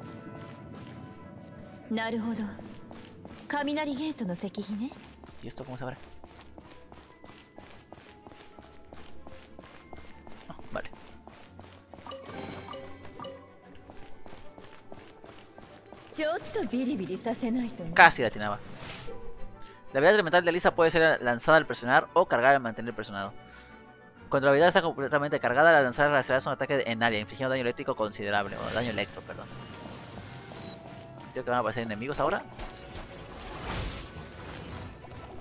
¿Y esto cómo se abre? Casi la atinaba. La habilidad elemental de Lisa puede ser lanzada al presionar o cargar al mantener presionado. Cuando la habilidad está completamente cargada, la lanzar es un ataque en área, infligiendo daño eléctrico considerable, o daño electro, perdón. Creo que van a aparecer enemigos ahora.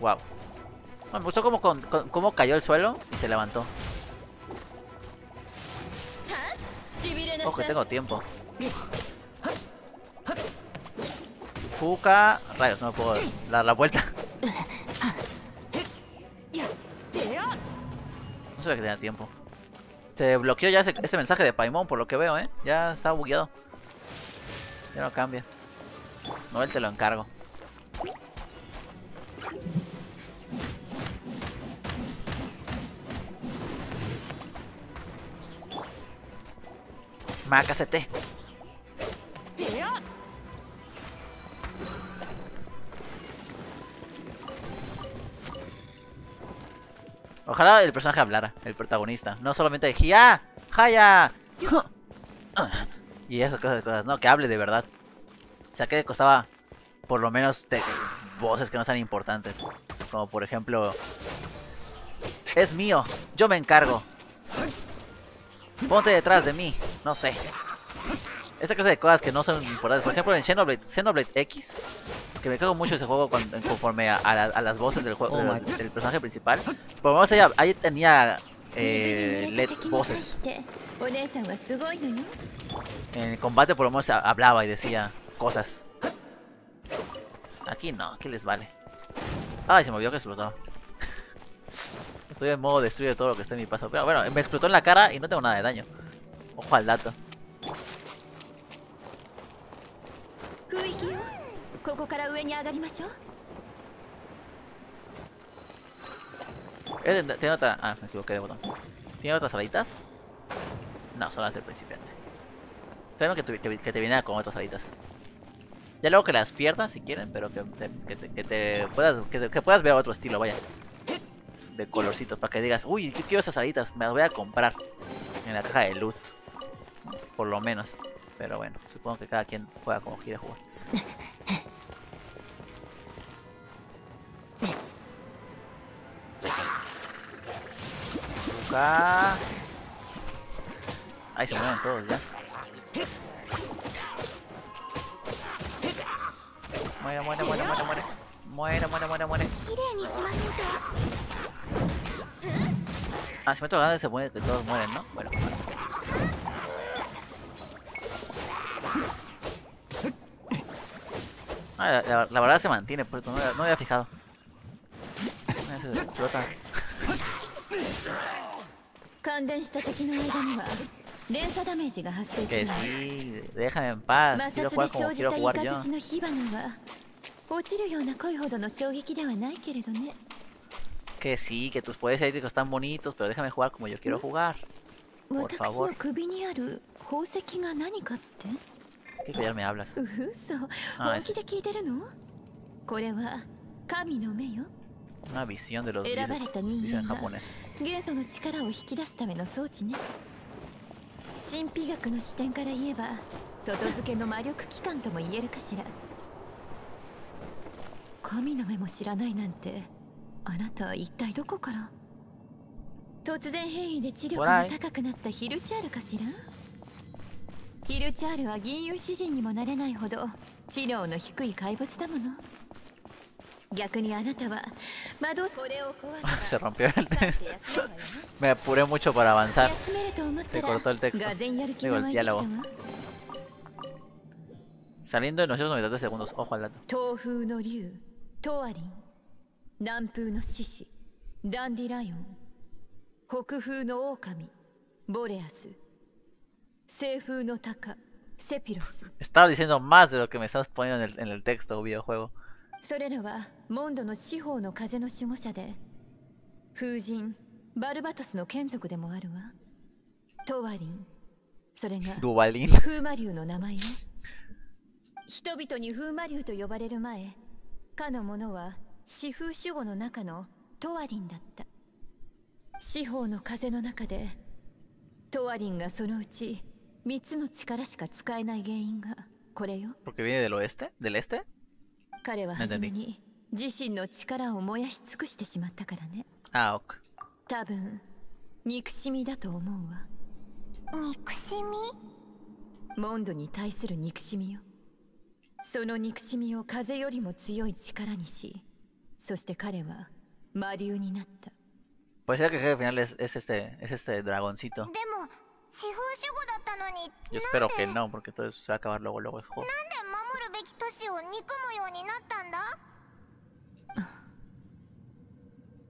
Wow. me gustó cómo, cómo cayó el suelo y se levantó. Ojo, que tengo tiempo. Fuka. Rayos, no puedo dar la vuelta. No sé que tenía tiempo. Se bloqueó ya ese, mensaje de Paimon por lo que veo, ¿eh? Ya está bugueado. Ya no cambia. No, él te lo encargo. Macacete. Ojalá el personaje hablara, el protagonista. No solamente ¡Ah! ¡Haya! Y esas cosas, cosas, no, que hable de verdad. O sea, que le costaba por lo menos voces que no sean importantes. Como por ejemplo... Es mío, yo me encargo. Ponte detrás de mí, no sé. Esta clase de cosas que no son importantes. Por ejemplo, en Xenoblade, Xenoblade X, que me cago mucho ese juego conforme a, las voces del juego oh del, personaje principal. Por lo menos ahí tenía eh, LED voces. En el combate por lo menos hablaba y decía cosas. Aquí no, aquí les vale. Ay, se me olvidó que explotó. Estoy en modo destruye todo lo que esté en mi paso. Pero bueno, me explotó en la cara y no tengo nada de daño. Ojo al dato. ¿Tiene otra? Ah, me equivoqué de botón. ¿Tiene otras alitas? No, solo las del principiante. Sabemos que, te, que te viene con otras alitas. Ya luego que las pierdas si quieren, pero que te, que te, puedas, que, puedas ver otro estilo, vaya. De colorcitos, para que digas, uy, yo quiero esas alitas, me las voy a comprar en la caja de loot. Por lo menos. Pero bueno, supongo que cada quien juega como quiera jugar. Ahí se mueven todos ya. Muere, muere, muere, muere, muere. Muere, muere, muere, muere. Ah, si meto grande se muere, que todos mueren, ¿no? Bueno, Ah, la, la, verdad se mantiene, por no, no había fijado. Se explota. 感電した敵の間には連鎖ダメージが発生する摩擦で生じたイカズチの火花は落ちるような濃いほどの衝撃ではないけれどね Que sí, que tus poderes éticos están bonitos, pero déjame jugar como yo quiero jugar. Por favor. ¿Qué collar me hablas? Ah, es... Una visión de los dioses, dice En japonés. 元素の力を引き出すための装置ね。神秘学の視点から言えば外付けの魔力機関とも言えるかしら。神の目も知らないなんてあなた一体どこから？突然変異で知力が高くなったヒルチャールかしら？ヒルチャールは銀融詩人にもなれないほど知能の低い怪物だもの Se rompió el texto. Me apuré mucho para avanzar. Se cortó el texto. Digo, el diálogo. Saliendo en 993 segundos. Ojo al dato. 南風の獅子ダンディライオン北風の狼ボレアス Estaba diciendo más de lo que me estás poniendo en el, en el texto videojuego. それらはモンドの司法の風の守護者で風神バルバトスの眷属でもあるわトワリンそれが風魔竜の名前よ人々に風魔竜と呼ばれる前かの者は四風守護の中のトワリンだった司法の風の中でトワリンがそのうち3つの力しか使えない原因がこれよ Porque viene del oeste? ¿Del este? 彼は初めに自身の力を燃やし尽くしてしまったからね。あ、ok。多分、憎しみだと思うわ。憎しみ？モンドに対する憎しみよ。その憎しみを風よりも強い力にし、そして彼は魔竜になった。Puede ser que el final es, es, este, es este dragoncito. Yo espero que no, porque todo eso se va a acabar luego, luego el juego. べき都市を憎むようになったんだ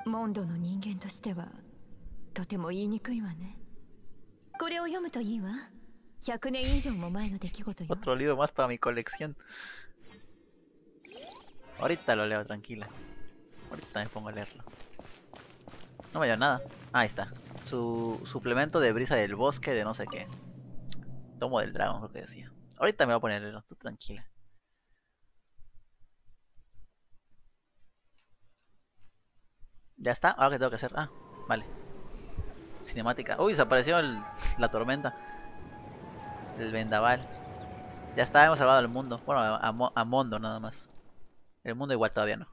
モンドの人間としてはとても言いにくいわねこれを読むといいわ100年以上も前の出来事よ Otro libro más para mi colección Ahorita lo leo tranquila Ahorita me pongo a leerlo No me dio nada Ahí está Su suplemento de brisa del bosque de no sé qué Tomo del dragón creo que decía Ahorita me voy a poner tú tranquila Ya está, ahora que tengo que hacer. Ah, vale. Cinemática. Uy, desapareció la tormenta. El vendaval. Ya está, hemos salvado el mundo. Bueno, a, a, Mondo nada más. El mundo igual todavía no.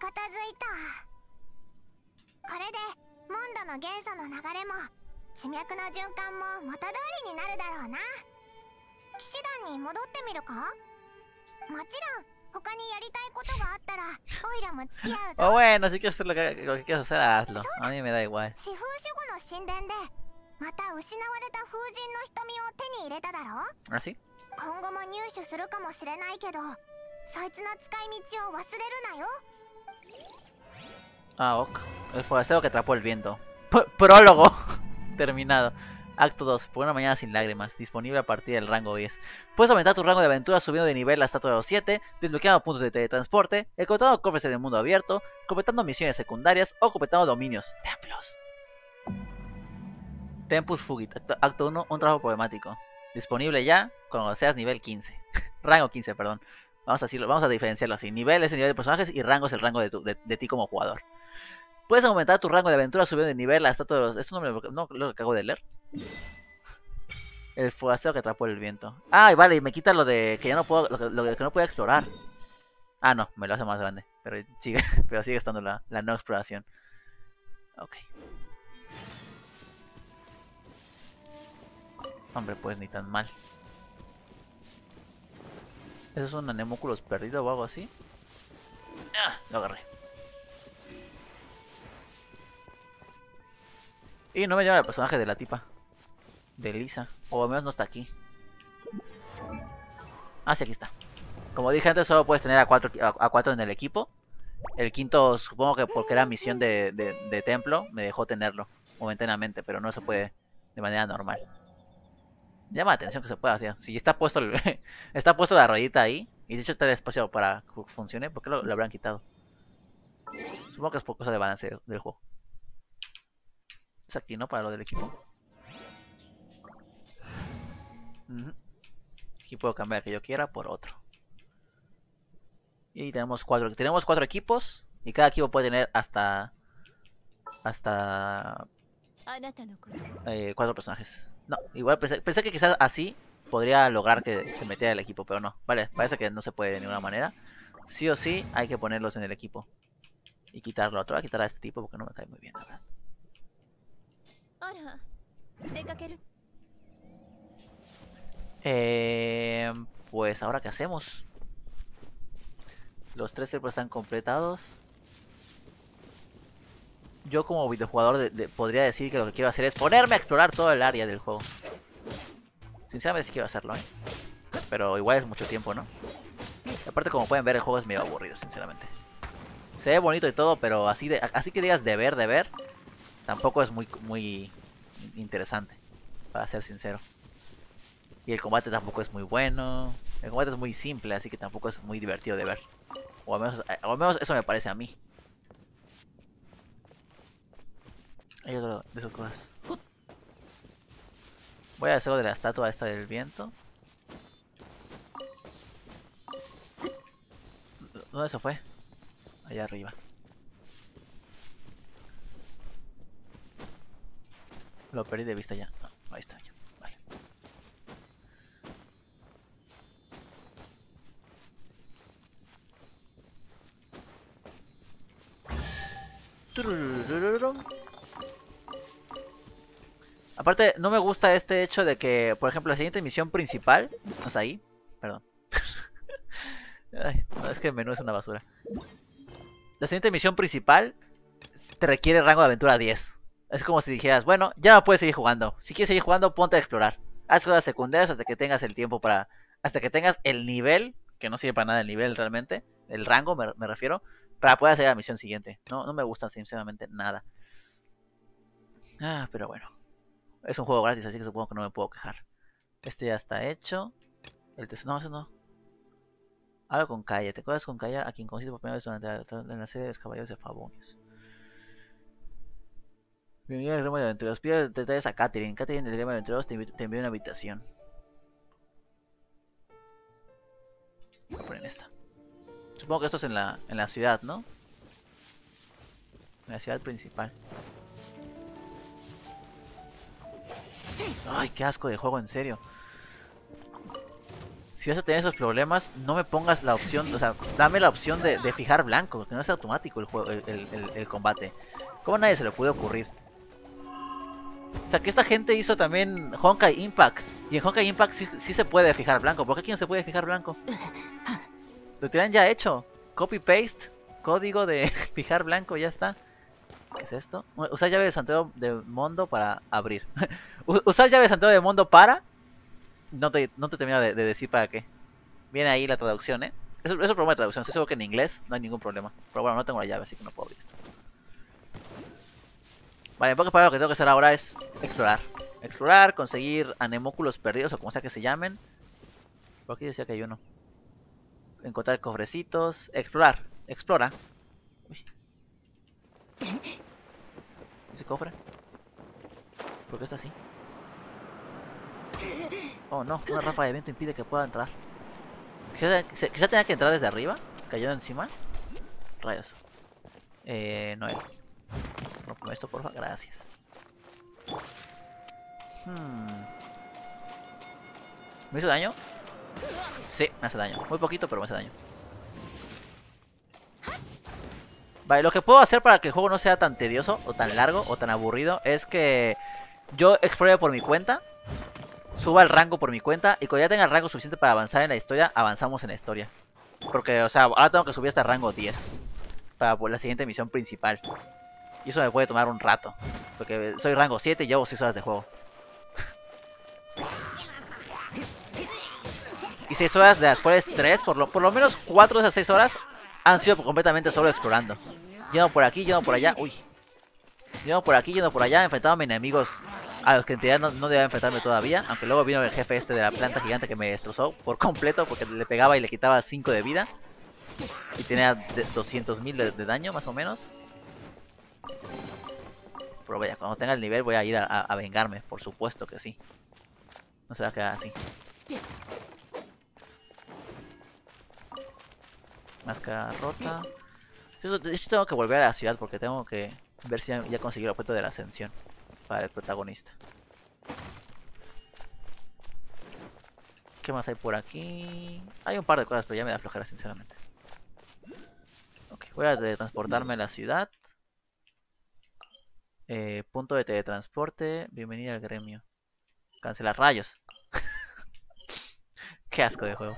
これでモンドの元素の流れも地脈の循環も元通りになるだろうな。騎士団に戻ってみるか？もちろん O bueno, si quieres hacer lo que, lo que quieras hacer, hazlo. A mí me da igual. ¿Ah, sí? 今後も入手するかもしれないけどそいつの使い道を忘れるなよ Ah, ok. El forastero que atrapó el viento. Prólogo. Terminado. Acto 2, por una mañana sin lágrimas, disponible a partir del rango 10. Puedes aumentar tu rango de aventura subiendo de nivel hasta todo 7, desbloqueando puntos de teletransporte, encontrando cofres en el mundo abierto, completando misiones secundarias o completando dominios, templos. Tempus Fugit, acto, 1, un trabajo problemático. Disponible ya cuando seas nivel 15. rango 15, perdón. Vamos a, decirlo, vamos a diferenciarlo así. Nivel es el nivel de personajes y rango es el rango de, de ti como jugador. Puedes aumentar tu rango de aventura subiendo de nivel hasta todos los... Esto no, me, no lo acabo de leer. El fugacero que atrapó el viento. Ah, vale, y me quita lo de que ya no puedo, lo que, no puedo explorar. Ah, no, me lo hace más grande. Pero sigue, pero sigue estando la, la no exploración. Ok. Hombre, pues ni tan mal. ¿Eso es un anemóculos perdido o algo así? Ah, lo agarré. Y no me llama el personaje de la tipa. De Lisa. O al menos no está aquí. Ah, sí, aquí está. Como dije antes, solo puedes tener a cuatro, a, cuatro en el equipo. El quinto, supongo que porque era misión de, de, templo, me dejó tenerlo momentáneamente, pero no se puede de manera normal. Llama la atención que se pueda hacer. Si está puesto está puesto la rayita ahí, y de hecho está el para que funcione, ¿por qué lo, lo habrán quitado? Supongo que es por cosa de balance del juego. Aquí, ¿no? Para lo del equipo. Aquí puedo cambiar que yo quiera por otro. Y tenemos cuatro. Tenemos cuatro equipos. Y cada equipo puede tener hasta. Hasta. Eh, cuatro personajes. No, igual pensé, que quizás así podría lograr que se metiera el equipo, pero no. Vale, parece que no se puede de ninguna manera. Sí o sí hay que ponerlos en el equipo. Y quitarlo. Otro voy a quitar a este tipo porque no me cae muy bien, ¿verdad? Eh, pues ahora qué hacemos. Los tres templos están completados. Yo como videojugador podría decir que lo que quiero hacer es ponerme a explorar todo el área del juego. Sinceramente sí quiero hacerlo, ¿eh? Pero igual es mucho tiempo, ¿no? Aparte como pueden ver el juego es medio aburrido, sinceramente. Se ve bonito y todo, pero así de, así que digas de ver, de ver, tampoco es muy, muy interesante, para ser sincero. Y el combate tampoco es muy bueno. El combate es muy simple, así que tampoco es muy divertido de ver. O al menos, eso me parece a mí. Hay otro de esas cosas. Voy a hacerlo de la estatua esta del viento. ¿Dónde se fue? Allá arriba. Lo perdí de vista ya. ahí está. Ya. Vale. Aparte, no me gusta este hecho de que, por ejemplo, la siguiente misión principal... ¿Estás ahí? Perdón. No, es que el menú es una basura. La siguiente misión principal te requiere rango de aventura 10. Es como si dijeras, bueno, ya no puedes seguir jugando. Si quieres seguir jugando, ponte a explorar. Haz cosas secundarias hasta que tengas el tiempo para... Hasta que tengas el nivel, que no sirve para nada el nivel realmente, el rango me, refiero, para poder hacer la misión siguiente. No, no me gusta sinceramente nada. Ah, pero bueno. Es un juego gratis, así que supongo que no me puedo quejar. Este ya está hecho. El No, eso no. Algo con Kaya. ¿Te acuerdas con Kaya? A quien conociste por primera vez durante la, serie de los caballeros de Favonius. Bienvenido al Gremio de Aventureros. Pide detalles a Katherine. Katherine del Gremio de Aventureros te, te envía una habitación. Voy esta. Supongo que esto es en la, en la ciudad, ¿no? En la ciudad principal. Ay, qué asco de juego, en serio. Si vas a tener esos problemas, no me pongas la opción, o sea, dame la opción de, fijar blanco, que no es automático el, juego, el, el combate. ¿Cómo a nadie se le puede ocurrir? O sea, que esta gente hizo también Honkai Impact. Y en Honkai Impact sí, se puede fijar blanco. ¿Por qué aquí no se puede fijar blanco? Lo tienen ya hecho. Copy paste. Código de fijar blanco, ya está. ¿Qué es esto? Usar llave de Santiago de Mundo para abrir. Usar llave de Santiago de Mundo para. No te, no te termino de, decir para qué. Viene ahí la traducción, ¿eh? Es, es el problema de traducción. Estoy seguro que en inglés no hay ningún problema. Pero bueno, no tengo la llave, así que no puedo abrir esto. Vale, en pocas palabras lo que tengo que hacer ahora es explorar. Explorar, conseguir anemóculos perdidos o como sea que se llamen. Por aquí decía que hay uno. Encontrar cofrecitos. Explorar. Explora. Uy. ¿Ese cofre? ¿Por qué está así? Oh no, una ráfaga de viento impide que pueda entrar. Quizá, tenga que entrar desde arriba, cayendo encima. Rayos. Eh, no era. Rompe esto, porfa, gracias. Hmm. ¿Me hizo daño? Sí, me hace daño. Muy poquito, pero me hace daño. Vale, lo que puedo hacer para que el juego no sea tan tedioso, o tan largo, o tan aburrido, es que yo explore por mi cuenta, suba el rango por mi cuenta, y cuando ya tenga el rango suficiente para avanzar en la historia, avanzamos en la historia. Porque, o sea, ahora tengo que subir hasta rango 10, para la siguiente misión principal. Y eso me puede tomar un rato, porque soy rango 7 y llevo 6 horas de juego. Y 6 horas de las cuales 3, por lo, por lo menos 4 de esas 6 horas han sido completamente solo explorando. Yendo por aquí, yendo por allá. Uy. Yendo por aquí, yendo por allá, enfrentándome a enemigos a los que en realidad no, debía enfrentarme todavía. Aunque luego vino el jefe este de la planta gigante que me destrozó por completo porque le pegaba y le quitaba 5 de vida. Y tenía 200.000 de, de, daño más o menos. Pero vaya, cuando tenga el nivel voy a ir a vengarme, por supuesto que sí. No se va a quedar así. Máscara rota. De hecho tengo que volver a la ciudad porque tengo que ver si ya conseguí el objeto de la ascensión para el protagonista. ¿Qué más hay por aquí? Hay un par de cosas, pero ya me da flojera, sinceramente. Ok, voy a teletransportarme a la ciudad. Eh, punto de teletransporte. Bienvenida al gremio. Cancelar rayos. Qué asco de juego.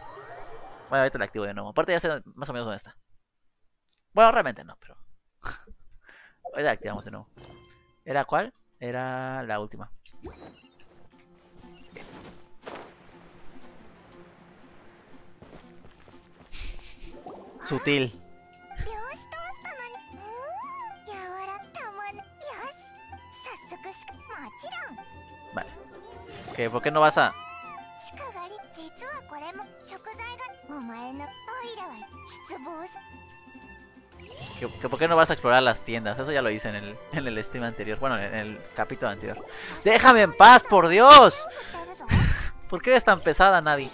Bueno, ahorita lo activo de nuevo. Aparte ya sé más o menos dónde está. Bueno, realmente no, pero... ahorita activamos de nuevo. ¿Era cuál? Era la última. Sutil. Vale. ¿Por qué no vas a...? ¿Que, ¿Por qué no vas a explorar las tiendas? Eso ya lo hice en el, en el stream anterior. Bueno, en el capítulo anterior. ¡Déjame en paz, por Dios! ¿Por qué eres tan pesada, Navi?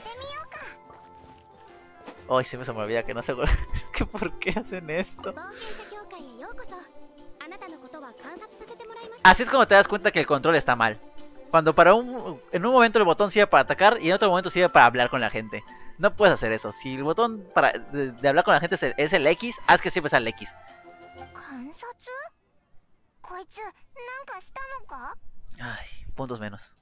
Ay, siempre se me olvida que no sé que por qué hacen esto. Así es como te das cuenta que el control está mal. Cuando para un, en un momento el botón sirve para atacar y en otro momento sirve para hablar con la gente. No puedes hacer eso. Si el botón para de, hablar con la gente es el, X, haz que siempre sea el X. Ay, puntos menos.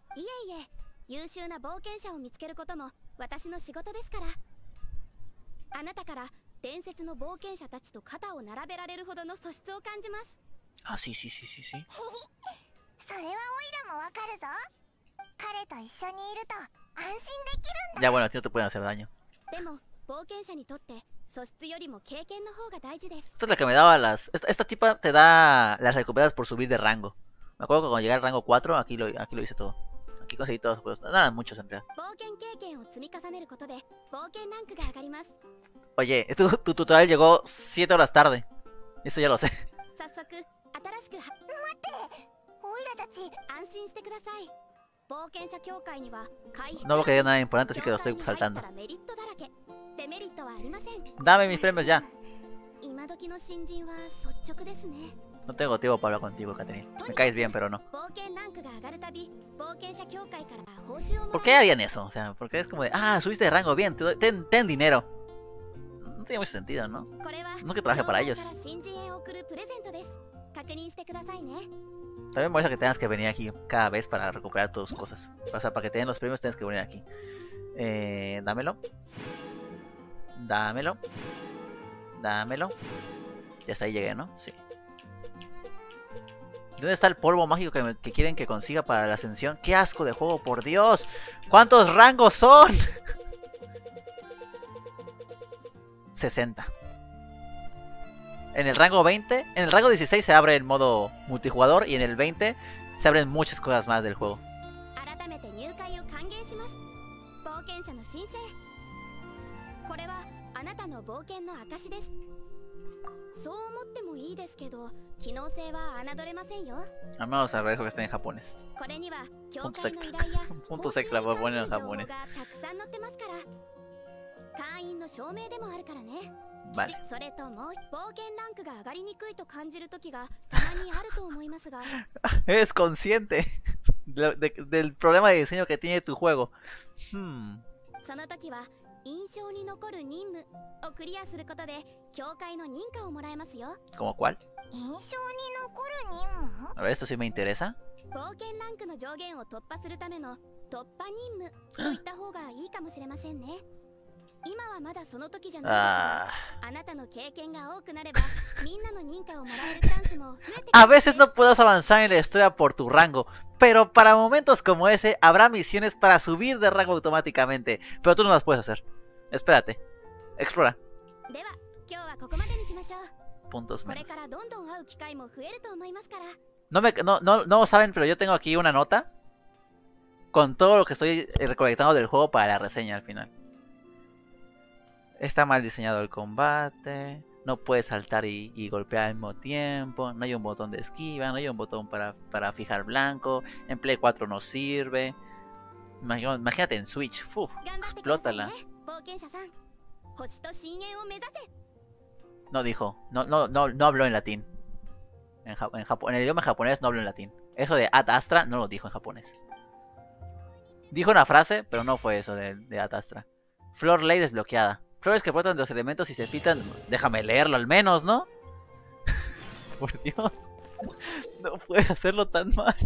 Ah, sí, sí, sí, sí, sí. Ya bueno, a ti no te pueden hacer daño. Esto es la que me daba las... Esta, tipa te da las recuperadas por subir de rango. Me acuerdo que cuando llegué al rango 4, aquí lo, aquí lo hice todo. Aquí conseguí todos los. Nada, muchos en realidad. Oye, tu, tu tutorial llegó 7 horas tarde. Eso ya lo sé. No lo quería nada importante, así que lo estoy saltando. Dame mis premios ya. No tengo tiempo para hablar contigo, Katherine. Me caes bien, pero no. ¿Por qué harían eso? O sea, porque es como de, ah, subiste de rango, bien, ten, ten dinero. No tiene mucho sentido, ¿no? No que trabaje para ellos. También me molesta que tengas que venir aquí cada vez para recuperar tus cosas. O sea, para que te den los premios tienes que venir aquí. Eh, dámelo. Dámelo. Dámelo. Ya hasta ahí llegué, ¿no? Sí. ¿Dónde está el polvo mágico que, quieren que consiga para la ascensión? ¡Qué asco de juego, por Dios! ¿Cuántos rangos son? 60. En el rango 20, en el rango 16 se abre el modo multijugador y en el 20 se abren muchas cosas más del juego. Al menos agradezco que esté en japonés. Puntos extra. Puntos extra por poner en japonés. Vale. それとも冒険ランクが上がりにくいと感じる時がたまにあると思いますが。その時は印象に残る任務をクリアすることで教会の認可をもらえますよ。冒険ランクの上限を突破するための突破任務といった方がいいかもしれませんね。Ah. A veces no puedes avanzar en la historia por tu rango, pero para momentos como ese habrá misiones para subir de rango automáticamente, pero tú no las puedes hacer. Espérate. Explora. Puntos menos. No, me, no, no, no saben, pero yo tengo aquí una nota con todo lo que estoy eh, recolectando del juego para la reseña al final. Está mal diseñado el combate. No puedes saltar y, golpear al mismo tiempo. No hay un botón de esquiva. No hay un botón para, para fijar blanco. En Play 4 no sirve. Imagínate en Switch. Uf, explótala. No dijo. No, no, no, no habló en latín. En, en, en el idioma japonés no habló en latín. Eso de Ad Astra no lo dijo en japonés. Dijo una frase, pero no fue eso de, de Ad Astra. Flor Ley desbloqueada. Flores que brotan de los elementos y se filtran. Déjame leerlo al menos, ¿no? Por Dios. No puedes hacerlo tan mal.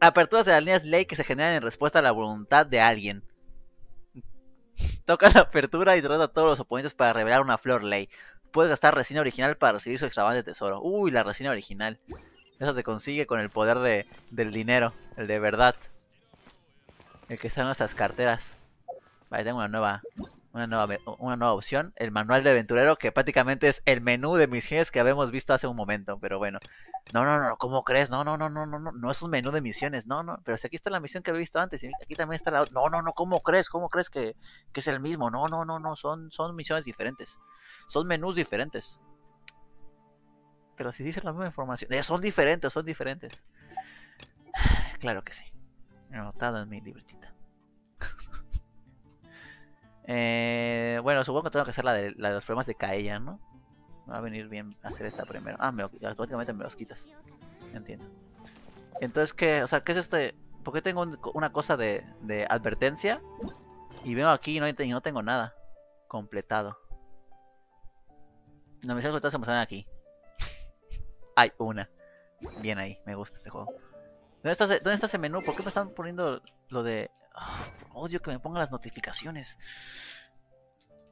Aperturas de las líneas ley que se generan en respuesta a la voluntad de alguien. Toca la apertura y derrota a todos los oponentes para revelar una flor ley. Puedes gastar resina original para recibir su extravagante tesoro. Uy, la resina original. Eso se consigue con el poder de, del dinero, el de verdad. El que está en nuestras carteras. Vale, tengo una nueva una nueva, una nueva opción, el manual de aventurero, que prácticamente es el menú de misiones que habíamos visto hace un momento, pero bueno. No, no, no, ¿cómo crees? No, no, no, no, no, no, no es un menú de misiones, no, no, pero si aquí está la misión que había visto antes, y aquí también está la No, no, no, ¿cómo crees? ¿Cómo crees que, que es el mismo? No, no, no, no, son, son misiones diferentes. Son menús diferentes. Pero si dicen la misma información, eh, son diferentes, son diferentes. Claro que sí. Anotado en mi libretita. Eh, bueno, supongo que tengo que hacer la de, la de los problemas de Kaella, ¿no? Me va a venir bien hacer esta primero. Ah, me, automáticamente me los quitas. Entiendo. Entonces, ¿qué? O sea, ¿qué es este? ¿Por qué tengo una cosa de, advertencia? Y veo aquí y no, no tengo nada completado. No, me que se emocionan aquí. Hay una. Bien ahí, me gusta este juego. ¿Dónde está, ¿Dónde está ese menú? ¿Por qué me están poniendo lo de Ah, odio que me pongan las notificaciones.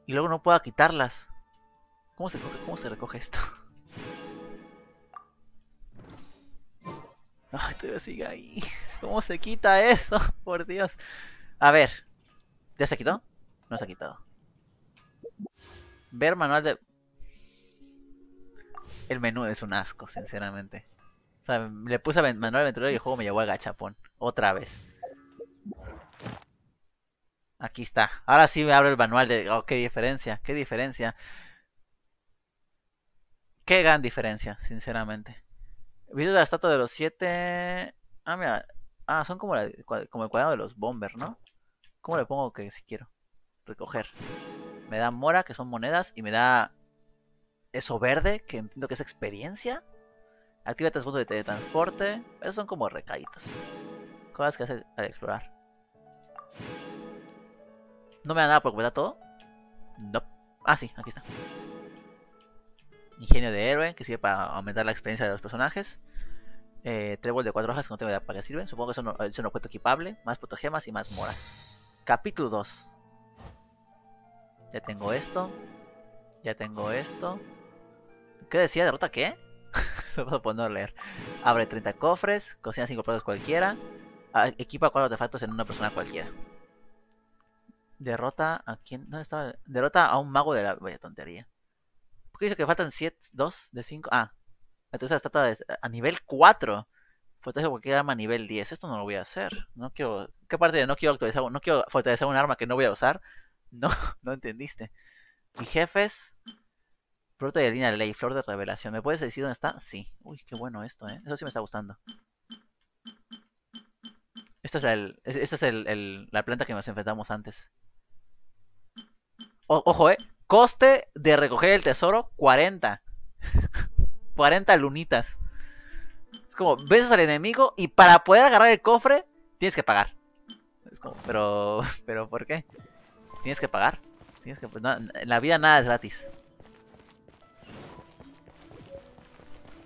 Y luego no pueda quitarlas. ¿Cómo se, cómo se recoge esto? Ay, todavía sigue ahí. ¿Cómo se quita eso? Por Dios. A ver. ¿Ya se quitó? No se ha quitado. Ver manual de... El menú es un asco, sinceramente. O sea, le puse manual de aventurero y el juego me llevó al gachapón. Otra vez. Aquí está. Ahora sí me abro el manual de... Oh, qué diferencia, qué diferencia. Qué gran diferencia, sinceramente. Video de la estatua de los siete... Ah, mira. Ah, son como, como el cuadrado de los bombers, ¿no? ¿Cómo le pongo que si quiero? Recoger. Me da mora, que son monedas, y me da... Eso verde, que entiendo que es experiencia. Activa puntos de teletransporte. Esos son como recaditos. Cosas que hace al explorar. No me da nada por completar todo. No. Ah, sí, aquí está. Ingenio de héroe, que sirve para aumentar la experiencia de los personajes. Eh, trébol de cuatro hojas, que no tengo idea para qué sirve. Supongo que es un, objeto equipable. Más protogemas y más moras. Capítulo 2. Ya tengo esto. Ya tengo esto. ¿Qué decía? ¿Derrota qué? Puedo poner a leer. Abre 30 cofres. Cocina 5 platos cualquiera. Ah, equipa 4 artefactos en una persona cualquiera. Derrota a quién. ¿Dónde estaba? Derrota a un mago de la. Vaya tontería. ¿Por qué dice que faltan 7, 2 de 5? Ah. Entonces está a nivel 4. Fortaleza cualquier arma a nivel 10. Esto no lo voy a hacer. No quiero. ¿Qué parte de no quiero actualizar? No quiero fortalecer un arma que no voy a usar. No, no entendiste. Y jefes. Fruta de línea ley, flor de revelación. ¿Me puedes decir dónde está? Sí. Uy, qué bueno esto, ¿eh? Eso sí me está gustando. Esta es, el, esta es el, la planta que nos enfrentamos antes ojo, eh. Coste de recoger el tesoro, 40. 40 lunitas. Es como, ves al enemigo y para poder agarrar el cofre, tienes que pagar. Es como, pero, pero ¿por qué? Tienes que pagar. Tienes que, en la vida nada es gratis.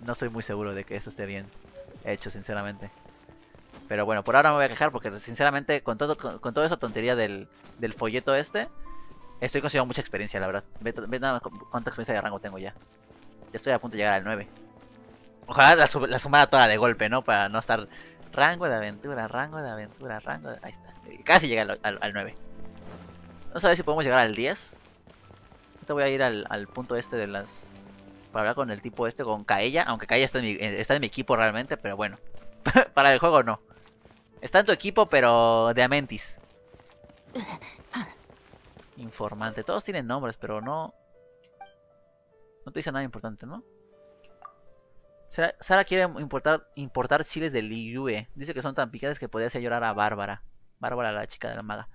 No estoy muy seguro de que eso esté bien hecho, sinceramente. Pero bueno, por ahora me voy a quejar porque sinceramente con todo con, toda esa tontería del, folleto este, estoy consiguiendo mucha experiencia, la verdad. Ve, nada más cuánta experiencia de rango tengo ya. Ya estoy a punto de llegar al 9. Ojalá la, la sumada toda de golpe, ¿no? Para no estar rango de aventura, rango de aventura, rango de... Ahí está. Casi llega al, 9. Vamos a si podemos llegar al 10. Ahorita voy a ir al, al punto este de las para hablar con el tipo este, con Kaella. Aunque Kaella está en mi, eh, está en mi equipo realmente, pero bueno. para el juego no. Está en tu equipo, pero de Amentis. Informante. Todos tienen nombres, pero no... No te dice nada importante, ¿no? Sara, quiere importar, chiles de Liyue. Dice que son tan picantes que podría hacer llorar a Bárbara. Bárbara, la chica de la maga.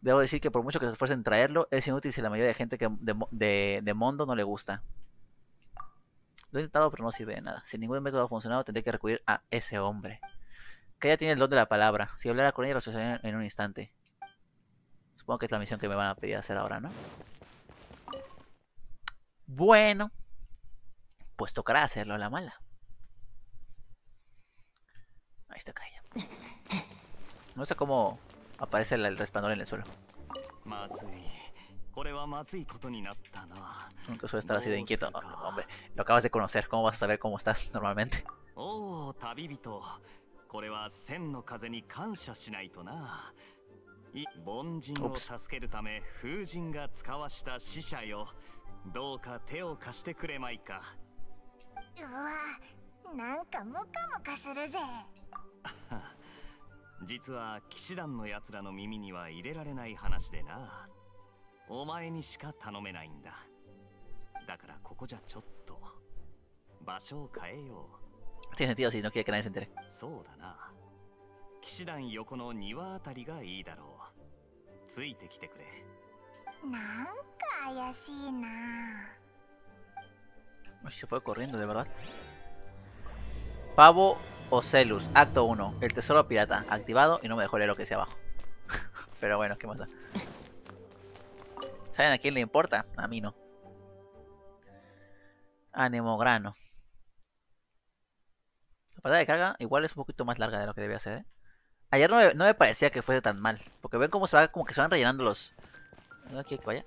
Debo decir que por mucho que se esfuercen en traerlo, es inútil si la mayoría de gente de, de, Mondo no le gusta. Lo he intentado, pero no sirve de nada. Si ningún método ha funcionado, tendré que recurrir a ese hombre. Que ella tiene el don de la palabra. Si hablara con ella, lo sucedería en un instante. Supongo que es la misión que me van a pedir hacer ahora, ¿no? Bueno. Pues tocará hacerlo a la mala. Ahí está Kaya. No sé cómo aparece el resplandor en el suelo. Nunca suele estar así de inquieto. hombre, lo acabas de conocer. ¿Cómo vas a saber cómo estás normalmente? Oh, これは千の風に感謝しないとな。 凡人を助けるため風神が使わした死者よ。どうか手を貸してくれまいか。うわ、なんかムカムカするぜ。実は騎士団のやつらの耳には入れられない話でな。お前にしか頼めないんだだからここじゃちょっと場所を変えよう Tiene sentido si no quiere que nadie se entere そうだな騎士団横の庭あたりがいいだろうついてきてくれなんか怪しいな Se fue corriendo, de verdad. Pavo Ocelus, acto 1. El tesoro pirata, activado y no me dejó leer lo que decía abajo. Pero bueno, ¿qué más da? ¿Saben a quién le importa? A mí no. Anemograno. La pantalla de carga igual es un poquito más larga de lo que debía ser. ¿eh? Ayer no me, parecía que fuese tan mal. Porque ven cómo se va, como que se van rellenando los... ¿No quiere que vaya?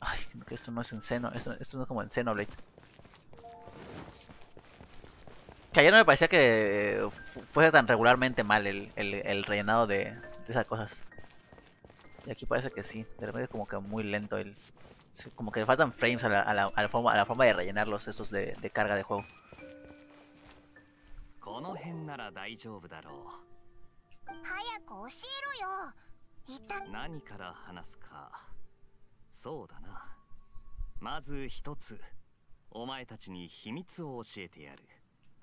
Ay, que esto no es en seno. Esto, esto no es como en Xenoblade. Que ayer no me parecía que fuese tan regularmente mal el, el, rellenado de esas cosas. Y aquí parece que sí. De repente es como que muy lento el... Como que le faltan frames a la, a la, a la forma, a la forma de rellenarlos estos de, de carga de juego. 早く教えろよ。一体。何から話すか。そうだな。まず一つお前たちに秘密を教えてやる。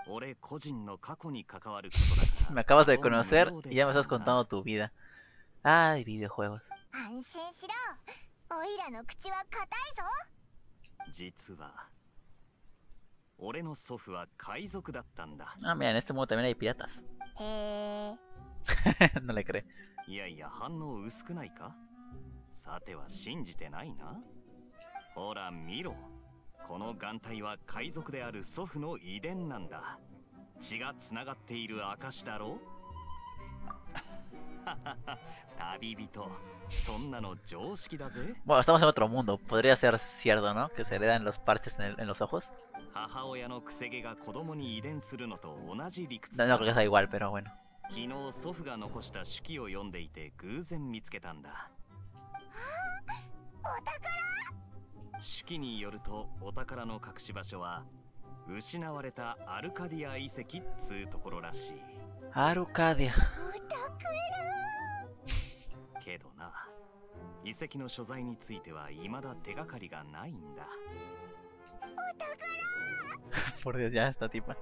俺個人の過去に関わることだから。me de Ay, 安心しろ。おいらの口は硬いぞ。実は俺の祖父は海賊だったんだ。あ、ah, mira, en este modo también hay piratas へえ no le cree. いやいや、反応薄くないかさては信じてないな。ほら見ろ。この眼帯は海賊である祖父の遺伝なんだ。血がつながっている証だろう Bueno, estamos en otro mundo. Podría ser cierto, ¿no? Que se heredan los parches en, el, en los ojos. No, no creo que sea igual, pero bueno. 昨日祖父が残した手記を読んでいて偶然見つけたんだ。お宝？手記によるとお宝の隠し場所は失われたアルカディア遺跡っつうところらしい。アルカディア。お宝？けどな遺跡の所在については未だ手がかりがないんだ。Por Dios, ya esta tipa.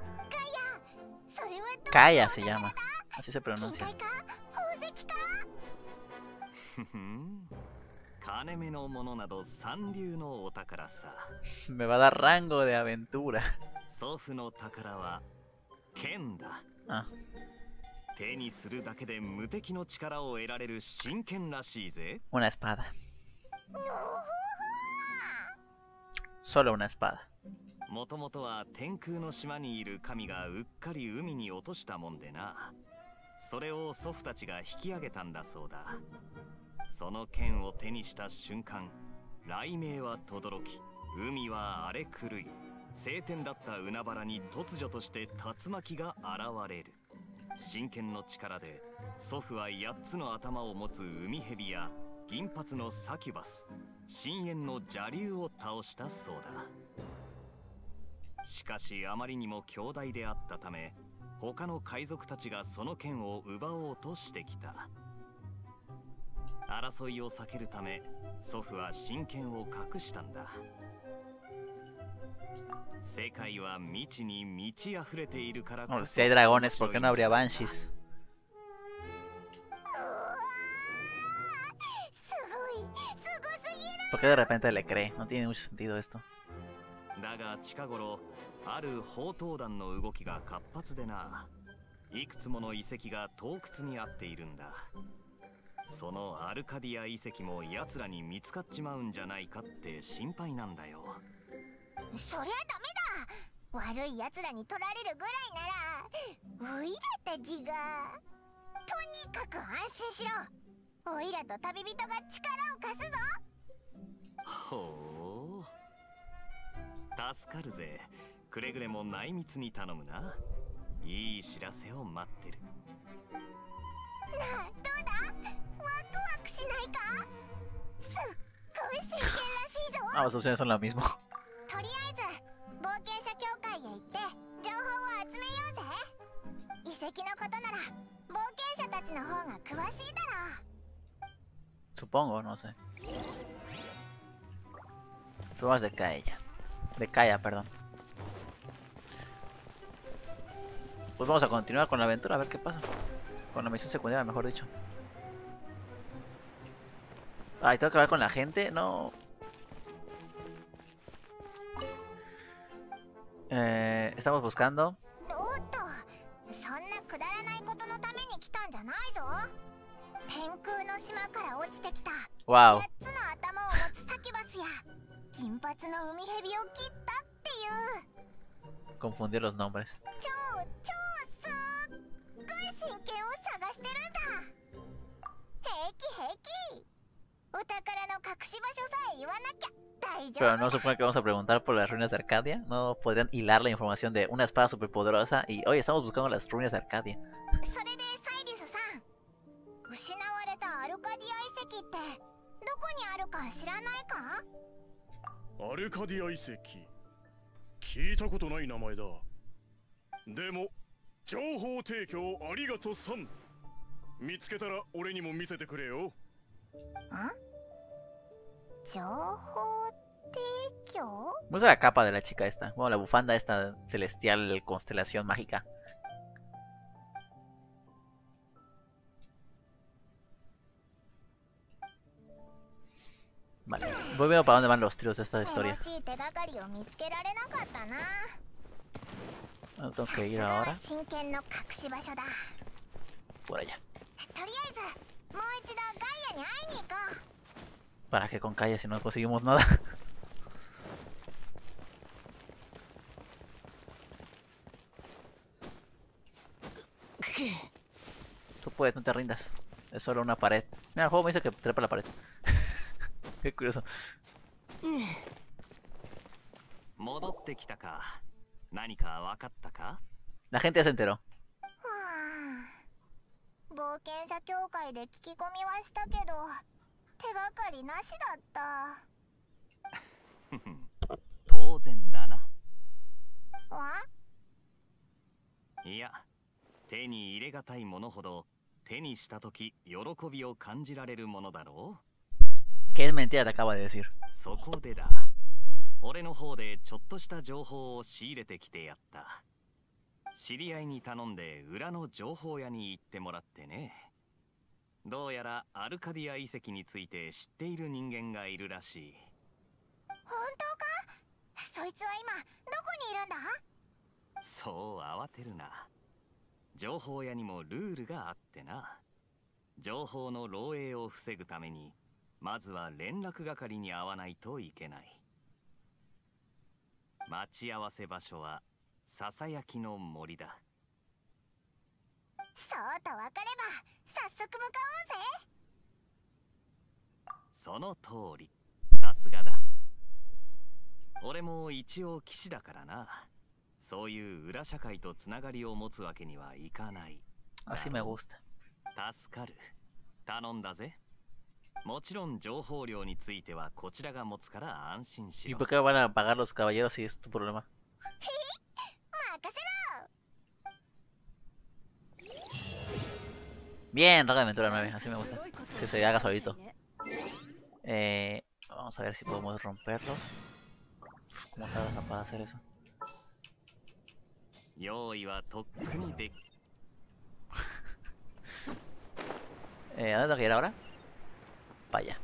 Kaya se llama. Así se pronuncia. Me va a dar rango de aventura. 祖父の宝は剣だ。あ。手にするだけで無敵の力を得られる真剣らしいぜ。Una espada. Solo una espada. もともとは天空の島にいる神がうっかり海に落としたもんでな。それを祖父たちが引き上げたんだそうだ。その剣を手にした瞬間、雷鳴は轟き、海は荒れ狂い、晴天だった海原に突如として竜巻が現れる。真剣の力で祖父は8つの頭を持つ海蛇や銀髪のサキュバス深淵の邪竜を倒したそうだしかしあまりにも強大であったため他の海賊たちがその剣を奪おうとしてきた。争いを避けるため祖父は真剣を隠したんだ。世界は未知に満ち溢れているからこそ、oh, no、ドラゴンはなぜ、no、だが近頃ある宝刀団の動きが活発でないくつもの遺跡が洞窟にあっているんだ。そのアルカディア遺跡も奴らに見つかっちまうんじゃないかって心配なんだよ。そりゃダメだ。悪い奴らに取られるぐらいならおいらたちがとにかく安心しろ。おいらと旅人が力を貸すぞ。ほう。助かるぜくれぐれも内密に頼むないい知らせを待ってるなあどうだ？ワクワクしないか？すっごい真剣らしいぞ Ah, opciones son lo mismo. とりあえず冒険者協会へ行って情報を集めようぜ遺跡のことなら冒険者たちの方が詳しいだろう Supongo, no sé. De. De perdón. Pues vamos a continuar con la aventura a ver qué pasa. Con la misión secundaria, mejor dicho. Ay, tengo que hablar con la gente. No, Eh, estamos buscando. Wow confundir los nombres. Pero no supone que vamos a preguntar por las ruinas de Arcadia. No podrían hilar la información de una espada superpoderosa y, hoy estamos buscando las ruinas de Arcadia. Arcadia 聞いたことない名前だでも情報提供ありがとさん見つけたら俺にも見せてくれよ Muestra la capa de la chica esta. Bueno, la bufanda esta celestial constelación mágica. Voy viendo para dónde van los tríos de esta historia. Tengo que ir ahora. Por allá. ¿Para qué con Kaya si no conseguimos nada? Tú puedes, no te rindas. Es solo una pared. Mira, el juego me dice que trepa la pared. Qué curioso. La gente se enteró. 冒険者協会で聞き込みはしたけど手がかりなしだった。当然だな。いや手に入れがたいものほど手にした時喜びを感じられるものだろう ¿Qué es mentira te acaba de decir? そこでだ俺の方でちょっとした情報を仕入れてきてやった知り合いに頼んで裏の情報屋に行ってもらってねどうやらアルカディア遺跡について知っている人間がいるらしい本当かそいつは今どこにいるんだそう慌てるな情報屋にもルールがあってな情報の漏洩を防ぐためにまずは連絡係に会わないといけない。待ち合わせ場所はささやきの森だ。そうと分かれば早速向かおうぜ。その通り。さすがだ。俺も一応騎士だからな。そういう裏社会とつながりを持つわけにはいかない。Así me gusta 助かる。頼んだぜ もちろん情報量についてはこちらが持つから安心しろ。¿Y por qué van a pagar los caballeros si es tu problema? Bien, Raga de Aventura 9, así me gusta. Que se haga solito. Eh, vamos a ver si podemos romperlo. ¿Cómo está capaz de hacer eso? eh, ¿A dónde tengo que ir ahora? Vaya.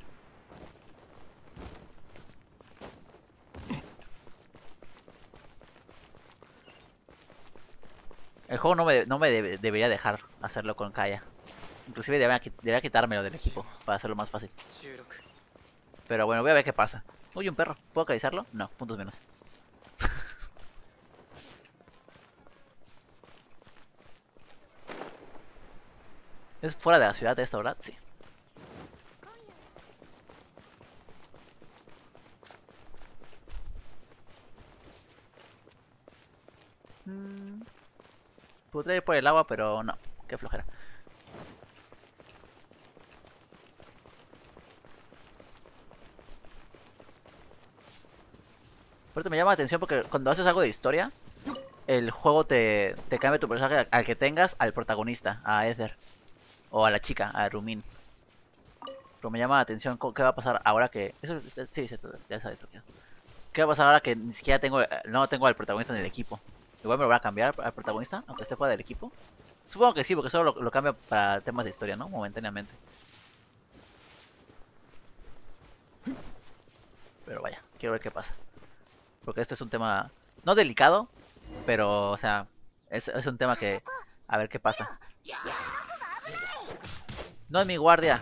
El juego no me, no me debería dejar hacerlo con Kaya. Inclusive debería, quitármelo del equipo para hacerlo más fácil. Pero bueno, voy a ver qué pasa. Uy, un perro. ¿Puedo acariciarlo? No, puntos menos. ¿Es fuera de la ciudad de esta, verdad? Sí. Mm. Podría ir por el agua, pero no. Qué flojera. Pero me llama la atención porque cuando haces algo de historia, el juego te, te cambia tu personaje al que tengas al protagonista, a Ether. O a la chica, a Rumin. Pero me llama la atención qué va a pasar ahora que... Eso, sí, ya sabes lo que ¿Qué va a pasar ahora que ni siquiera tengo... No tengo al protagonista en el equipo? Igual me lo voy a cambiar al protagonista, aunque esté fuera del equipo. Supongo que sí, porque solo lo, cambio para temas de historia, ¿no? Momentáneamente. Pero vaya, quiero ver qué pasa. Porque este es un tema, no delicado, pero, o sea, es, es un tema que... A ver qué pasa. No es mi guardia.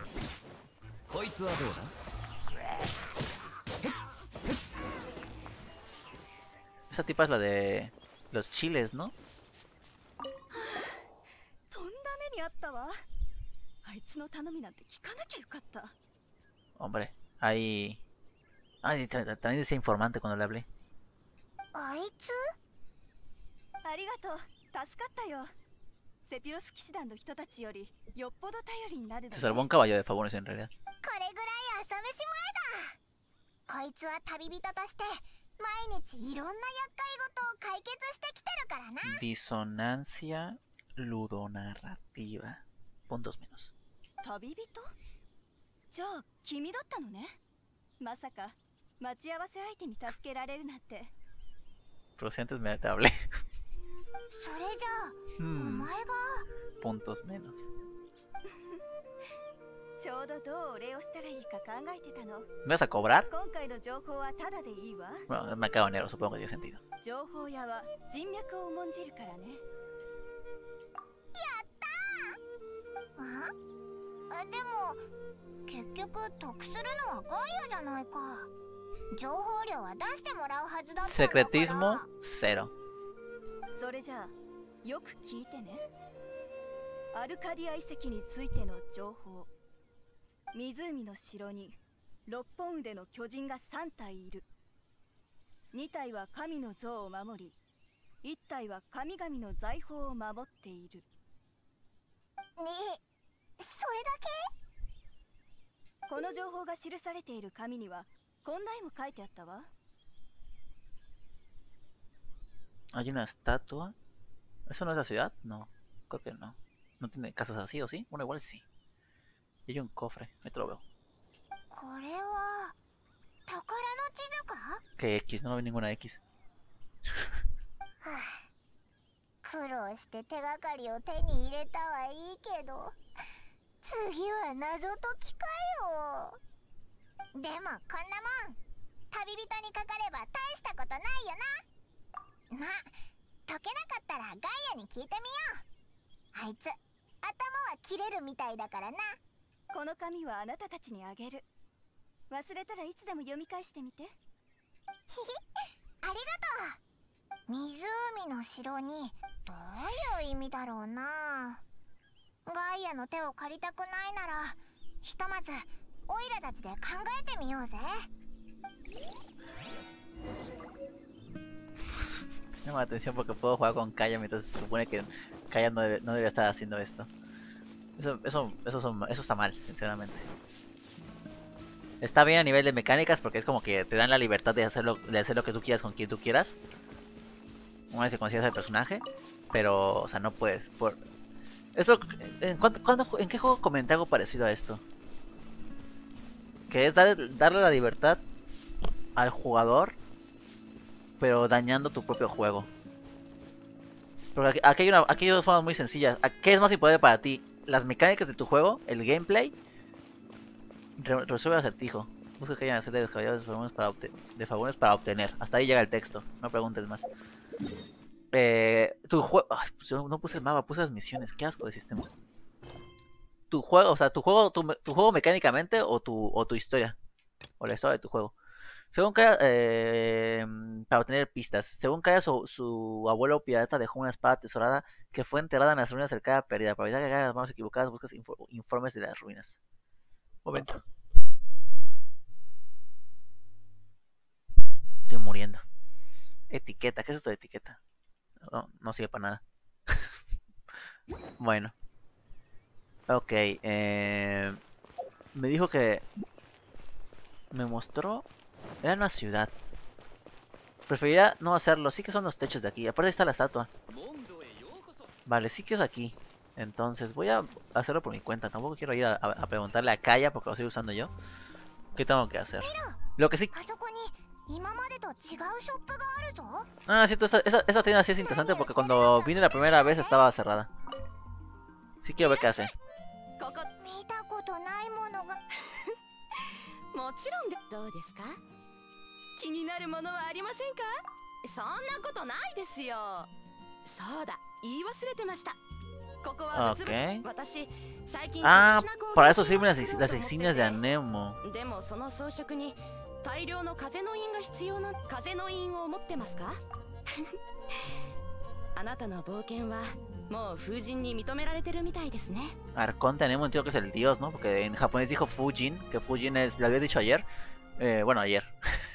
Esa tipa es la de los chiles, ¿no? Hombre, ahí... Ay, también decía informante cuando le hablé. Se salvó un caballo de favores en realidad. 毎日いろんな厄介事を解決してきてるからな。Dissonancia ラビーバ。ポンドスメノス。旅人？じゃあ、君だったのね。まさか、待ち合わせ相手に助けられるなんて。プロセントメタブレ。それじゃあ、お前が？ポンドスメノス。ちょうどどうお礼をしたらいいか考えてたの。¿Me vas a cobrar? 今回の情報はただでいいわ。Bueno, me acabo dinero, supongo que tiene sentido. 情報屋は人脈を重んじるからね。やったあでも、結局得するのはガイアじゃないか。情報量は出してもらうはずだったんだから。Secretismo cero. それじゃあ、よく聞いてね。アルカディア遺跡についての情報。湖の城に六本腕の巨人が3体いる2体は神の像を守り1体は神々の財宝を守っているねそれだけこの情報が記されている紙にはこんな絵も書いてあったわ ¿Hay una estatua? ¿Eso no es la ciudad? No, creo que no. ¿No tiene casas así o sí? Bueno, igual sí. Y hay un cofre, me lo veo. ¿Qué X? No veo ninguna X. 苦労して手がかりを手に入れたはいいけど次次は謎解きかよでもこんなもん旅人にかかれば大したことないよなま解けなかったらガイアに聞いてみようあいつ頭は切れるみたいだからなこの紙はあなたたちにあげる。忘れたらいつでも読み返してみて。ありがとう。湖の城にどういう意味だろうな。ガイアの手を借りたくないならひとまずオイラたちで考えてみようぜ。でも私は僕は puedo jugar と。Eso, eso, eso, está mal, sinceramente. Está bien a nivel de mecánicas porque es como que te dan la libertad de hacer lo, de hacer lo que tú quieras con quien tú quieras. Una vez que consigas al personaje. Pero, o sea, no puedes. Por... Eso, ¿en, cuándo, ¿En qué juego comenté algo parecido a esto? Que es darle la libertad al jugador pero dañando tu propio juego. Porque aquí hay, una, aquí hay dos formas muy sencillas. ¿Qué es más importante para ti? ¿Las mecánicas de tu juego? ¿El gameplay? resuelve el acertijo. Busca que haya una serie de favores para, de favores para obtener. Hasta ahí llega el texto. No preguntes más. Eh, tu juego... Pues no puse el mapa, puse las misiones. Qué asco de sistema. Tu juego, o sea, tu juego, tu, tu juego mecánicamente o tu, o tu historia. O la historia de tu juego. Según Kaya, eh, para obtener pistas, según Kaya, su, abuelo pirata dejó una espada tesorada que fue enterrada en las ruinas del Kaya perdida. Para evitar que caigan las manos equivocadas, buscas informes de las ruinas. Momento. Estoy muriendo. Etiqueta, ¿qué es esto de etiqueta? No, no sirve para nada. bueno. Ok, eh, me dijo que me mostró era una ciudad. Preferiría no hacerlo. Sí que son los techos de aquí. Aparte está la estatua. Vale, sí que es aquí. Entonces voy a hacerlo por mi cuenta. Tampoco quiero ir a, preguntarle a Kaya porque lo estoy usando yo. ¿Qué tengo que hacer? Lo que sí... Ah, cierto, esa, esa, tienda sí es interesante porque cuando vine la primera vez estaba cerrada. Sí quiero ver qué hace. 気になるものはありませんか？そんなことないですよ。そうだ言い忘れてました。ここはブ私最近ああ、para eso。でもその装飾に大量の風の印が必要な風の印を持ってますか？あなたの冒険はもう風神に認められてるみたいですね。アルコンテネモンティオケスエルディオスノ、ポケデンジ、え、この。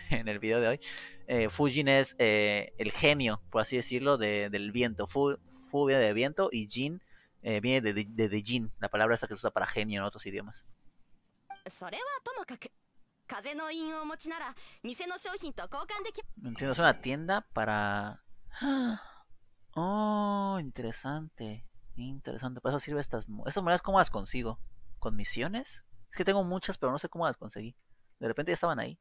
en el video de hoy, eh, Fujin es eh, el genio, por así decirlo, de, del viento. Fu, Fu, viene de viento y Jin eh, viene de, de, de, Jin, la palabra esa que se usa para genio en otros idiomas. Entiendo, es una tienda para... Oh, interesante. Interesante. Para eso sirve estas... Estas monedas, ¿cómo las consigo? ¿Con misiones? Es que tengo muchas, pero no sé cómo las conseguí. De repente ya estaban ahí.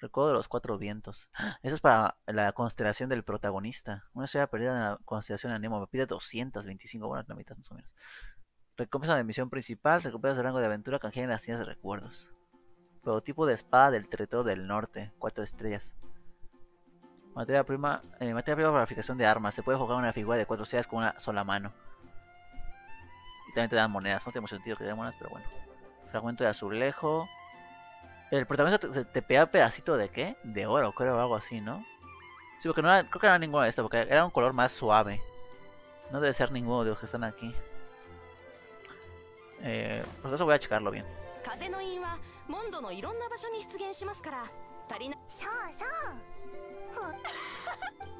Recuerdo de los cuatro vientos. Eso es para la constelación del protagonista. Una estrella perdida en la constelación de Nemo. Me pide 225, bueno, la mitad más o menos. Recompensa de misión principal. Recompensa de rango de aventura. Canjea en las tiendas de recuerdos. Prototipo de espada del territorio del norte. Cuatro estrellas. Materia prima. Eh, materia prima para la fabricación de armas. Se puede jugar una figura de cuatro estrellas con una sola mano. Y también te dan monedas. No tiene mucho sentido que te den monedas, pero bueno. Fragmento de azulejo. El protagonista te, te pega pedacito de qué? De oro, creo, o algo así, ¿no? Sí, porque no era, creo que no era ninguno de estos, porque era un color más suave. No debe ser ninguno de los que están aquí. Eh, por eso voy a checarlo bien.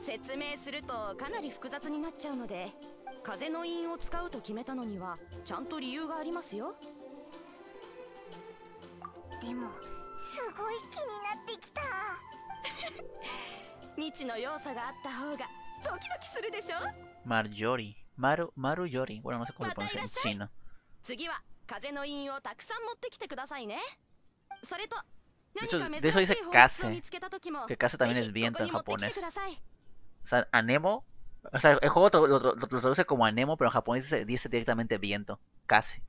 説明するとかなり複雑になっちゃうので風の印を使うと決めたのにはちゃんと理由がありますよでもす すごい気になってきた。未知の要素があった方がドキドキするでしょ？マルジョリ。マルマルジョリ。これはまさかのポンセンチーノ次は風の印をたくさん持ってきてくださいね。それと何か珍しい方法を見つけた時もぜひここに持ってきてください。さあネモ？O sea, el juego lo, lo, lo traduce como anemo, pero en japonés se dice directamente viento, casi.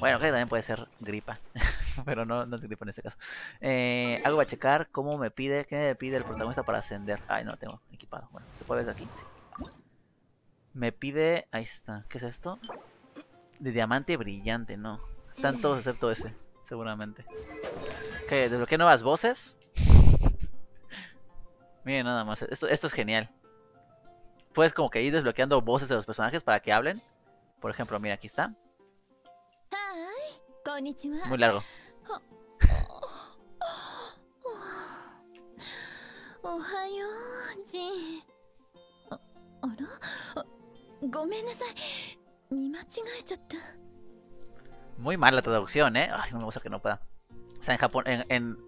Bueno, que también puede ser gripa, pero no, no es gripa en este caso. Eh, algo va a checar cómo me pide, qué me pide el protagonista para ascender. Ay, no tengo equipado. Bueno, se puede ver aquí, sí. Me pide, ahí está, ¿qué es esto? De diamante brillante, no. Están todos excepto ese, seguramente. ¿Qué? ¿Desbloqueé nuevas voces? Miren nada más, esto, esto es genial. Puedes como que ir desbloqueando voces de los personajes para que hablen. Por ejemplo, mira, aquí está. Muy largo. Muy mal la traducción, ¿eh? Ay, no me gusta que no pueda. O sea, en Japón, en, en,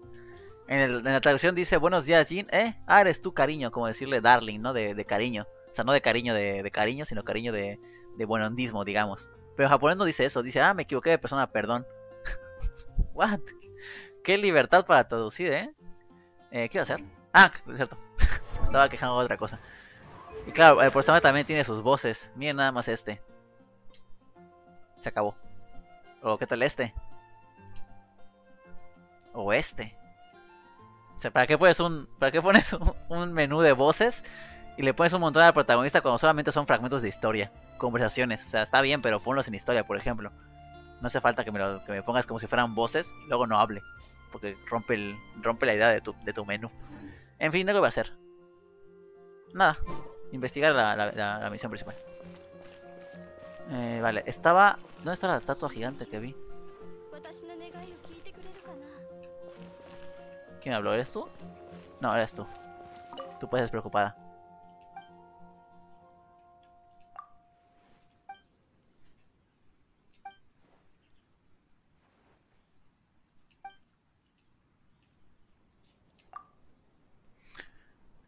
en, la traducción dice buenos días, Jin. ¿Eh? Ah, eres tú, cariño. Como decirle darling, ¿no? De, de cariño. O sea, no de cariño de, de cariño, sino cariño de, de buenondismo, digamos. Pero japonés no dice eso. Dice, ah, me equivoqué de persona, perdón. What? Qué libertad para traducir, ¿eh? eh ¿Qué iba a hacer? Ah, es cierto. Estaba quejando de otra cosa. Y claro, el personaje también tiene sus voces. Miren nada más este. Se acabó. O qué tal este. O este. O sea, ¿para qué pones un, para qué pones un, menú de voces y le pones un montón al protagonista cuando solamente son fragmentos de historia, conversaciones? O sea, está bien, pero ponlos en historia, por ejemplo. No hace falta que me, lo, que me pongas como si fueran voces y luego no hable. Porque rompe, el, rompe la idea de tu, de tu menú. En fin, ¿qué voy a hacer? Nada. Investigar la, la, misión principal. Eh, vale, estaba... ¿Dónde está la estatua gigante que vi? ¿Quién habló? ¿Eres tú? No, eres tú. Tú puedes preocupada.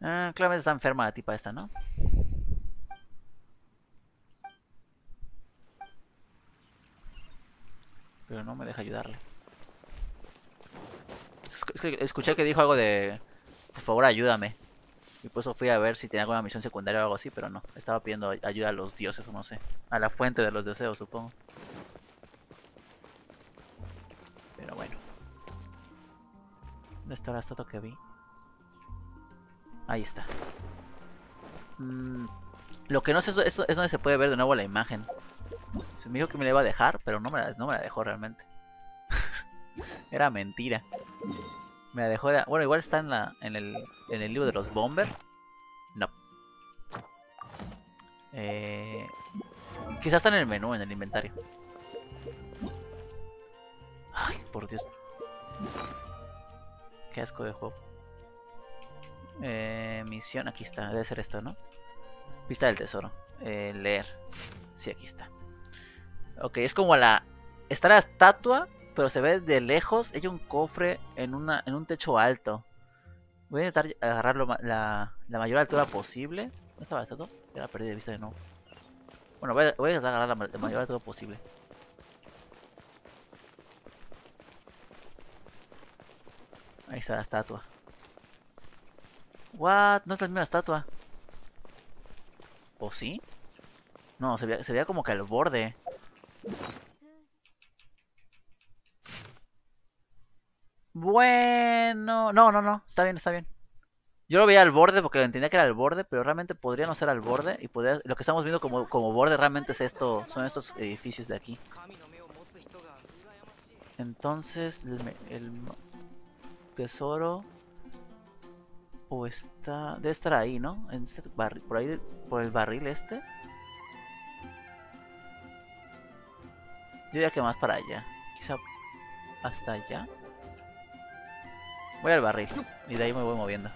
Ah, claramente está enferma la tipa esta, ¿no? Pero no me deja ayudarle. Que escuché que dijo algo de... Por favor, ayúdame. Y por eso fui a ver si tenía alguna misión secundaria o algo así, pero no. Estaba pidiendo ayuda a los dioses o no sé. A la fuente de los deseos, supongo. Pero bueno. ¿Dónde está la estatua que vi? Ahí está. Mm, lo que no sé es, es, donde se puede ver de nuevo la imagen. Se me dijo que me la iba a dejar, pero no me la, dejó realmente. Era mentira. Me la dejó de... Bueno, igual está en el libro de los Bomber. No. Eh, quizás está en el menú, en el inventario. Ay, por Dios. Qué asco de juego. Eh, misión, aquí está, debe ser esto, ¿no? Vista del tesoro. Eh, leer. Sí, aquí está. Ok, es como la... Está la estatua, pero se ve de lejos. Hay un cofre en, una, en un techo alto. Voy a intentar agarrarlo la, la mayor altura posible. ¿Dónde estaba la estatua? Ya la perdí de vista de nuevo. Bueno, voy a, voy agarrar la, la mayor altura posible. Ahí está la estatua. What? No es la misma estatua. ¿O sí? No, se veía, como que al borde. Bueno, no, no, no, está bien, está bien. Yo lo veía al borde porque entendía que era al borde, pero realmente podría no ser al borde y podría, lo que estamos viendo como, como borde realmente es esto, son estos edificios de aquí. Entonces, el tesoro o está... Debe estar ahí, ¿no? En este barril, por ahí, por el barril este. Yo diría que más para allá. Quizá hasta allá. Voy al barril. Y de ahí me voy moviendo.